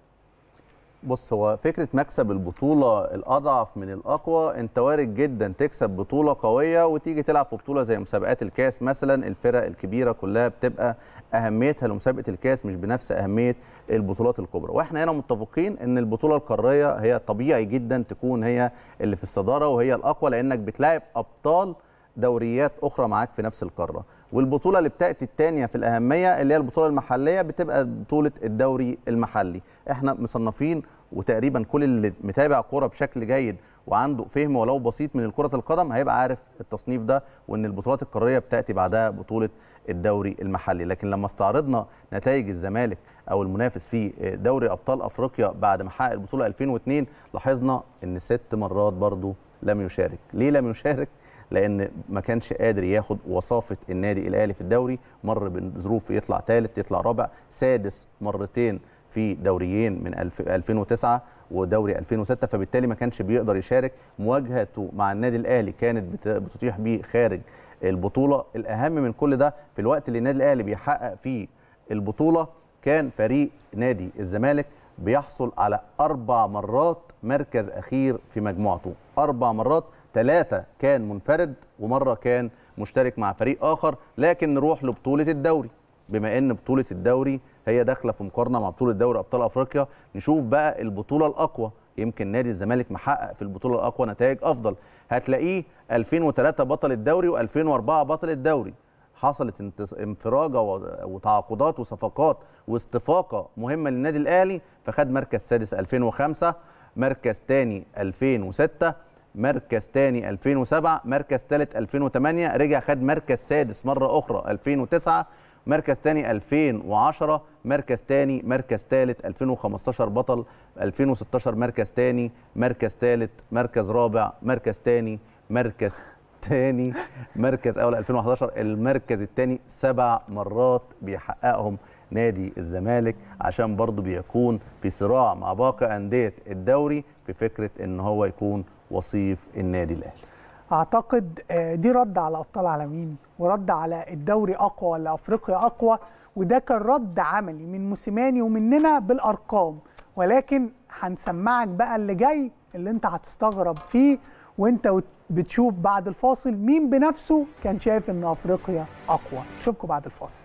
بص هو فكرة مكسب البطولة الأضعف من الأقوى انت وارد جدا تكسب بطولة قوية وتيجي تلعب في بطولة زي مسابقات الكاس مثلا. الفرق الكبيرة كلها بتبقى أهميتها لمسابقة الكاس مش بنفس أهمية البطولات الكبرى. وإحنا هنا متفقين إن البطولة القارية هي طبيعي جدا تكون هي اللي في الصدارة وهي الأقوى لأنك بتلاعب أبطال دوريات أخرى معاك في نفس القارة. والبطولة اللي بتأتي الثانية في الأهمية اللي هي البطولة المحلية بتبقى بطولة الدوري المحلي. إحنا مصنفين وتقريبا كل اللي متابع كورة بشكل جيد وعنده فهم ولو بسيط من كره القدم هيبقى عارف التصنيف ده وإن البطولات القارية بتأتي بعدها بطولة الدوري المحلي. لكن لما استعرضنا نتائج الزمالك أو المنافس في دوري أبطال أفريقيا بعد ما حقق البطوله 2002 لاحظنا إن ست مرات برضو لم يشارك. ليه لم يشارك؟ لأن ما كانش قادر ياخد وصافة النادي الأهلي في الدوري مر بظروف يطلع ثالث يطلع رابع سادس مرتين في دوريين من 2009 ودوري 2006 فبالتالي ما كانش بيقدر يشارك. مواجهته مع النادي الأهلي كانت بتتيح بيه خارج البطولة. الأهم من كل ده في الوقت اللي النادي الأهلي بيحقق فيه البطولة كان فريق نادي الزمالك بيحصل على أربع مرات مركز أخير في مجموعته. أربع مرات ثلاثة كان منفرد ومرة كان مشترك مع فريق آخر. لكن نروح لبطولة الدوري. بما إن بطولة الدوري هي داخلة في مقارنة مع بطولة دوري أبطال أفريقيا نشوف بقى البطولة الأقوى. يمكن نادي الزمالك محقق في البطولة الأقوى نتائج أفضل. هتلاقيه 2003 بطل الدوري و2004 بطل الدوري. حصلت انفراجة وتعاقدات وصفقات واستفاقة مهمة للنادي الأهلي فخد مركز سادس 2005 مركز ثاني 2006 مركز ثاني 2007 مركز ثالث 2008 رجع خد مركز سادس مرة أخرى 2009 مركز ثاني 2010 مركز ثاني مركز ثالث 2015 بطل 2016 مركز ثاني مركز ثالث مركز رابع مركز ثاني مركز ثاني مركز أول 2011 المركز الثاني سبع مرات بيحققهم نادي الزمالك عشان برضه بيكون في صراع مع باقي أندية الدوري في فكرة إن هو يكون وصيف النادي الأهلي. أعتقد آه، دي رد على أبطال عالمين ورد على الدوري أقوى ولا أفريقيا أقوى وده كان رد عملي من موسيماني ومننا بالأرقام. ولكن هنسمعك بقى اللي جاي اللي أنت هتستغرب فيه وأنت بتشوف بعد الفاصل مين بنفسه كان شايف إن أفريقيا أقوى. اشوفكم بعد الفاصل.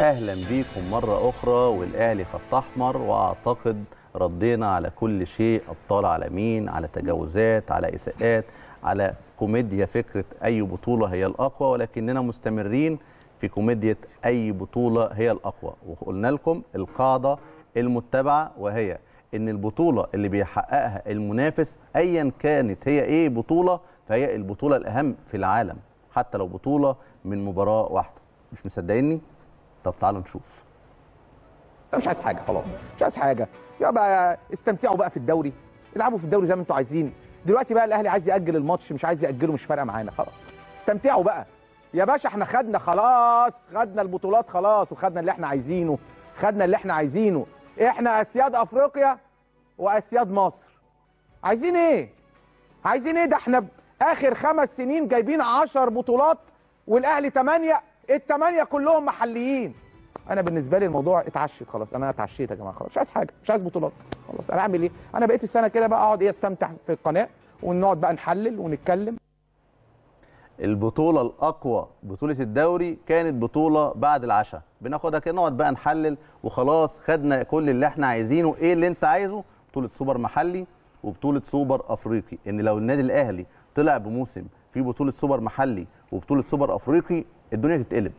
أهلا بيكم مرة أخرى والأهلي خط أحمر وأعتقد ردينا على كل شيء أبطال عالمين على تجاوزات على إساءات على كوميديا فكرة أي بطولة هي الأقوى ولكننا مستمرين في كوميديا أي بطولة هي الأقوى. وقلنا لكم القاعدة المتبعة وهي إن البطولة اللي بيحققها المنافس ايا كانت هي إيه بطولة فهي البطولة الأهم في العالم حتى لو بطولة من مباراة واحدة. مش مصدقيني؟ طب تعالوا نشوف. مش عايز حاجة خلاص. مش عايز حاجة. يبقى استمتعوا بقى في الدوري. العبوا في الدوري زي ما أنتوا عايزين. دلوقتي بقى الأهلي عايز يأجل الماتش مش عايز يأجله مش فارقة معانا خلاص. استمتعوا بقى. يا باشا إحنا خدنا خلاص. خدنا البطولات خلاص. وخدنا اللي إحنا عايزينه. خدنا اللي إحنا عايزينه. إحنا أسياد أفريقيا وأسياد مصر. عايزين إيه؟ عايزين إيه؟ ده إحنا آخر خمس سنين جايبين 10 بطولات والأهلي 8 الثمانيه كلهم محليين. أنا بالنسبة لي الموضوع اتعشت خلاص. أنا اتعشيت يا جماعة خلاص. مش عايز حاجة مش عايز بطولات. خلاص أنا أعمل إيه؟ أنا بقيت السنة كده بقى أقعد إيه أستمتع في القناة ونقعد بقى نحلل ونتكلم. البطولة الأقوى بطولة الدوري كانت بطولة بعد العشاء. بناخدها كده نقعد بقى نحلل وخلاص خدنا كل اللي إحنا عايزينه. إيه اللي أنت عايزه؟ بطولة سوبر محلي وبطولة سوبر أفريقي. إن لو النادي الأهلي طلع بموسم في بطولة سوبر محلي وبطولة سوبر أفريقي الدنيا تتقلب.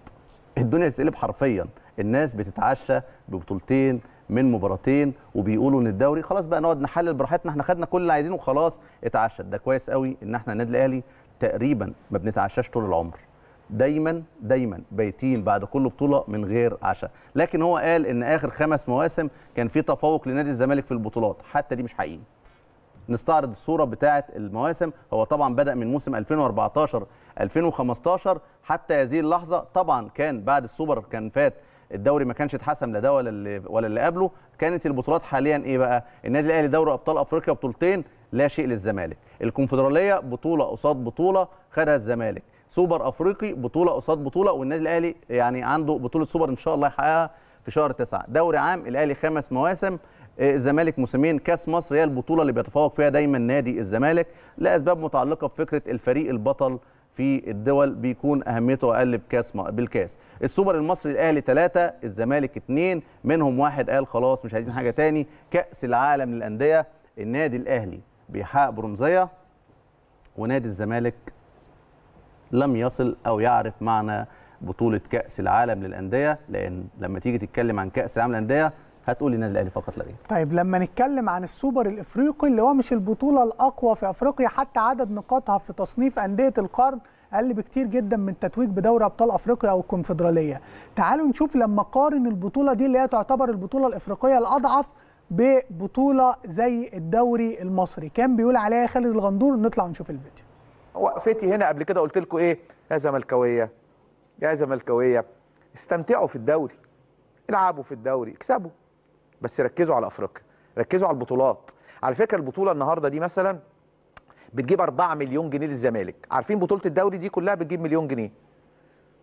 الدنيا تتقلب حرفيا. الناس بتتعشى ببطولتين من مباراتين وبيقولوا إن الدوري خلاص بقى نقعد نحلل براحتنا إحنا خدنا كل اللي عايزينه وخلاص اتعشت ده كويس قوي إن إحنا النادي الأهلي تقريبا ما بنتعشاش طول العمر. دايما دايما بايتين بعد كل بطولة من غير عشاء. لكن هو قال إن آخر خمس مواسم كان في تفوق لنادي الزمالك في البطولات. حتى دي مش حقيقي. نستعرض الصورة بتاعه المواسم. هو طبعا بدأ من موسم 2014 2015 حتى هذه اللحظة طبعا كان بعد السوبر كان فات الدوري ما كانش اتحسم لا ده ولا اللي ولا اللي قبله. كانت البطولات حاليا إيه بقى؟ النادي الأهلي دوري أبطال أفريقيا بطولتين لا شيء للزمالك. الكونفدرالية بطولة قصاد بطولة خدها الزمالك. سوبر أفريقي بطولة قصاد بطولة والنادي الأهلي يعني عنده بطولة سوبر إن شاء الله يحققها في شهر تسعة. دوري عام الأهلي خمس مواسم الزمالك موسمين كاس مصر هي البطولة اللي بيتفوق فيها دايما نادي الزمالك لأسباب متعلقة بفكرة الفريق البطل في الدول بيكون أهميته أقل بكاس بالكاس. السوبر المصري الأهلي ثلاثة الزمالك اثنين منهم واحد قال خلاص مش عايزين حاجة تاني كأس العالم للأندية. النادي الأهلي بيحقق برونزية ونادي الزمالك لم يصل أو يعرف معنى بطولة كأس العالم للأندية لأن لما تيجي تتكلم عن كأس العالم للأندية هتقول النادي الأهلي فقط لا غير. طيب لما نتكلم عن السوبر الإفريقي اللي هو مش البطولة الأقوى في أفريقيا حتى عدد نقاطها في تصنيف أندية القرن أقل بكتير جدا من التتويج بدوري أبطال أفريقيا أو الكونفدرالية. تعالوا نشوف لما قارن البطولة دي اللي هي تعتبر البطولة الإفريقية الأضعف ببطولة زي الدوري المصري. كان بيقول عليها خالد الغندور. نطلع نشوف الفيديو. وقفتي هنا قبل كده قلت لكم إيه؟ يا زملكاوية يا زملكاوية استمتعوا في الدوري العبوا في الدوري اكسبوا. بس ركزوا على أفريقيا ركزوا على البطولات. على فكرة البطولة النهارده دي مثلا بتجيب 4 مليون جنيه للزمالك. عارفين بطولة الدوري دي كلها بتجيب مليون جنيه؟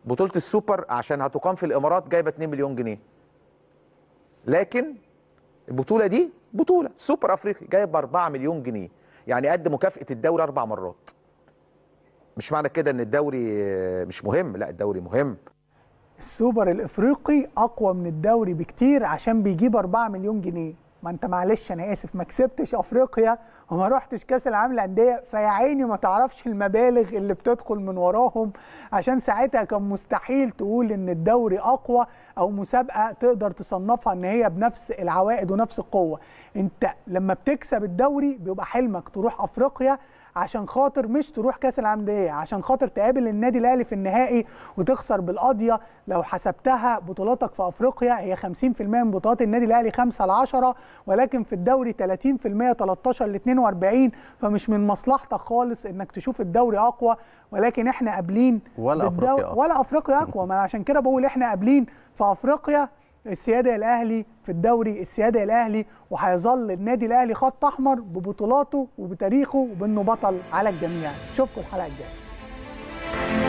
بطولة السوبر عشان هتقام في الإمارات جايبة 2 مليون جنيه. لكن البطولة دي بطولة سوبر أفريقي جايب 4 مليون جنيه. يعني قد مكافأة الدوري أربع مرات. مش معنى كده إن الدوري مش مهم لا الدوري مهم. السوبر الإفريقي أقوى من الدوري بكتير عشان بيجيب 4 مليون جنيه. ما أنت معلش أنا آسف ما كسبتش أفريقيا وما رحتش كأس العالم للأندية. فيا عيني ما تعرفش المبالغ اللي بتدخل من وراهم. عشان ساعتها كان مستحيل تقول إن الدوري أقوى أو مسابقة تقدر تصنفها إن هي بنفس العوائد ونفس القوة. أنت لما بتكسب الدوري بيبقى حلمك تروح أفريقيا عشان خاطر مش تروح كاس العالم عشان خاطر تقابل النادي الأهلي في النهائي وتخسر بالقضية. لو حسبتها بطولاتك في أفريقيا هي 50% من بطولات النادي الأهلي 5 ل 10 ولكن في الدوري 30% 13 ل 42 فمش من مصلحتك خالص إنك تشوف الدوري أقوى ولكن إحنا قابلين ولا أقوى. ولا أفريقيا أقوى. ما عشان كده بقول إحنا قابلين في أفريقيا السيادة الأهلي في الدوري السيادة الأهلي وهيظل النادي الأهلي خط أحمر ببطولاته وبتاريخه وبأنه بطل على الجميع. أشوفكم الحلقة الجاية.